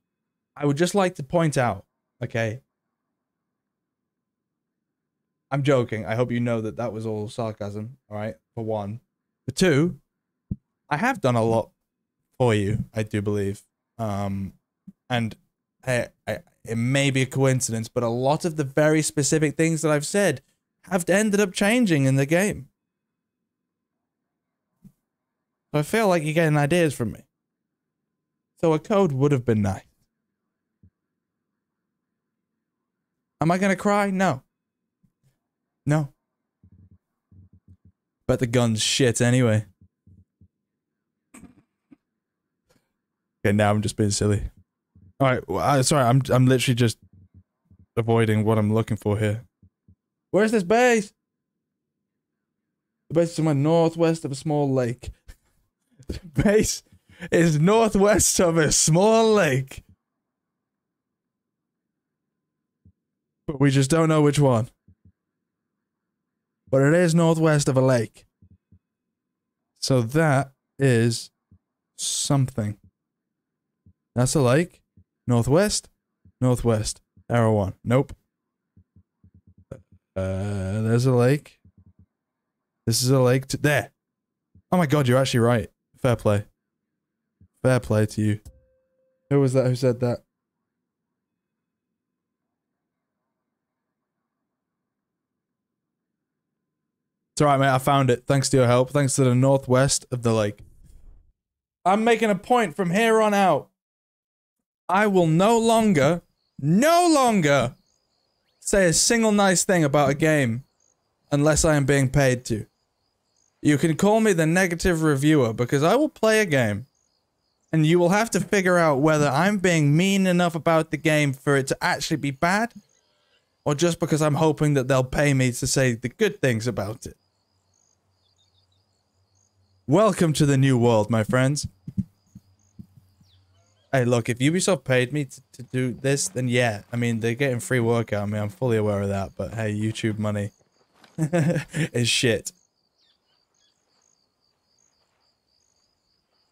A: I would just like to point out, okay? I'm joking. I hope you know that that was all sarcasm, all right? For one. For two, I have done a lot for you, I do believe. Um and I, I, it may be a coincidence, but a lot of the very specific things that I've said have ended up changing in the game. So I feel like you're getting ideas from me. So a code would have been nice. Am I gonna cry? No. No. But the gun's shit anyway. Okay, now I'm just being silly. All right, well, I, sorry, I'm I'm literally just avoiding what I'm looking for here. Where's this base? The base is somewhere northwest of a small lake. The base is northwest of a small lake. But we just don't know which one. But it is northwest of a lake. So that is something. That's a lake. Northwest. Northwest. Arrow one. Nope. Uh, there's a lake. This is a lake. To- there. Oh my god, you're actually right. Fair play. Fair play to you. Who was that who said that? It's alright, mate. I found it. Thanks to your help. Thanks to the northwest of the lake. I'm making a point from here on out. I will no longer, no longer say a single nice thing about a game unless I am being paid to. You can call me the negative reviewer because I will play a game and you will have to figure out whether I'm being mean enough about the game for it to actually be bad, or just because I'm hoping that they'll pay me to say the good things about it. Welcome to the new world, my friends. Hey, look, if Ubisoft paid me to, to do this, then yeah. I mean, they're getting free work out of me. I'm fully aware of that. But hey, YouTube money is shit.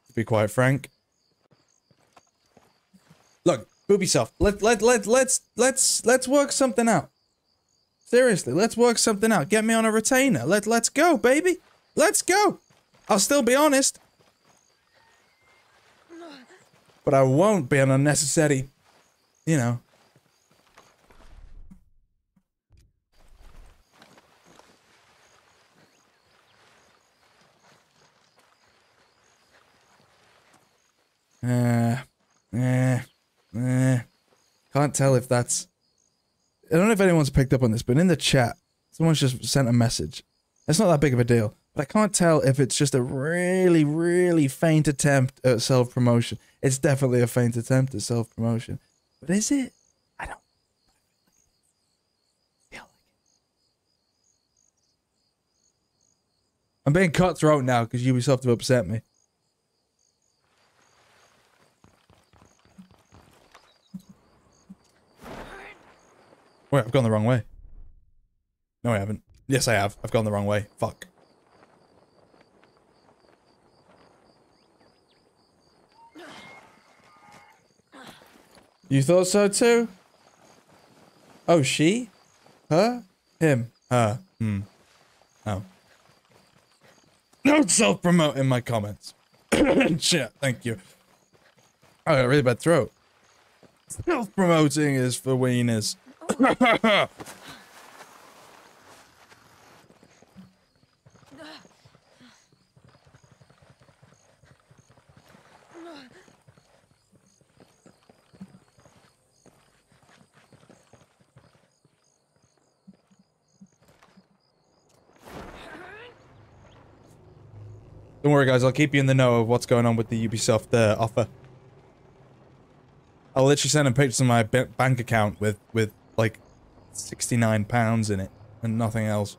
A: To be quite frank. Look, Ubisoft, let let let let's let's let's work something out. Seriously, let's work something out. Get me on a retainer. Let let's go, baby. Let's go. I'll still be honest. But I won't be an unnecessary, you know. Uh, eh, eh. Can't tell if that's. I don't know if anyone's picked up on this, but in the chat, someone's just sent a message. It's not that big of a deal, but I can't tell if it's just a really, really faint attempt at self promotion. It's definitely a faint attempt at self promotion. But is it? I don't. feel like it. I'm being cutthroat now because Ubisoft have upset me. Wait, I've gone the wrong way. No, I haven't. Yes, I have. I've gone the wrong way. Fuck. You thought so too? Oh, she? Her? Him? Her? Hmm. Oh. Don't self-promote in my comments. Shit, thank you. Oh, I got a really bad throat. Self-promoting is for wieners. Don't worry, guys. I'll keep you in the know of what's going on with the Ubisoft uh, offer. I'll literally send a picture of my bank account with with like sixty nine pounds in it and nothing else,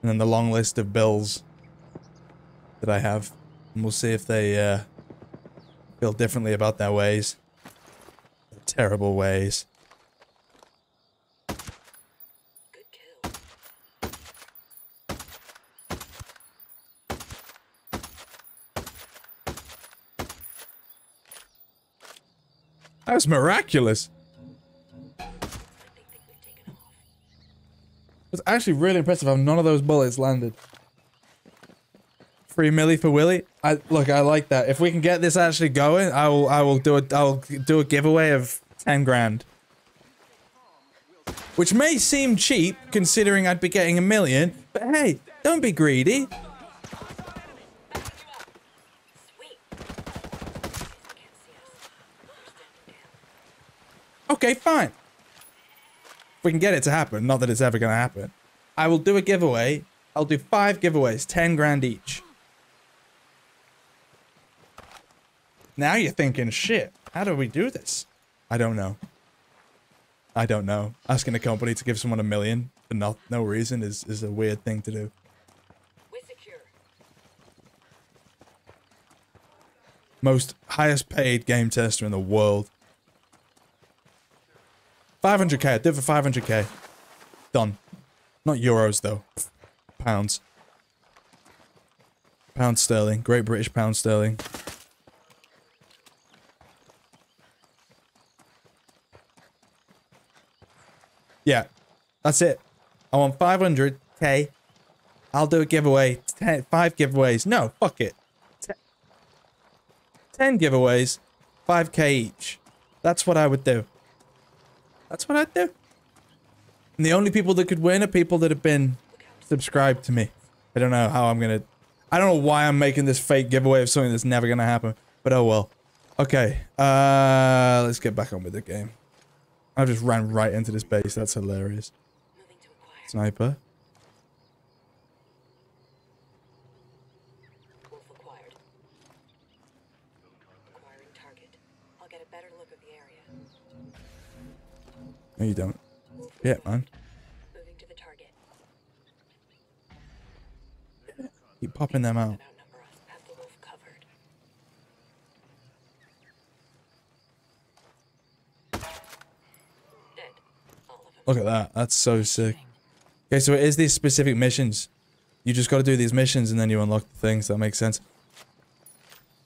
A: and then the long list of bills that I have, and we'll see if they uh, feel differently about their ways. Their terrible ways. That was miraculous. It's actually really impressive how none of those bullets landed. Free milli for Willie. I look. I like that. If we can get this actually going, I will. I will do a. I will do a giveaway of ten grand. Which may seem cheap considering I'd be getting a million, but hey, don't be greedy.
C: Sweet. Can't see us. We're standing down.
A: Okay, fine. If we can get it to happen, not that it's ever gonna happen, I will do a giveaway. I'll do five giveaways, ten grand each. Now you're thinking, shit, how do we do this? I don't know. I don't know. Asking a company to give someone a million for no, no reason is, is a weird thing to do. Most highest paid game tester in the world. 500k, I did for 500k. Done. Not euros though. Pounds. Pound sterling. Great British pound sterling. Yeah. That's it. I want 500k. I'll do a giveaway. Ten, five giveaways. No, fuck it. 10 giveaways, 5k each. That's what I would do. That's what I'd do. And the only people that could win are people that have been subscribed to me. I don't know how I'm gonna. I don't know why I'm making this fake giveaway of something that's never gonna happen. But oh well. Okay. Uh, let's get back on with the game. I just ran right into this base. That's hilarious. Sniper.
C: Wolf acquired.
A: No, you don't. Yeah, man.
C: Moving to the target.
A: Keep popping them out.
C: Outnumber us. Have the wolf covered. Dead. All of them.
A: Look at that. That's so sick. Okay, so it is these specific missions. You just got to do these missions and then you unlock the things. That makes sense.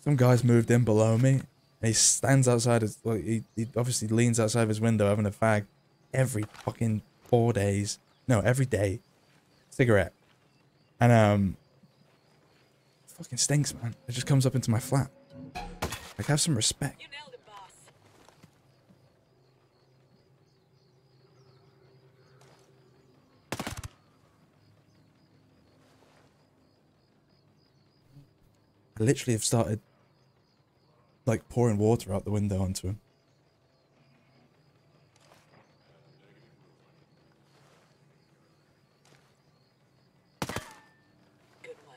A: Some guy's moved in below me. And he stands outside. His, like, he, he obviously leans outside of his window having a fag every fucking four days. No, every day. Cigarette. And, um, fucking stinks, man. It just comes up into my flat. Like, have some respect.
C: You nailed it, boss.
A: I literally have started like pouring water out the window onto him.
C: Good one.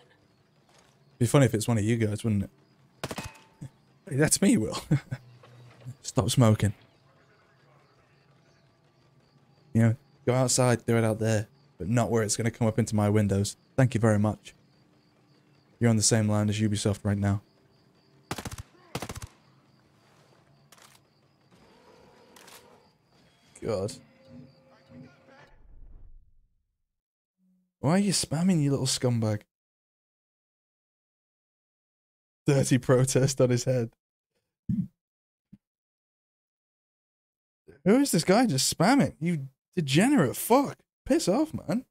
A: Be funny if it's one of you guys, wouldn't it? Hey, that's me, Will. Stop smoking. You know, go outside, do it out there, but not where it's going to come up into my windows. Thank you very much. You're on the same line as Ubisoft right now. God. Why are you spamming, you little scumbag? Dirty protest on his head. Who is this guy just spamming? You degenerate fuck. Piss off, man.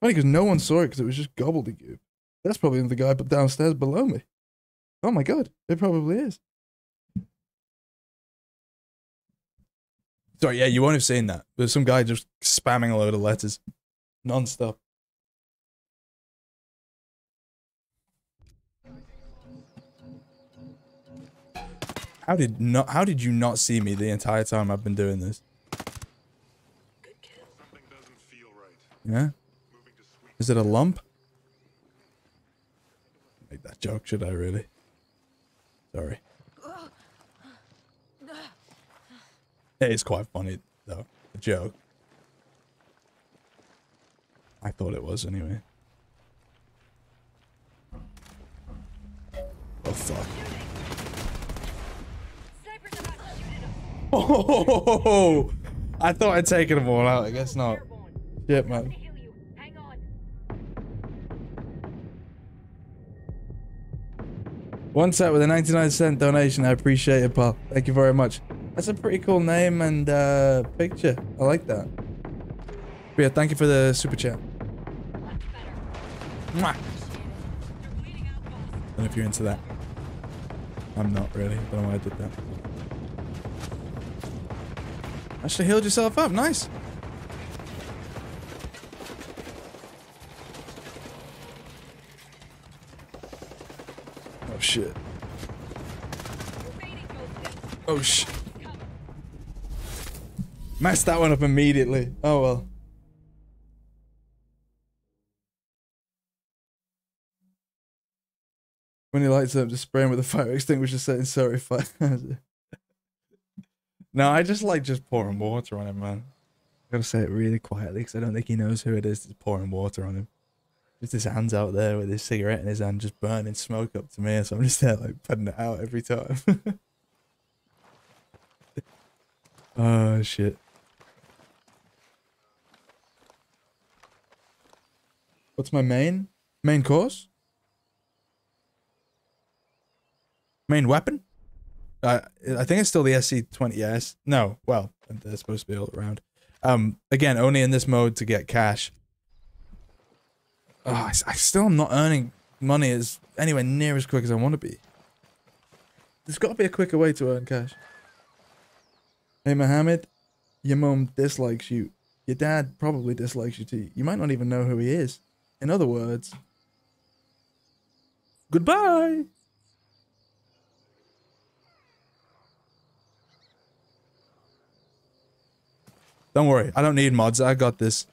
A: Funny because no one saw it because it was just gobbledygook. That's probably the guy but downstairs below me. Oh my god, it probably is. Sorry, yeah, you won't have seen that. There's some guy just spamming a load of letters non-stop. How did not? How did you not see me the entire time I've been doing this? Yeah. Is it a lump? Make that joke, should I really? Sorry. It is quite funny though. The joke. I thought it was anyway. Oh fuck.
C: Snipers about to shoot at us.
A: Oh, I thought I'd taken them all out. I guess not. Shit, man. One set with a 99 cent donation. I appreciate it, pal. Thank you very much. That's a pretty cool name and uh, picture. I like that. But yeah, thank you for the super chat. Mwah.
C: Boss.
A: don't know if you're into that. I'm not really. Don't know why I did that. Actually healed yourself up. Nice. Oh shit. Oh shit. Messed that one up immediately. Oh well. When he lights up, just spray him with a fire extinguisher saying sorry fire. No, I just like just pouring water on him, man. I gotta say it really quietly because I don't think he knows who it is that's pouring water on him. Just his hands out there with his cigarette in his hand, just burning smoke up to me. So I'm just there like putting it out every time. oh shit. What's my main? Main course? Main weapon? Uh, I think it's still the SC20S. No, well, they're supposed to be all around. Um, again, only in this mode to get cash. Oh, I, I still am not earning money as anywhere near as quick as I want to be. There's got to be a quicker way to earn cash. Hey, Mohammed, your mom dislikes you. Your dad probably dislikes you too. You might not even know who he is. In other words, goodbye. Don't worry, I don't need mods. I got this.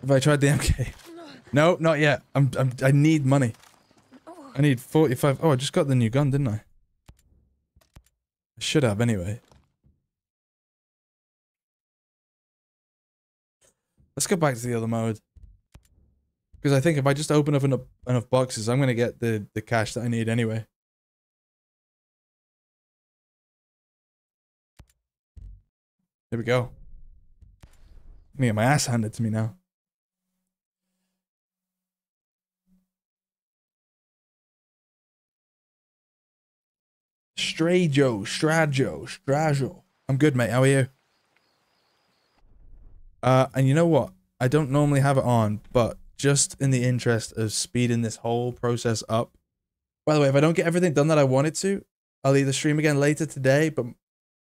A: Have I tried the MK? No, not yet. I'm, I'm I need money. I need 45. Oh, I just got the new gun, didn't I? I should have anyway. Let's go back to the other mode. Because I think if I just open up enough, enough boxes, I'm going to get the, the cash that I need anyway. Here we go. I'm gonna get my ass handed to me now. Strajo, Strajo, Strajo. I'm good, mate. How are you? Uh, and you know what? I don't normally have it on, but just in the interest of speeding this whole process up. By the way, if I don't get everything done that I wanted to, I'll either stream again later today, but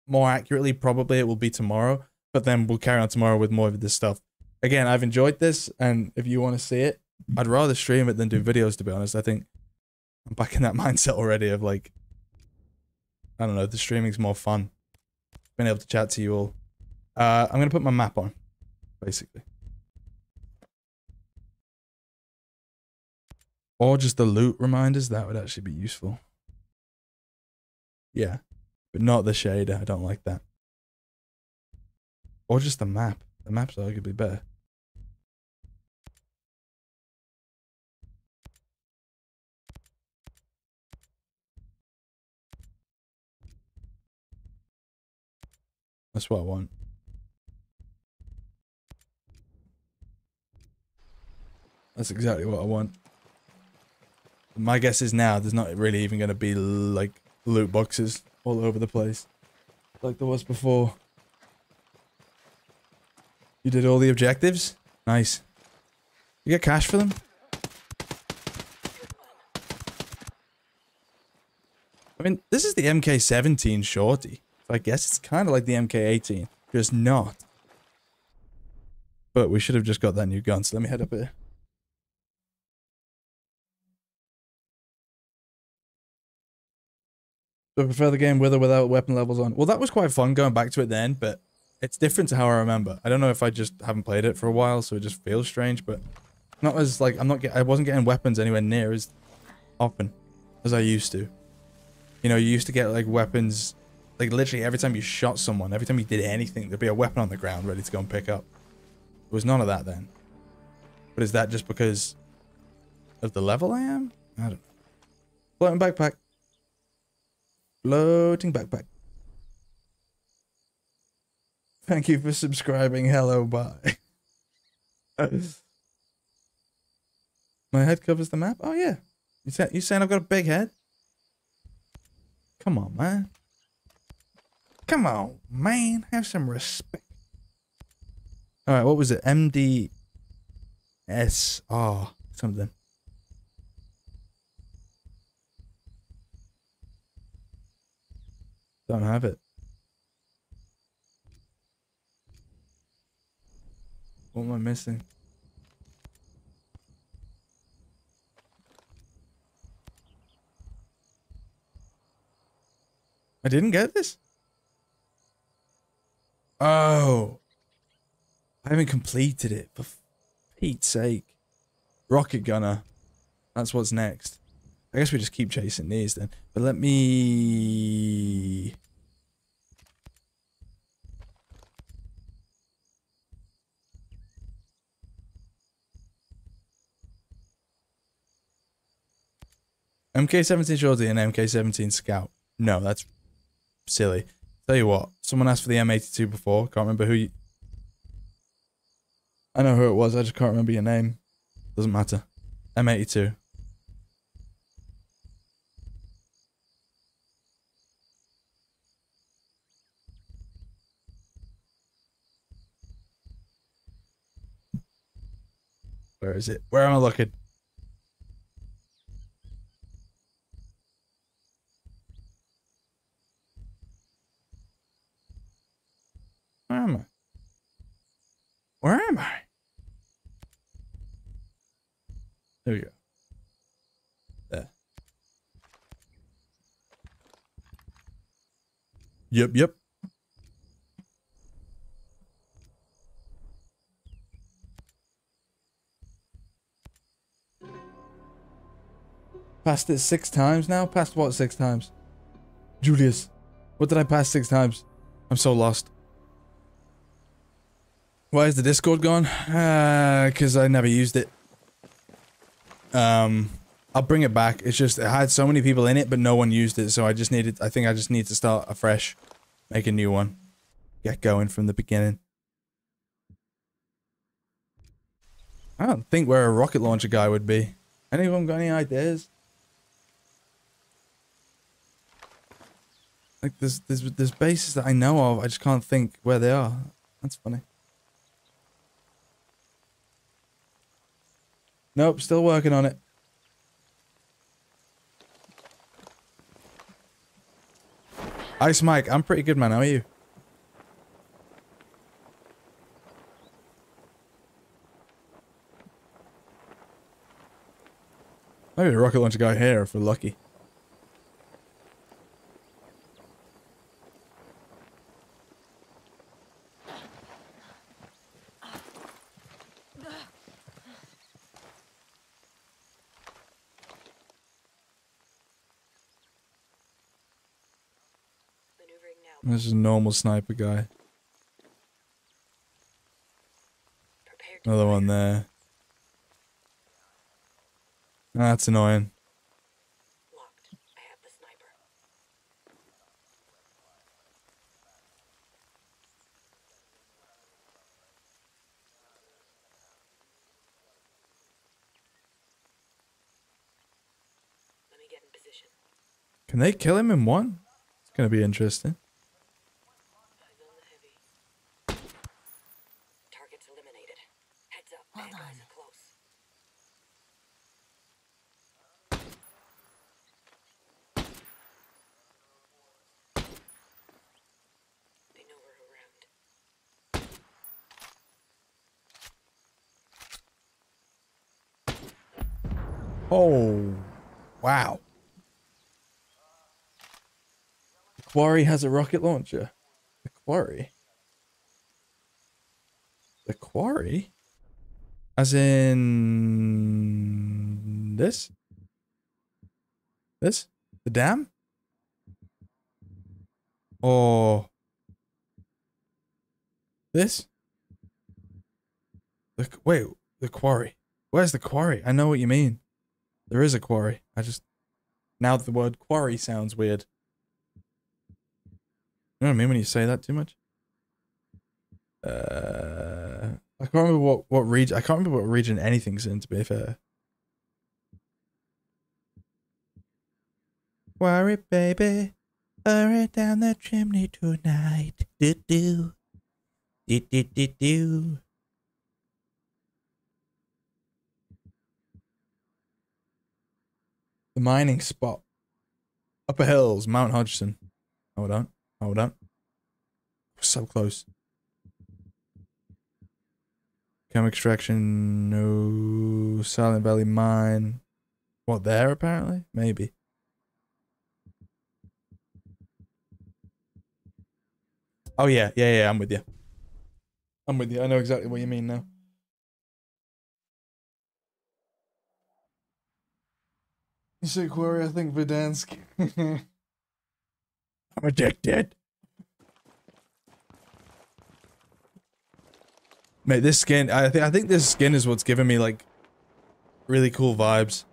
A: more accurately, probably it will be tomorrow. But then we'll carry on tomorrow with more of this stuff. Again, I've enjoyed this, and if you want to see it, I'd rather stream it than do videos. To be honest, I think I'm back in that mindset already of like, I don't know, the streaming's more fun. Being able to chat to you all. Uh, I'm gonna put my map on, basically. Or just the loot reminders, that would actually be useful. Yeah. But not the shader, I don't like that. Or just the map. The map's arguably better. That's what I want. That's exactly what I want. My guess is now there's not really even going to be like loot boxes all over the place like there was before. You did all the objectives? Nice. You get cash for them? I mean, this is the MK17 shorty. So I guess it's kind of like the MK18, just not. But we should have just got that new gun, so let me head up here. Do I prefer the game with or without weapon levels on? Well, that was quite fun going back to it then, but it's different to how I remember. I don't know if I just haven't played it for a while, so it just feels strange, but not as like I'm not get, I wasn't getting weapons anywhere near as often as I used to. You know, you used to get like weapons like literally every time you shot someone, every time you did anything, there'd be a weapon on the ground ready to go and pick up. There was none of that then. But is that just because of the level I am? I don't know. Floating backpack. Floating backpack. Thank you for subscribing. Hello, bye. My head covers the map? Oh, yeah. You, say, you saying I've got a big head? Come on, man. Come on, man. Have some respect. All right, what was it? MDSR something. Don't have it. What am I missing? I didn't get this? Oh. I haven't completed it, for Pete's sake. Rocket Gunner. That's what's next. I guess we just keep chasing these then. But let me... MK17 Shorty and MK17 Scout. No, that's silly. Tell you what, someone asked for the M82 before. Can't remember who you... I know who it was, I just can't remember your name. Doesn't matter. M82. Where is it? Where am I looking? Where am I? Where am I? There we go. There. Yep, yep. Passed it six times now? Passed what six times? Julius, what did I pass six times? I'm so lost. Why is the Discord gone? Uh, cause I never used it. Um, I'll bring it back. It's just, it had so many people in it, but no one used it, so I just needed, I think I just need to start afresh. Make a new one. Get going from the beginning. I don't think where a rocket launcher guy would be. Anyone got any ideas? Like there's there's there's bases that I know of. I just can't think where they are. That's funny. Nope, still working on it. Ice Mike, I'm pretty good, man. How are you? Maybe a rocket launcher guy here if we're lucky. This is a normal sniper guy. Another one there. That's annoying. Can they kill him in one? It's gonna be interesting.
C: Eyes on the heavy. Targets eliminated. Heads up.
G: Well
C: bad guys
G: done.
C: are close. They know we're around.
A: Oh, wow. The quarry has a rocket launcher. The quarry. The quarry? As in this? This? The dam? Or this? The, wait, the quarry. Where's the quarry? I know what you mean. There is a quarry. I just now the word quarry sounds weird. You know what I mean when you say that too much? Uh I can't remember what, what region I can't remember what region anything's in to be fair. Quarry baby, hurry down the chimney tonight. Do do. Do do do do. The mining spot. Upper Hills, Mount Hodgson. Hold on. Hold on. So close. Chem extraction, no. Silent Valley Mine. What, there apparently? Maybe. Oh, yeah. Yeah, yeah, I'm with you. I'm with you. I know exactly what you mean now. You say quarry, I think Verdansk. I'm addicted. Mate, this skin, I think I think this skin is what's giving me like really cool vibes.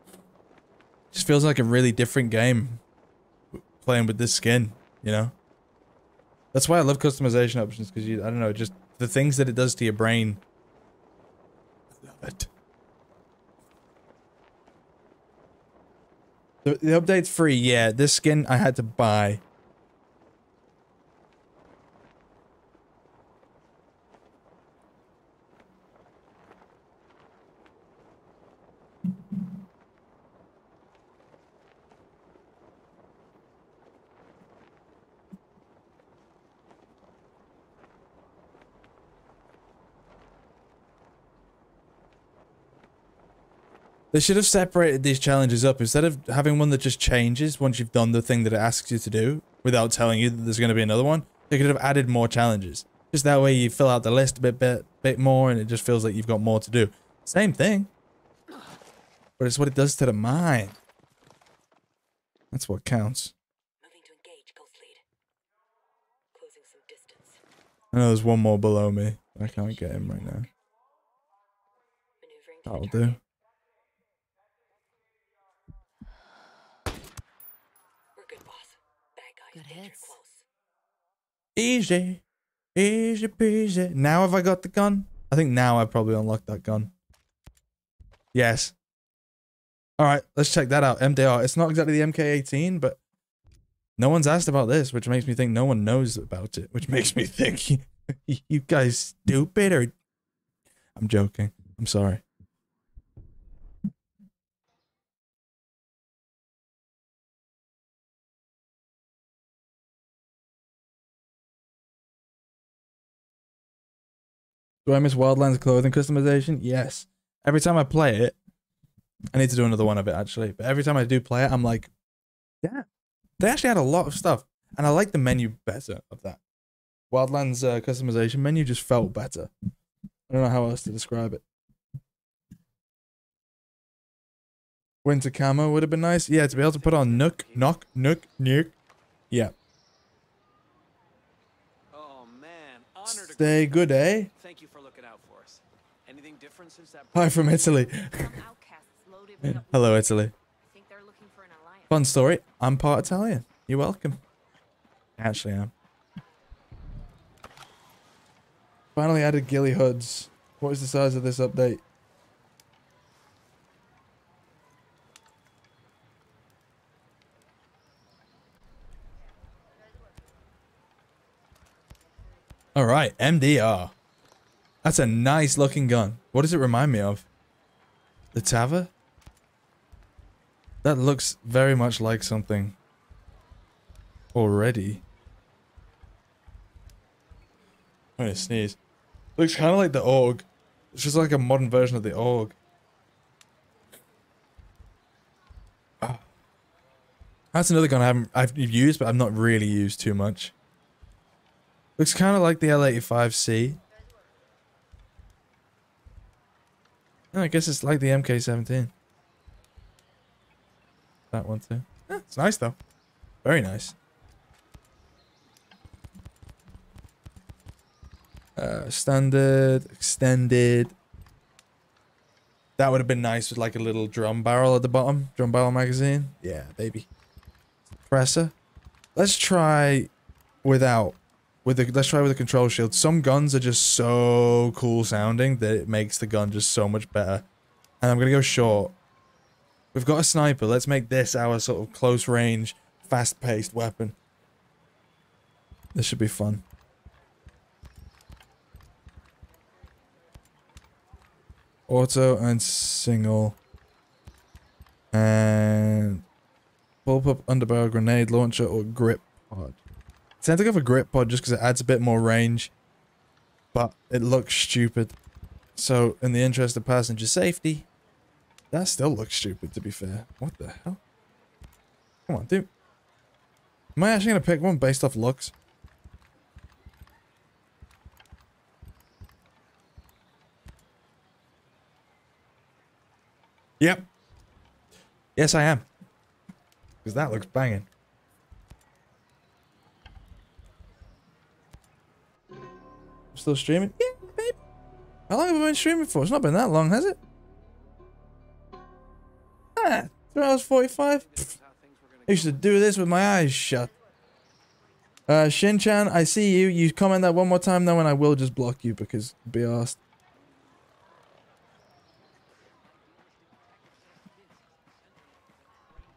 A: Just feels like a really different game playing with this skin, you know? That's why I love customization options because you I don't know, just the things that it does to your brain. I love it. The, the update's free, yeah. This skin I had to buy. They should have separated these challenges up instead of having one that just changes once you've done the thing that it asks you to do without telling you that there's going to be another one. They could have added more challenges. Just that way you fill out the list a bit bit bit more and it just feels like you've got more to do. Same thing. But it's what it does to the mind. That's what counts.
C: Moving to engage, Ghost Lead. Closing some distance.
A: I know there's one more below me. I can't get him right now. That'll do.
C: target. We're good, boss. Bad guy
G: Good
C: danger
G: hits.
C: close.
A: Easy. Easy peasy. Now have I got the gun? I think now I probably unlocked that gun. Yes. Alright, let's check that out. MDR. It's not exactly the MK18, but no one's asked about this, which makes me think no one knows about it, which makes me think you guys stupid or I'm joking. I'm sorry. Do I miss Wildlands clothing customization? Yes. Every time I play it, I need to do another one of it actually. But every time I do play it, I'm like, yeah, they actually had a lot of stuff, and I like the menu better of that. Wildlands uh, customization menu just felt better. I don't know how else to describe it. Winter camo would have been nice. Yeah, to be able to put on Nook, Knock, Nook, Nuke. Yeah.
D: Oh man, honored to
A: Stay good, eh?
D: Thank you for looking out for us. Anything different since that?
A: Hi from Italy.
G: Some outcasts loaded with a-
A: Hello, Italy.
G: I think they're looking for an alliance.
A: Fun story. I'm part Italian. You're welcome. Actually, I am. Finally added ghillie hoods. What is the size of this update? All right, MDR. That's a nice looking gun. What does it remind me of? The Tavor? That looks very much like something already. I'm gonna sneeze. Looks kind of like the AUG. It's just like a modern version of the AUG. Ah. That's another gun I haven't I've used, but I've not really used too much. Looks kind of like the L85C. Oh, I guess it's like the MK17. That one too. Yeah, it's nice though. Very nice. Uh, standard, extended. That would have been nice with like a little drum barrel at the bottom. Drum barrel magazine. Yeah, baby. Presser. Let's try without. With the let's try with the control shield. Some guns are just so cool sounding that it makes the gun just so much better. And I'm gonna go short. We've got a sniper. Let's make this our sort of close range, fast paced weapon. This should be fun. Auto and single. And bullpup underbarrel grenade launcher or grip pod. I tend to go for grip pod just because it adds a bit more range. But it looks stupid. So in the interest of passenger safety, that still looks stupid, to be fair. What the hell? Come on, dude. Am I actually going to pick one based off looks? Yep. Yes, I am. Because that looks banging. Still streaming? Yeah, babe. How long have I been streaming for? It's not been that long, has it? Ah, 3 hours 45? I used to do this with my eyes shut. Uh, Shin-chan, I see you. You comment that one more time though and I will just block you because be asked.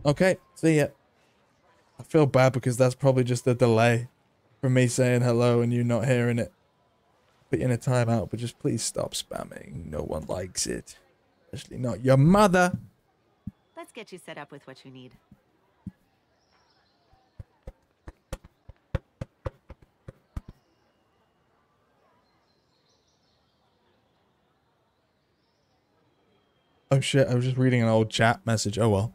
A: Okay, see ya. I feel bad because that's probably just a delay from me saying hello and you not hearing it. Put you in a timeout, but just please stop spamming. No one likes it. Especially not your mother.
G: Let's get you set up with what you need.
A: Oh shit, I was just reading an old chat message. Oh well.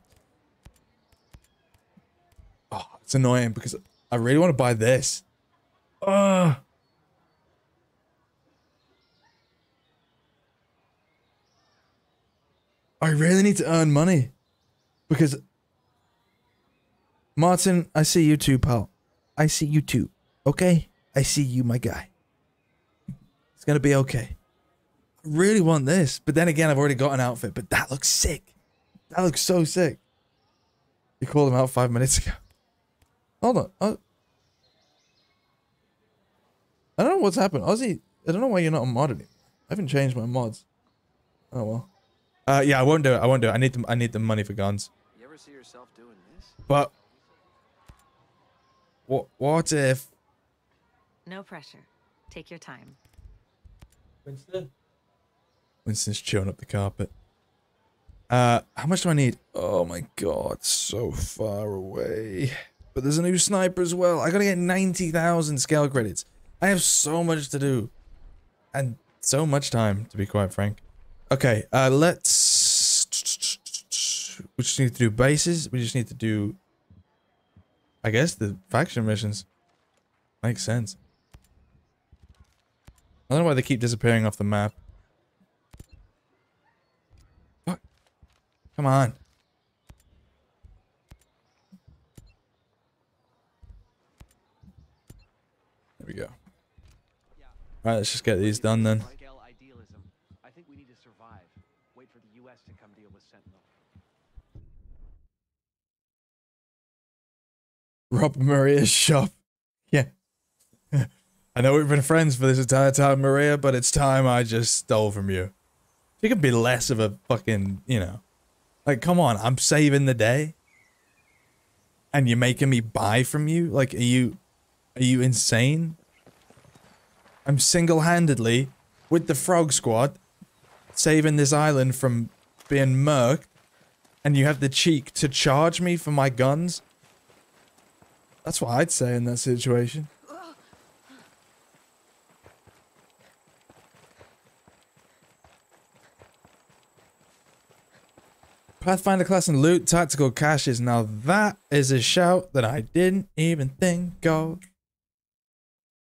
A: Oh, it's annoying because I really want to buy this. Ugh. I really need to earn money because Martin, I see you too, pal. I see you too. Okay? I see you, my guy. It's gonna be okay. I really want this, but then again, I've already got an outfit, but that looks sick. That looks so sick. You called him out five minutes ago. Hold on. Oh. I don't know what's happened. Ozzy, I don't know why you're not a mod anymore. I haven't changed my mods. Oh well. Uh, yeah, I won't do it. I won't do it. I need the I need the money for guns.
E: You ever see yourself doing this?
A: But what what if
G: No pressure. Take your time.
A: Winston? Winston's chewing up the carpet. Uh, how much do I need? Oh my god, so far away. But there's a new sniper as well. I gotta get 90,000 skill credits. I have so much to do. And so much time, to be quite frank. Okay, uh, let's... We just need to do bases. We just need to do... I guess the faction missions. Makes sense. I don't know why they keep disappearing off the map. What? Come on. There we go. Alright, let's just get these done then. Rob Maria's shop. Yeah. I know we've been friends for this entire time, Maria, but it's time I just stole from you. You could be less of a fucking, you know. Like, come on, I'm saving the day. And you're making me buy from you? Like, are you are you insane? I'm single-handedly with the frog squad saving this island from being murked and you have the cheek to charge me for my guns? That's what I'd say in that situation. Pathfinder class and loot tactical caches. Now that is a shout that I didn't even think of.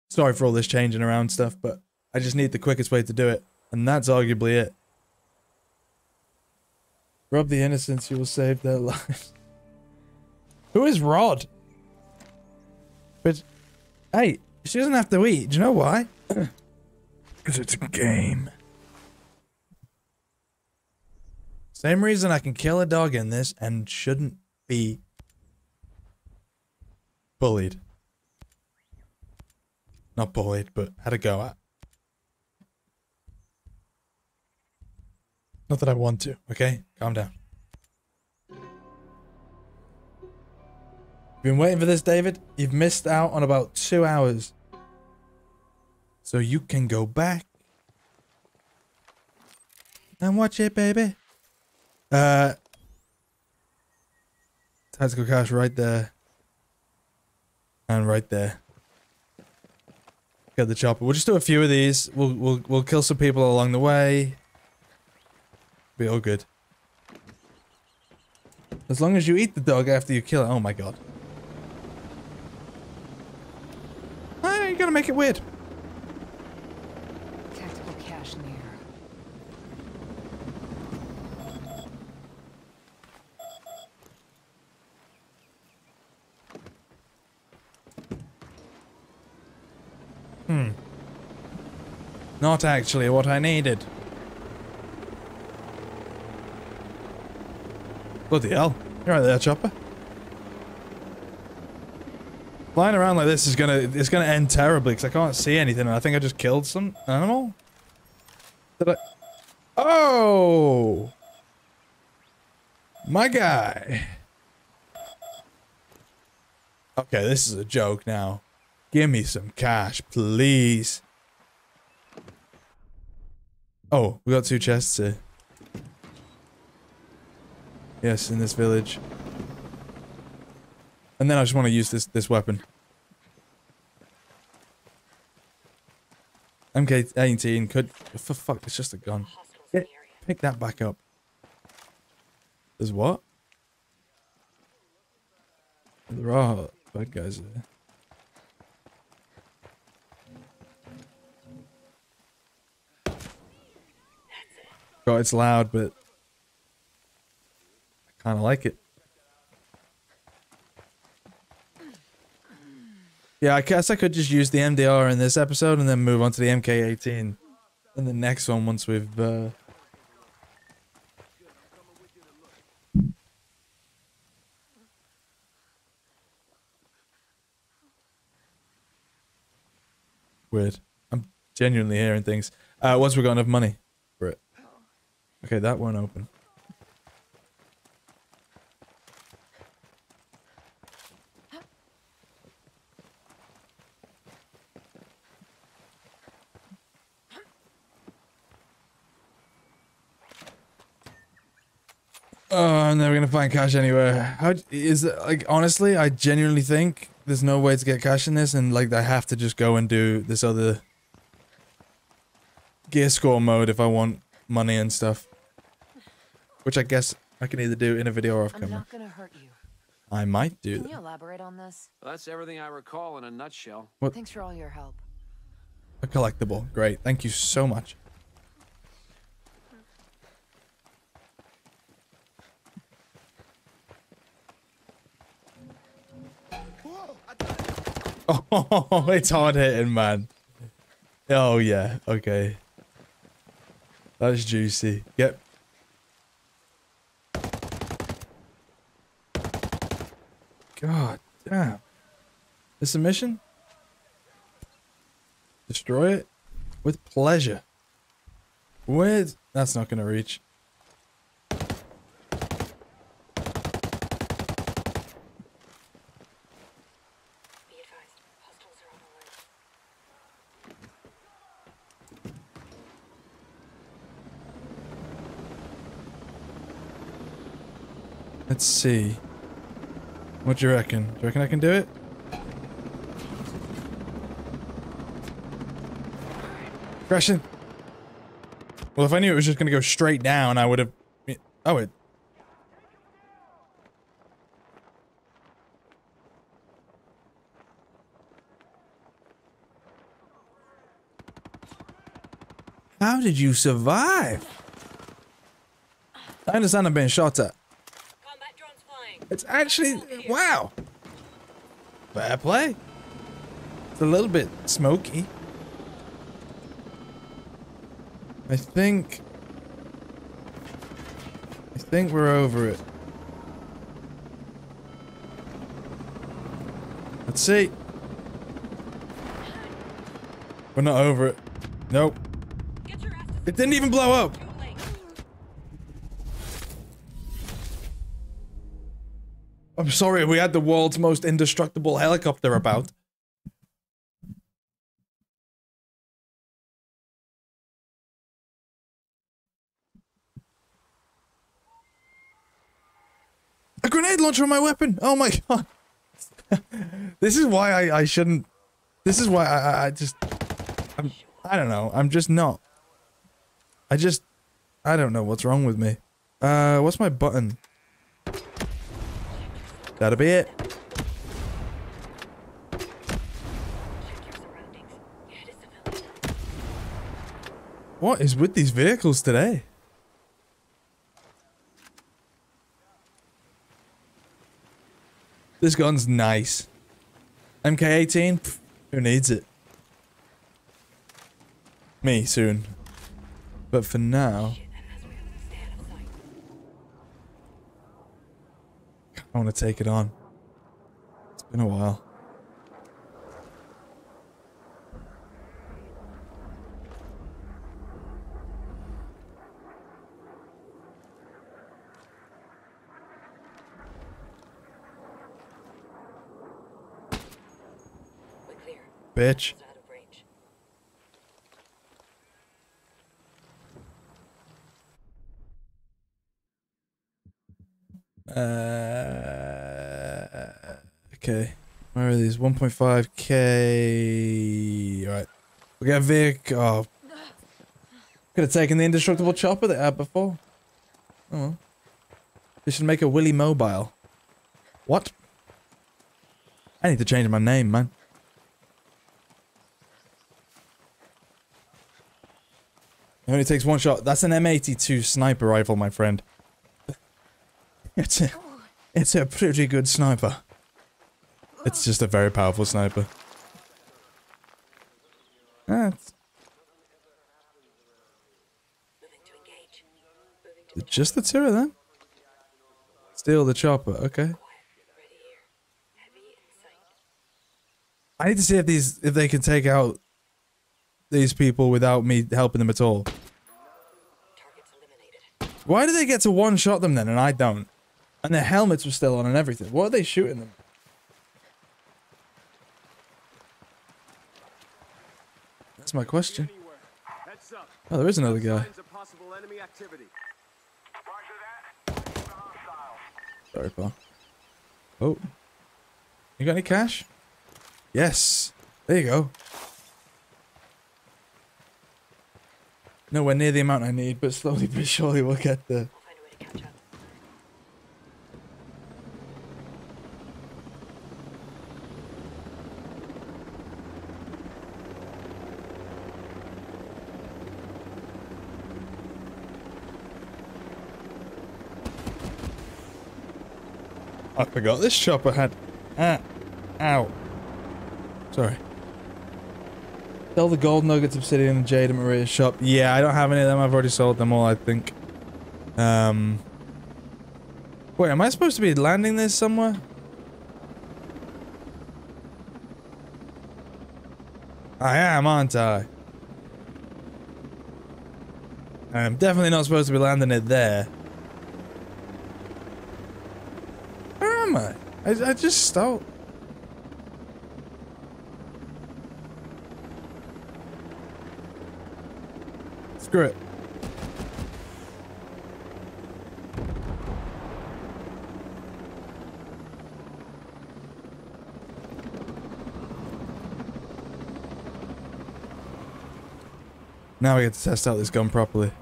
A: Sorry for all this changing around stuff, but I just need the quickest way to do it. And that's arguably it. Rob the innocents, you will save their lives. Who is Rod? But, hey, she doesn't have to eat. Do you know why? Because it's a game. Same reason I can kill a dog in this and shouldn't be bullied. Not bullied, but had a go at. Not that I want to, okay? Calm down. Been waiting for this, David? You've missed out on about two hours. So you can go back and watch it, baby. Uh, tactical cache right there. And right there. Get the chopper. We'll just do a few of these. We'll we'll we'll kill some people along the way. Be all good. As long as you eat the dog after you kill it. Oh my god. Ah, you gotta make it weird.
C: Tactical cache near.
A: Hmm. Not actually what I needed. Bloody hell. You're right there, Chopper. Flying around like this is gonna it's gonna end terribly because I can't see anything and I think I just killed some animal. Did I Oh My guy. Okay, this is a joke now. Give me some cash, please. Oh, we got two chests here. Yes, in this village. And then I just want to use this this weapon. MK18 could for fuck, it's just a gun. Get, pick that back up. There's what? There are bad guys there. God, it's loud, but I kind of like it. Yeah, I guess I could just use the MDR in this episode and then move on to the MK18 in the next one once we've. Uh... Weird. I'm genuinely hearing things. Uh, once we've got enough money for it. Okay, that won't open. Oh, I'm never gonna find cash anywhere. How is it like honestly? I genuinely think there's no way to get cash in this, and like I have to just go and do this other gear score mode if I want money and stuff. Which I guess I can either do in a video or off
H: I'm
A: camera.
H: not gonna hurt you.
A: I might do
H: Can
A: that.
H: you elaborate on this?
I: Well, that's everything I recall in a nutshell.
A: What?
H: Thanks for all your help.
A: A collectible. Great. Thank you so much. Oh, it's hard hitting, man. Oh, yeah. Okay. That's juicy. Yep. God damn. This a mission? Destroy it with pleasure. With that's not gonna reach.
C: Be advised, hostiles are on alert.
A: Let's see. What do you reckon? Do you reckon I can do it? Crashing. Well, if I knew it was just gonna go straight down, I would have. Oh, it. How did you survive? I understand I'm being shot at. It's actually wow. Fair play. It's a little bit smoky. I think I think we're over it. Let's see. We're not over it. Nope. It didn't even blow up. I'm sorry, we had the world's most indestructible helicopter about. A grenade launcher on my weapon! Oh my god! this is why I, I shouldn't... This is why I, I- just... I'm, I don't know, I'm just not. I just... I don't know what's wrong with me. Uh, what's my button? That'll be it. What is with these vehicles today? This gun's nice. MK18? Pff, who needs it? Me, soon. But for now, I want to take it on. It's been a while. Bitch.
C: Hostiles out of range.
A: Uh, okay. Where are these? 1.5k. Alright. We got Vic. Oh. Could have taken the indestructible chopper they had before. Oh. They should make a Willy Mobile. What? I need to change my name, man. It only takes one shot. That's an M82 sniper rifle, my friend. It's a, it's a pretty good sniper. It's just a very powerful sniper.
C: To
A: just the two of them. Steal the chopper. Okay. I need to see if these if they can take out these people without me helping them at all. Why do they get to one shot them then and I don't? And their helmets were still on and everything. What are they shooting them? That's my question. Oh, there is another guy. Sorry, pal. Oh. You got any cash? Yes. There you go. Nowhere near the amount I need, but slowly but surely we'll get there.
C: I'll find a way to catch up.
A: I forgot this chopper had. Ah. Ow. Sorry. Sell the gold nuggets, obsidian, and jade at Maria's shop. Yeah, I don't have any of them. I've already sold them all, I think. Um. Wait, am I supposed to be landing this somewhere? I am, aren't I? I'm definitely not supposed to be landing it there. Where am I? I, just stole. Screw it. Now we get to test out this gun properly.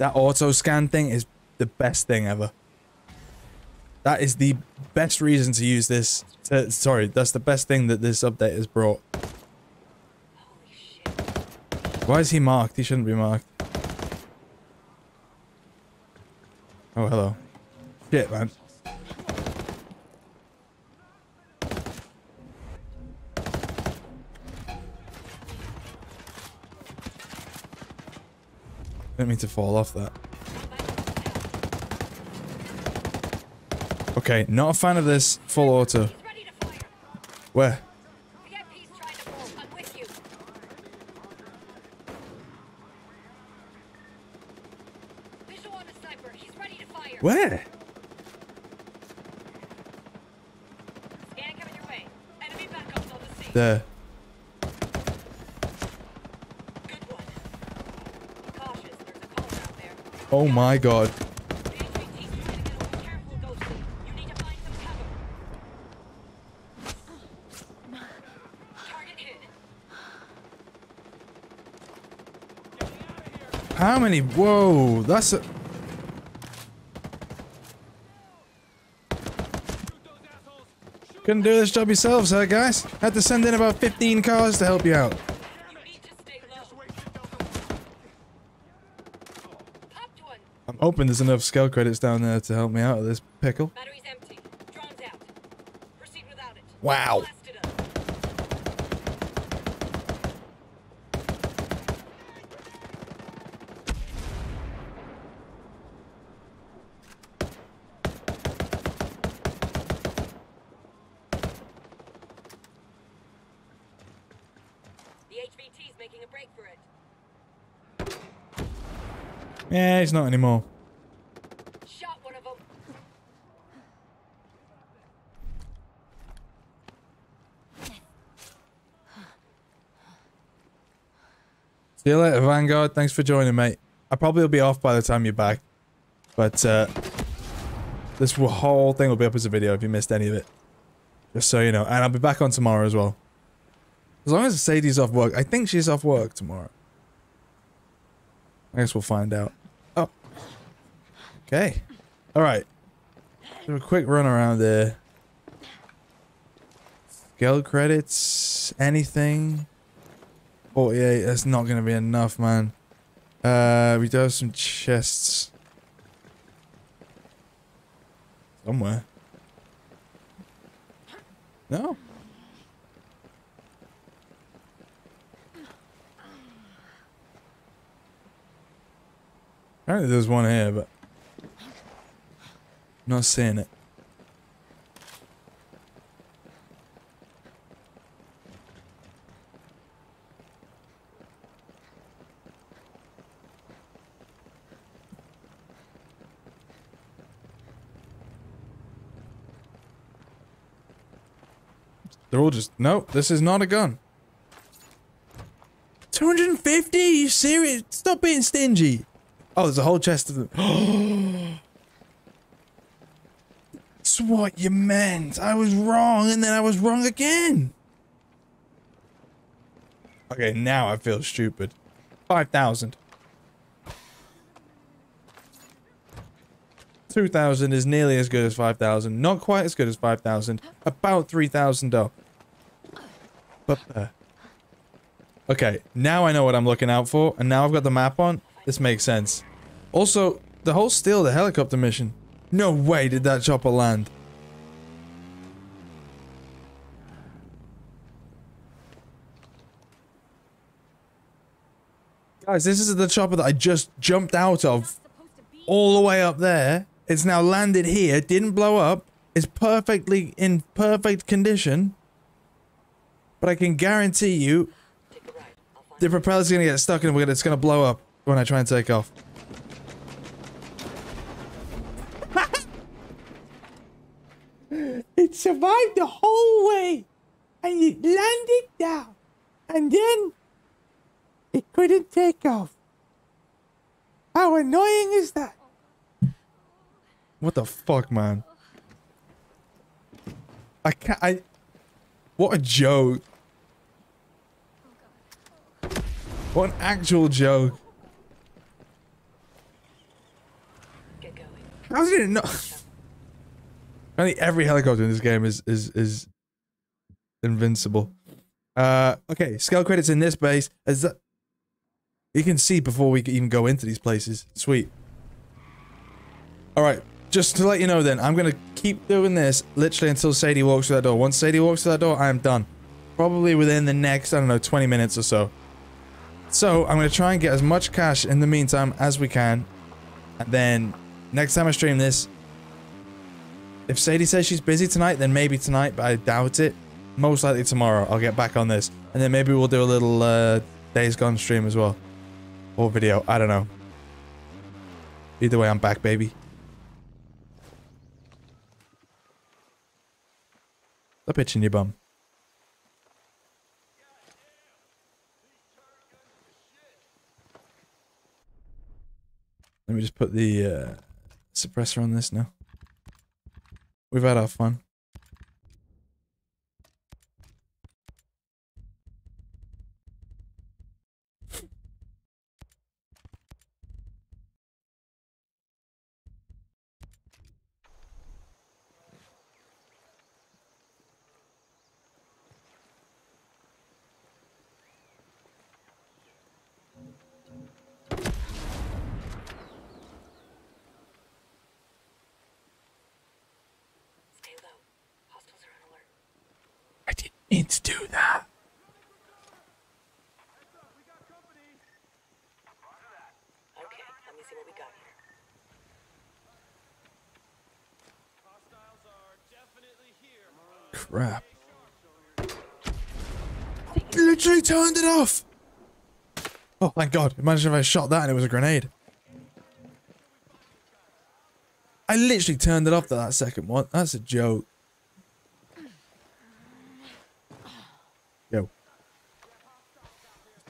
A: That auto scan thing is the best thing ever. That is the best reason to use this. To, sorry, that's the best thing that this update has brought. Why is he marked? He shouldn't be marked. Oh, hello. Shit, man. Didn't mean to fall off that. Okay, not a fan of this full auto. Where?
C: VIP's trying to bolt. I'm with you. Visual on the sniper. He's ready to fire.
A: Where?
C: Scan coming your way. Enemy backups on the scene.
A: There.
C: Good one. Be cautious. There's a caller out there.
A: Oh my god.
C: The HVT's trying to get away. Careful, Ghosty. You need to find some cover. my god.
A: How many? Whoa, that's a. Couldn't do this job yourselves, huh, guys? Had to send in about 15 cars to help you out. Hoping there's enough skill credits down there to help me out of this pickle.
C: Battery's empty. Drone's out. Proceed without it.
A: Wow.
C: Blast it up. The HVT's making a break for it.
A: Yeah, he's not anymore.
C: Shot one of them.
A: See you later, Vanguard. Thanks for joining, mate. I probably will be off by the time you're back. But, uh, this whole thing will be up as a video if you missed any of it. Just so you know. And I'll be back on tomorrow as well. As long as Sadie's off work. I think she's off work tomorrow. I guess we'll find out. Okay. Alright. Do a quick run around there. Skill credits. Anything. 48. That's not going to be enough, man. Uh, we do have some chests. Somewhere. No. Apparently there's one here, but not seeing it. They're all just no. This is not a gun. 250? you serious? Stop being stingy. Oh, there's a whole chest of them. That's what you meant. I was wrong, and then I was wrong again. Okay, now I feel stupid. 5,000. 2,000 is nearly as good as 5,000. Not quite as good as 5,000. About 3,000 up. But uh, Okay, now I know what I'm looking out for, and now I've got the map on. This makes sense. Also, the whole steal the helicopter mission. No way did that chopper land. Guys, this is the chopper that I just jumped out of all the way up there. It's now landed here, didn't blow up. It's perfectly in perfect condition. But I can guarantee you the propeller's gonna get stuck and it's gonna blow up when I try and take off.
B: It survived the whole way, and it landed down, and then it couldn't take off. How annoying is that?
A: What the fuck, man? I can't. I. What a joke. What an actual joke.
C: Get going.
A: How did it not? Apparently every helicopter in this game is is is invincible. Uh, okay, skill credits in this base. Is that you can see before we even go into these places. Sweet. All right, just to let you know, then I'm gonna keep doing this literally until Sadie walks through that door. Once Sadie walks through that door, I am done. Probably within the next I don't know 20 minutes or so. So I'm gonna try and get as much cash in the meantime as we can, and then next time I stream this, if Sadie says she's busy tonight, then maybe tonight, but I doubt it. Most likely tomorrow, I'll get back on this. And then maybe we'll do a little uh, Days Gone stream as well. Or video, I don't know. Either way, I'm back, baby. Stop itching your bum. Let me just put the uh, suppressor on this now. We've had our fun. I didn't to do that.
C: Okay, let me see what we got here.
A: Crap. Literally turned it off. Oh, thank God. Imagine if I shot that and it was a grenade. I literally turned it off to that second one. That's a joke.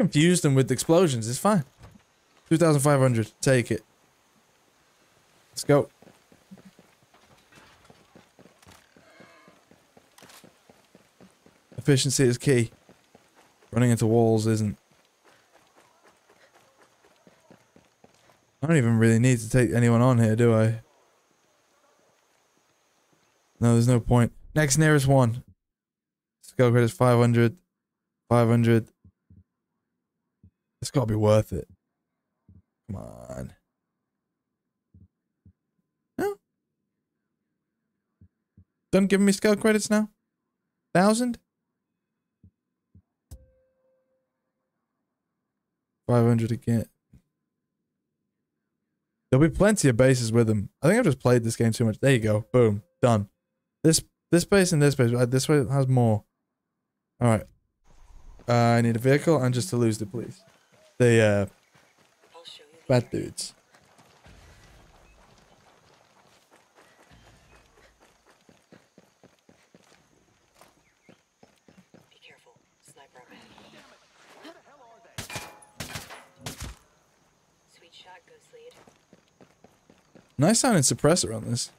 A: Confused them with explosions. It's fine. 2,500. Take it. Let's go. Efficiency is key. Running into walls isn't. I don't even really need to take anyone on here, do I? No, there's no point. Next nearest one. Skill credit is 500. 500. It's gotta be worth it. Come on. No? Done giving me skill credits now? thousand. Five hundred again. There'll be plenty of bases with them. I think I've just played this game too much. There you go. Boom. Done. This this base and this base. uh, This way has more. All right. Uh, I need a vehicle and just to lose the police. The uh,
C: I'll show you the
A: bad
C: area.
A: dudes.
C: Sniper up ahead. Sweet shot,
A: Nice sounding suppressor on this.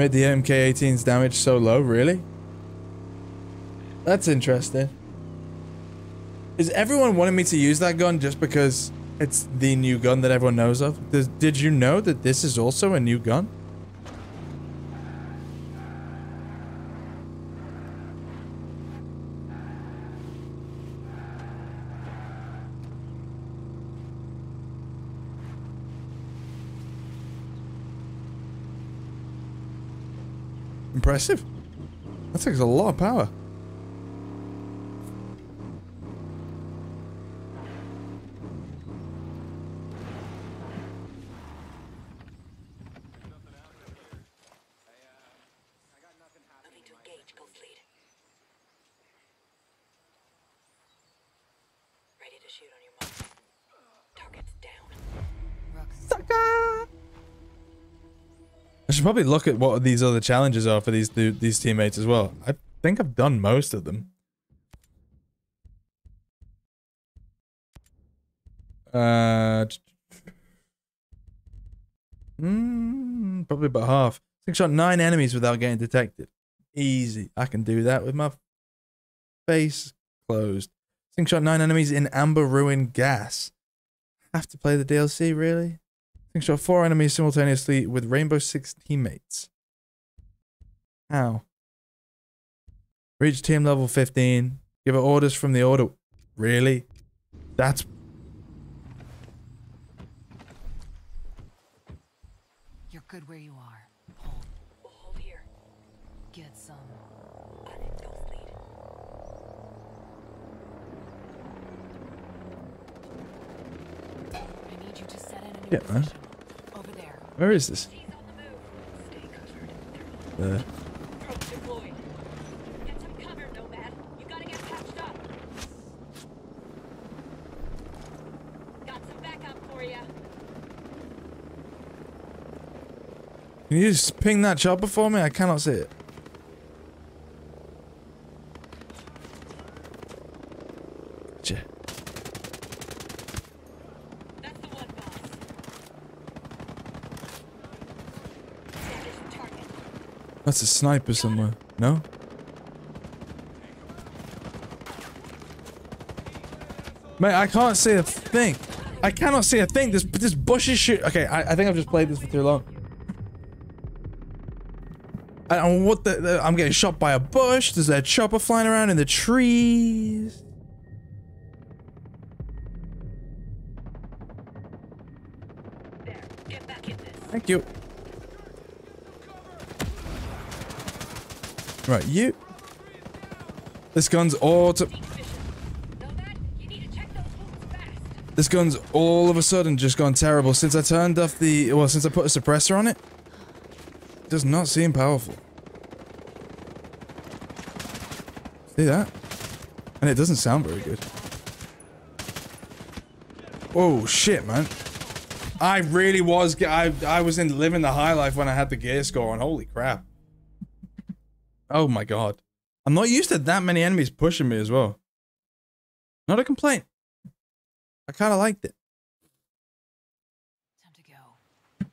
A: Made the MK18's damage so low, really? That's interesting. Is everyone wanting me to use that gun just because it's the new gun that everyone knows of? Does, did you know that this is also a new gun? Impressive. That takes a lot of power.
C: Moving to engage, Ghost Lead. Ready to shoot on your mark. Target's down.
H: Rook.
A: I should probably look at what these other challenges are for these these teammates as well. I think I've done most of them. Uh, mm, probably about half. I shot nine enemies without getting detected. Easy. I can do that with my face closed. Sync shot nine enemies in amber ruin gas. Have to play the DLC, really? Sync shot four enemies simultaneously with Rainbow Six teammates. How? Reach team level 15. Give it orders from the order. Really? That's
H: You're good where you are. Hold.
C: Hold here.
H: Get some.
C: On it, Ghost Lead.
H: I need you to set in a new
A: Yeah, man. Where is this? Can you just ping that chopper for me? I cannot see it. Gotcha.
C: That's the one, boss. Sanders target.
A: That's a sniper somewhere. No? Mate, I can't see a thing. I cannot see a thing. This this bush is shit. Okay, I, I think I've just played this for too long. Know what the, the- I'm getting shot by a bush. There's a chopper flying around in the trees.
C: There. Get back in this.
A: Thank you. Right, you. This gun's auto. This gun's all of a sudden just gone terrible since I turned off the. Well, since I put a suppressor on it. it does not seem powerful. See that? And it doesn't sound very good. Oh shit, man. I really was. I I was in living the high life when I had the gear score on. Holy crap. Oh my god. I'm not used to that many enemies pushing me as well. Not a complaint. I kind of liked it.
H: Time to go.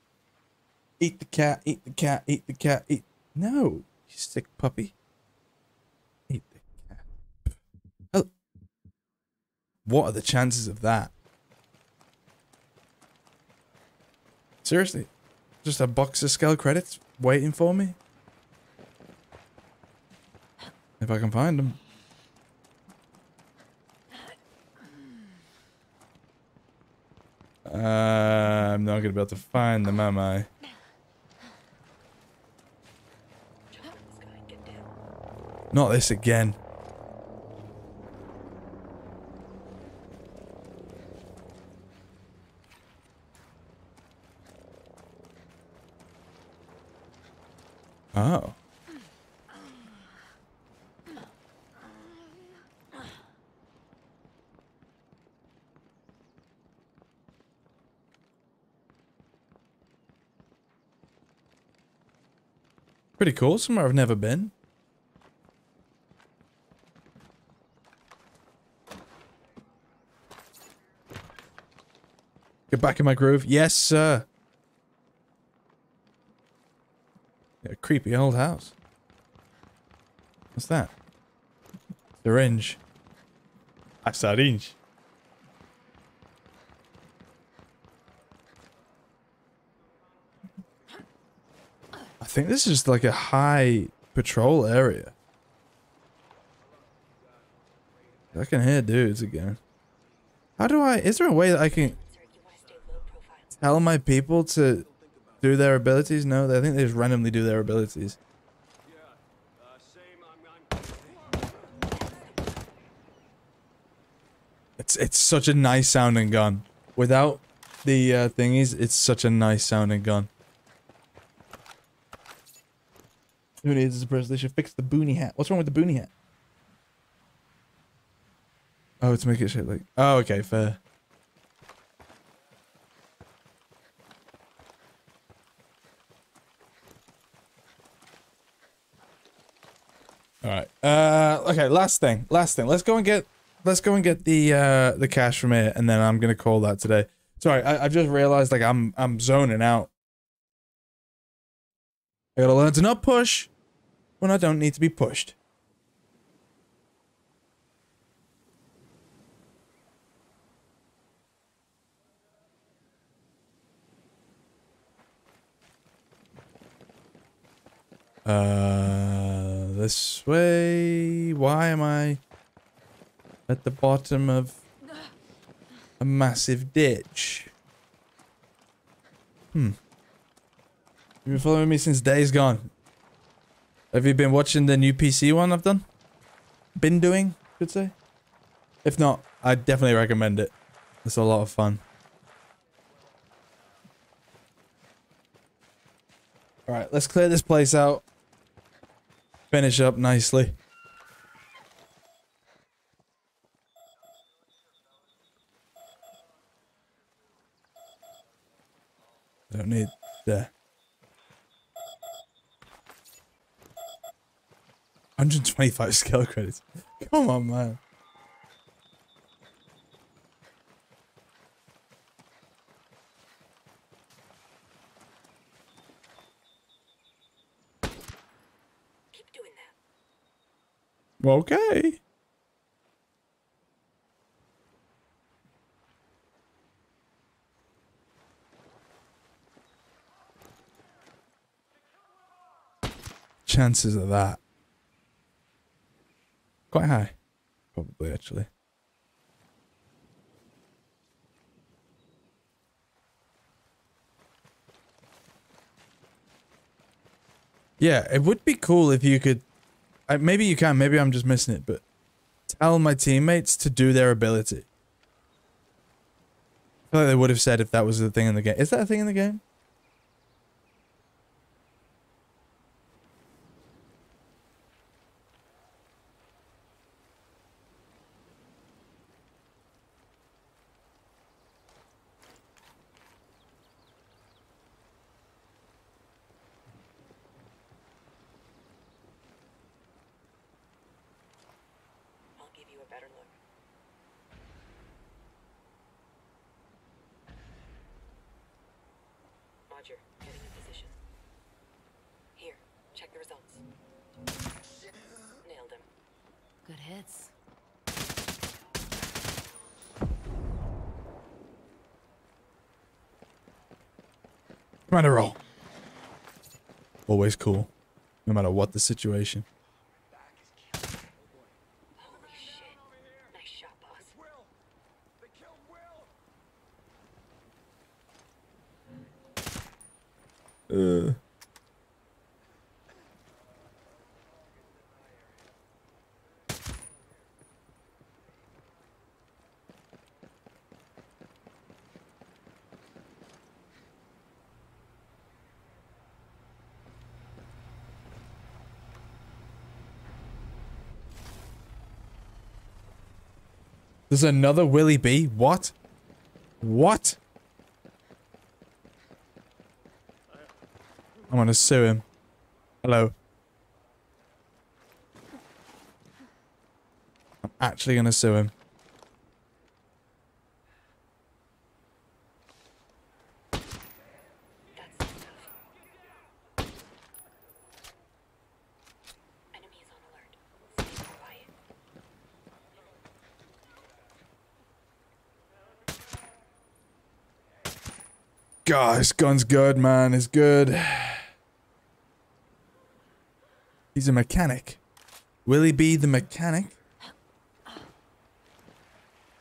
A: Eat the cat, eat the cat, eat the cat, eat. No, you sick puppy. Eat the cat. Oh. What are the chances of that? Seriously? Just a box of skill credits waiting for me? If I can find them. Uh, I'm not going to be able to find them, am I? Not this again. Oh. Pretty cool. Somewhere I've never been. Get back in my groove. Yes, sir. Yeah, creepy old house. What's that? Syringe. A syringe. Think this is just like a high patrol area. I can hear dudes again. How do I? Is there a way that I can tell my people to do their abilities? No, I think they just randomly do their abilities. It's it's such a nice sounding gun. Without the uh, thingies, it's such a nice sounding gun. Who needs a person? They should fix the boonie hat. What's wrong with the boonie hat? Oh, to make it shit like. Oh, okay, fair. All right. Uh, okay. Last thing. Last thing. Let's go and get. Let's go and get the uh the cash from here, and then I'm gonna call that today. Sorry, I, I just realized like I'm I'm zoning out. I gotta learn to not push when I don't need to be pushed. Uh, this way. Why am I at the bottom of a massive ditch? Hmm. You've been following me since days gone. Have you been watching the new PC one I've done? Been doing, could say. If not, I definitely recommend it. It's a lot of fun. Alright, let's clear this place out. Finish up nicely. Don't need the 125 skill credits. Come on, man.
C: Keep doing that.
A: Okay. Chances of that. Quite high. Probably, actually. Yeah, it would be cool if you could maybe you can, maybe I'm just missing it, but tell my teammates to do their ability. I feel like they would have said if that was the thing in the game. Is that a thing in the game?
C: I'll give you a better look. Roger, getting in position. Here, check the results. Nailed him.
H: Good hits.
A: Commander roll. Always cool. No matter what the situation.
C: Holy shit. Nice shot, boss.
A: Uh. There's another WillyB. What? What? I'm gonna sue him. Hello. I'm actually gonna sue him.
C: That's enough. Enemies on alert. Stay quiet.
A: God, this gun's good, man. It's good. He's a mechanic. Will he be the mechanic?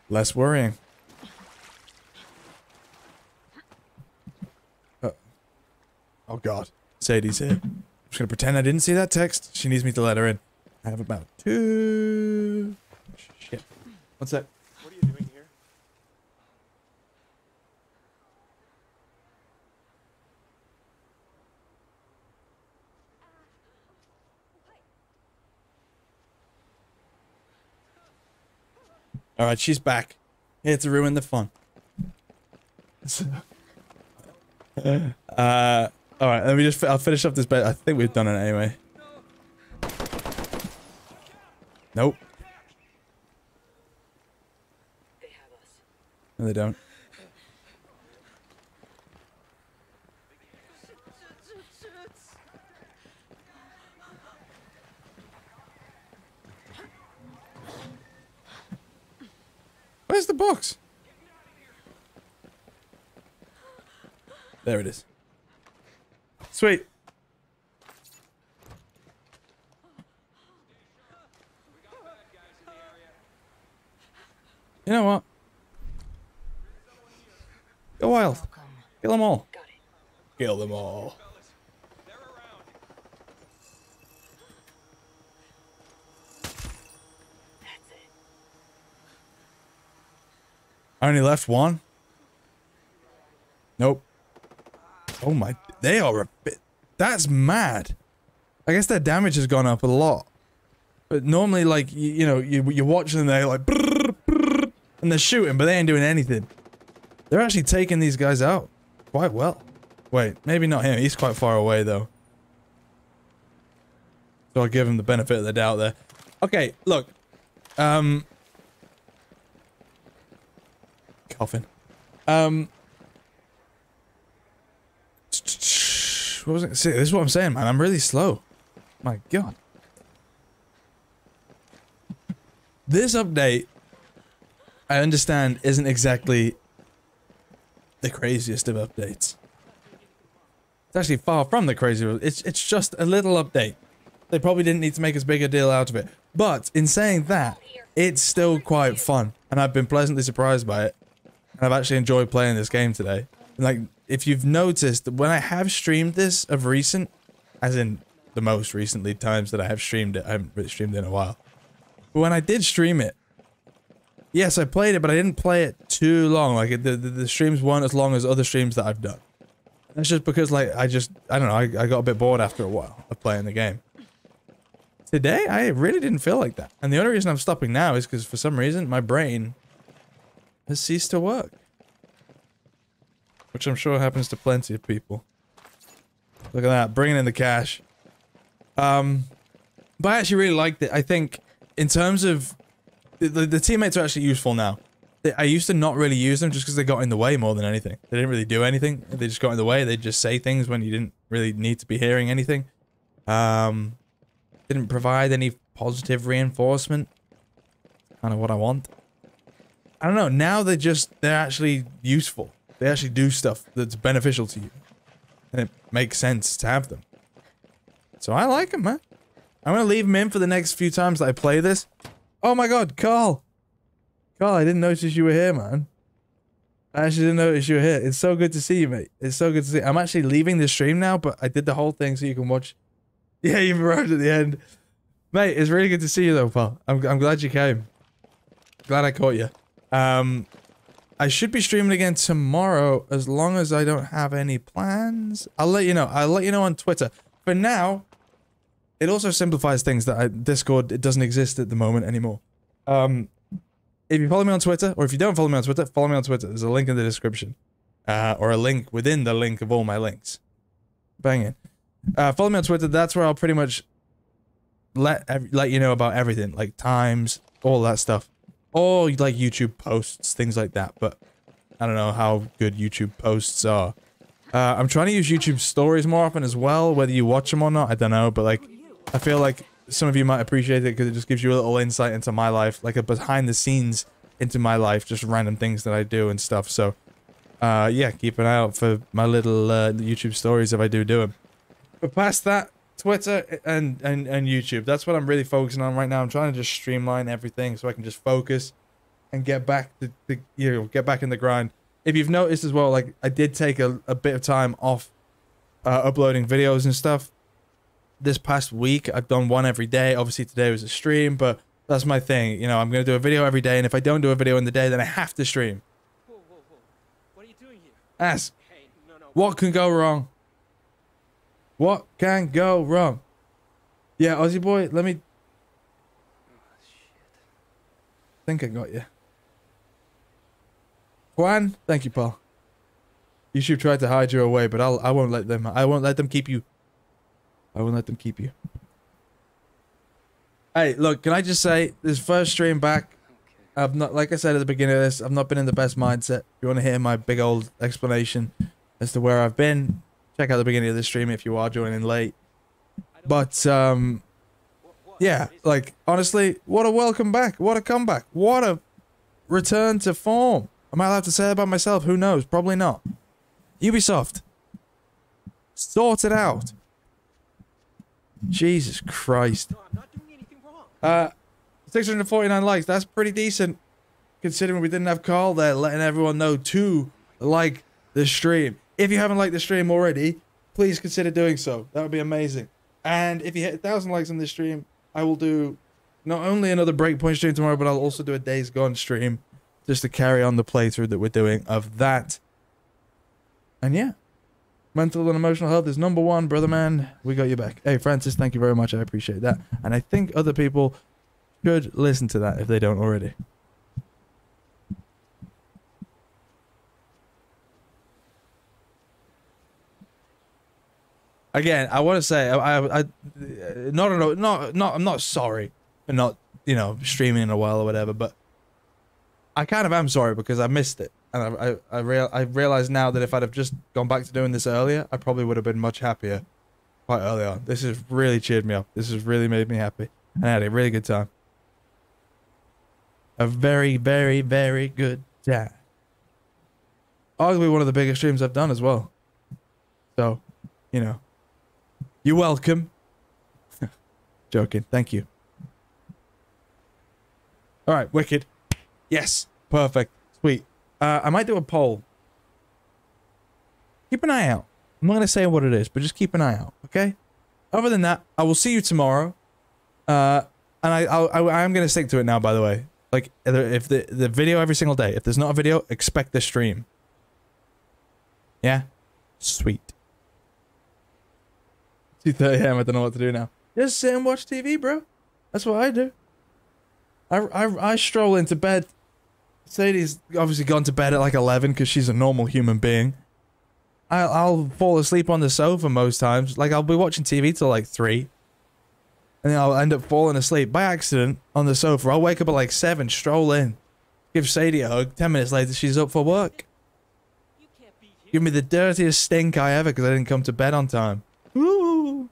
A: Less worrying. Uh, oh god. Sadie's here. I'm just gonna pretend I didn't see that text. She needs me to let her in. I have about two... Shit. What's that?
D: What are you doing here?
A: Alright, she's back. Here to ruin the fun. uh, alright, let me just, I'll finish up this bit. I think we've done it anyway. Nope.
C: They have us.
A: No, they don't. Box? There it is. Sweet. You know what? Go wild. Kill them all. Kill them all. I only left one. Nope. Oh my, they are a bit. That's mad. I guess their damage has gone up a lot. But normally, like you, you know, you you're watching them, they're like, brrr, brrr, and they're shooting, but they ain't doing anything. They're actually taking these guys out quite well. Wait, maybe not him. He's quite far away though. So I'll give him the benefit of the doubt there. Okay, look. Um. Coughing. Um. What was I gonna? This is what I'm saying, man. I'm really slow. My god. This update, I understand, isn't exactly the craziest of updates. It's actually far from the crazy. It's it's just a little update. They probably didn't need to make as big a deal out of it. But in saying that, it's still quite fun, and I've been pleasantly surprised by it. And I've actually enjoyed playing this game today. Like, if you've noticed, when I have streamed this of recent, as in the most recently times that I have streamed it, I haven't really streamed it in a while. But when I did stream it, yes, I played it, but I didn't play it too long. Like the, the, the streams weren't as long as other streams that I've done. That's just because like I just I don't know I, I got a bit bored after a while of playing the game. Today I really didn't feel like that, and the only reason I'm stopping now is because for some reason my brain has ceased to work, which I'm sure happens to plenty of people. Look at that, bringing in the cash. Um, but I actually really liked it. I think in terms of the, the, the teammates are actually useful now. They, I used to not really use them just because they got in the way more than anything. They didn't really do anything. They just got in the way. They'd just say things when you didn't really need to be hearing anything. Um, didn't provide any positive reinforcement. Kind of what I want. I don't know. Now they're just, they're actually useful. They actually do stuff that's beneficial to you. And it makes sense to have them. So I like them, man. I'm gonna leave them in for the next few times that I play this. Oh my god, Carl! Carl, I didn't notice you were here, man. I actually didn't notice you were here. It's so good to see you, mate. It's so good to see. You. I'm actually leaving the stream now, but I did the whole thing so you can watch. Yeah, you've arrived at the end, mate. It's really good to see you, though, pal. I'm I'm glad you came. Glad I caught you. Um, I should be streaming again tomorrow as long as I don't have any plans. I'll let you know. I'll let you know on Twitter. For now, it also simplifies things that I, Discord it doesn't exist at the moment anymore. Um, if you follow me on Twitter, or if you don't follow me on Twitter, follow me on Twitter. There's a link in the description, uh, or a link within the link of all my links. Bang it. Uh, follow me on Twitter. That's where I'll pretty much let let you know about everything, like times, all that stuff, or like YouTube posts, things like that. But I don't know how good YouTube posts are. Uh, I'm trying to use YouTube stories more often as well. Whether you watch them or not, I don't know. But like, I feel like some of you might appreciate it because it just gives you a little insight into my life, like a behind the scenes into my life, just random things that I do and stuff. So, uh, yeah, keep an eye out for my little uh, YouTube stories if I do do them. But past that, Twitter and, and, and YouTube, that's what I'm really focusing on right now. I'm trying to just streamline everything so I can just focus and get back to, the you know, get back in the grind. If you've noticed as well, like I did take a, a bit of time off uh, uploading videos and stuff. This past week, I've done one every day. Obviously, today was a stream, but that's my thing. You know, I'm going to do a video every day, and if I don't do a video in the day, then I have to stream.
F: Whoa, whoa, whoa. What are you doing here?
A: Ask,
F: Hey, no, no.
A: what can go wrong? What can go wrong? Yeah, Aussie boy, let me. think I got you. Juan, thank you, Paul. You should try to hide you away, but I'll I won't let them I won't let them keep you. I won't let them keep you. Hey, look, can I just say this first stream back? I've not like I said at the beginning of this, I've not been in the best mindset. If you want to hear my big old explanation as to where I've been, check out the beginning of the stream if you are joining late. But um yeah, like honestly, what a welcome back. What a comeback. What a return to form. Am I allowed to say that about myself? Who knows? Probably not. Ubisoft. Sort it out. Jesus Christ. Uh, 649 likes. That's pretty decent. Considering we didn't have Carl there letting everyone know to like the stream. If you haven't liked the stream already, please consider doing so. That would be amazing. And if you hit a thousand likes on this stream, I will do not only another Breakpoint stream tomorrow, but I'll also do a Days Gone stream just to carry on the playthrough that we're doing of that. And yeah, mental and emotional health is number one, brother man. We got you back. Hey, Francis, thank you very much. I appreciate that. And I think other people should listen to that if they don't already. Again, I want to say, I, I, I not, not, not, I'm not sorry for not, you know, streaming in a while or whatever, but I kind of am sorry because I missed it, and I, I, I real, I realize now that if I'd have just gone back to doing this earlier, I probably would have been much happier quite early on. This has really cheered me up. This has really made me happy, and I had a really good time. A very, very, very good time. Arguably one of the biggest streams I've done as well. So, you know, you're welcome. Joking. Thank you. All right, wicked. Yes, perfect, sweet. Uh, I might do a poll. Keep an eye out. I'm not gonna say what it is, but just keep an eye out, okay? Other than that, I will see you tomorrow. Uh, and I, I, I am gonna stick to it now. By the way, like if the the video every single day. If there's not a video, expect the stream. Yeah, sweet. 2:30 a.m. I don't know what to do now. Just sit and watch TV, bro. That's what I do. I, I, I stroll into bed. Sadie's obviously gone to bed at like 11 because she's a normal human being. I, I'll fall asleep on the sofa most times. Like, I'll be watching TV till like 3. And then I'll end up falling asleep by accident on the sofa. I'll wake up at like 7, stroll in, give Sadie a hug. 10 minutes later, she's up for work.
F: You can't be here.
A: Give me the dirtiest stink I ever because I didn't come to bed on time. Woo!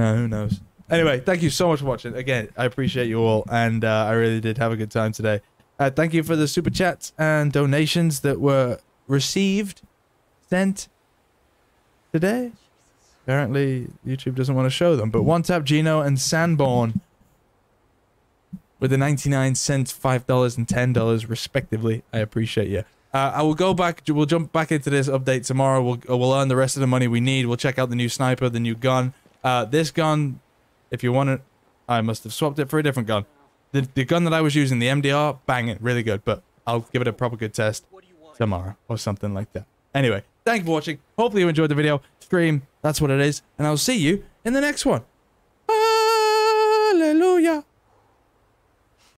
A: No, who knows? Anyway, thank you so much for watching. Again, I appreciate you all, and uh, I really did have a good time today. Uh, thank you for the super chats and donations that were received, sent today. Apparently, YouTube doesn't want to show them, but One Tap Gino and Sanborn with the 99 cents, $5, and $10 respectively. I appreciate you. Uh, I will go back. We'll jump back into this update tomorrow. We'll we'll earn the rest of the money we need. We'll check out the new sniper, the new gun. Uh, this gun, if you want it, I must have swapped it for a different gun. The the gun that I was using, the MDR, bang it, really good. But I'll give it a proper good test tomorrow or something like that. Anyway, thank you for watching. Hopefully you enjoyed the video. Stream, that's what it is, and I'll see you in the next one.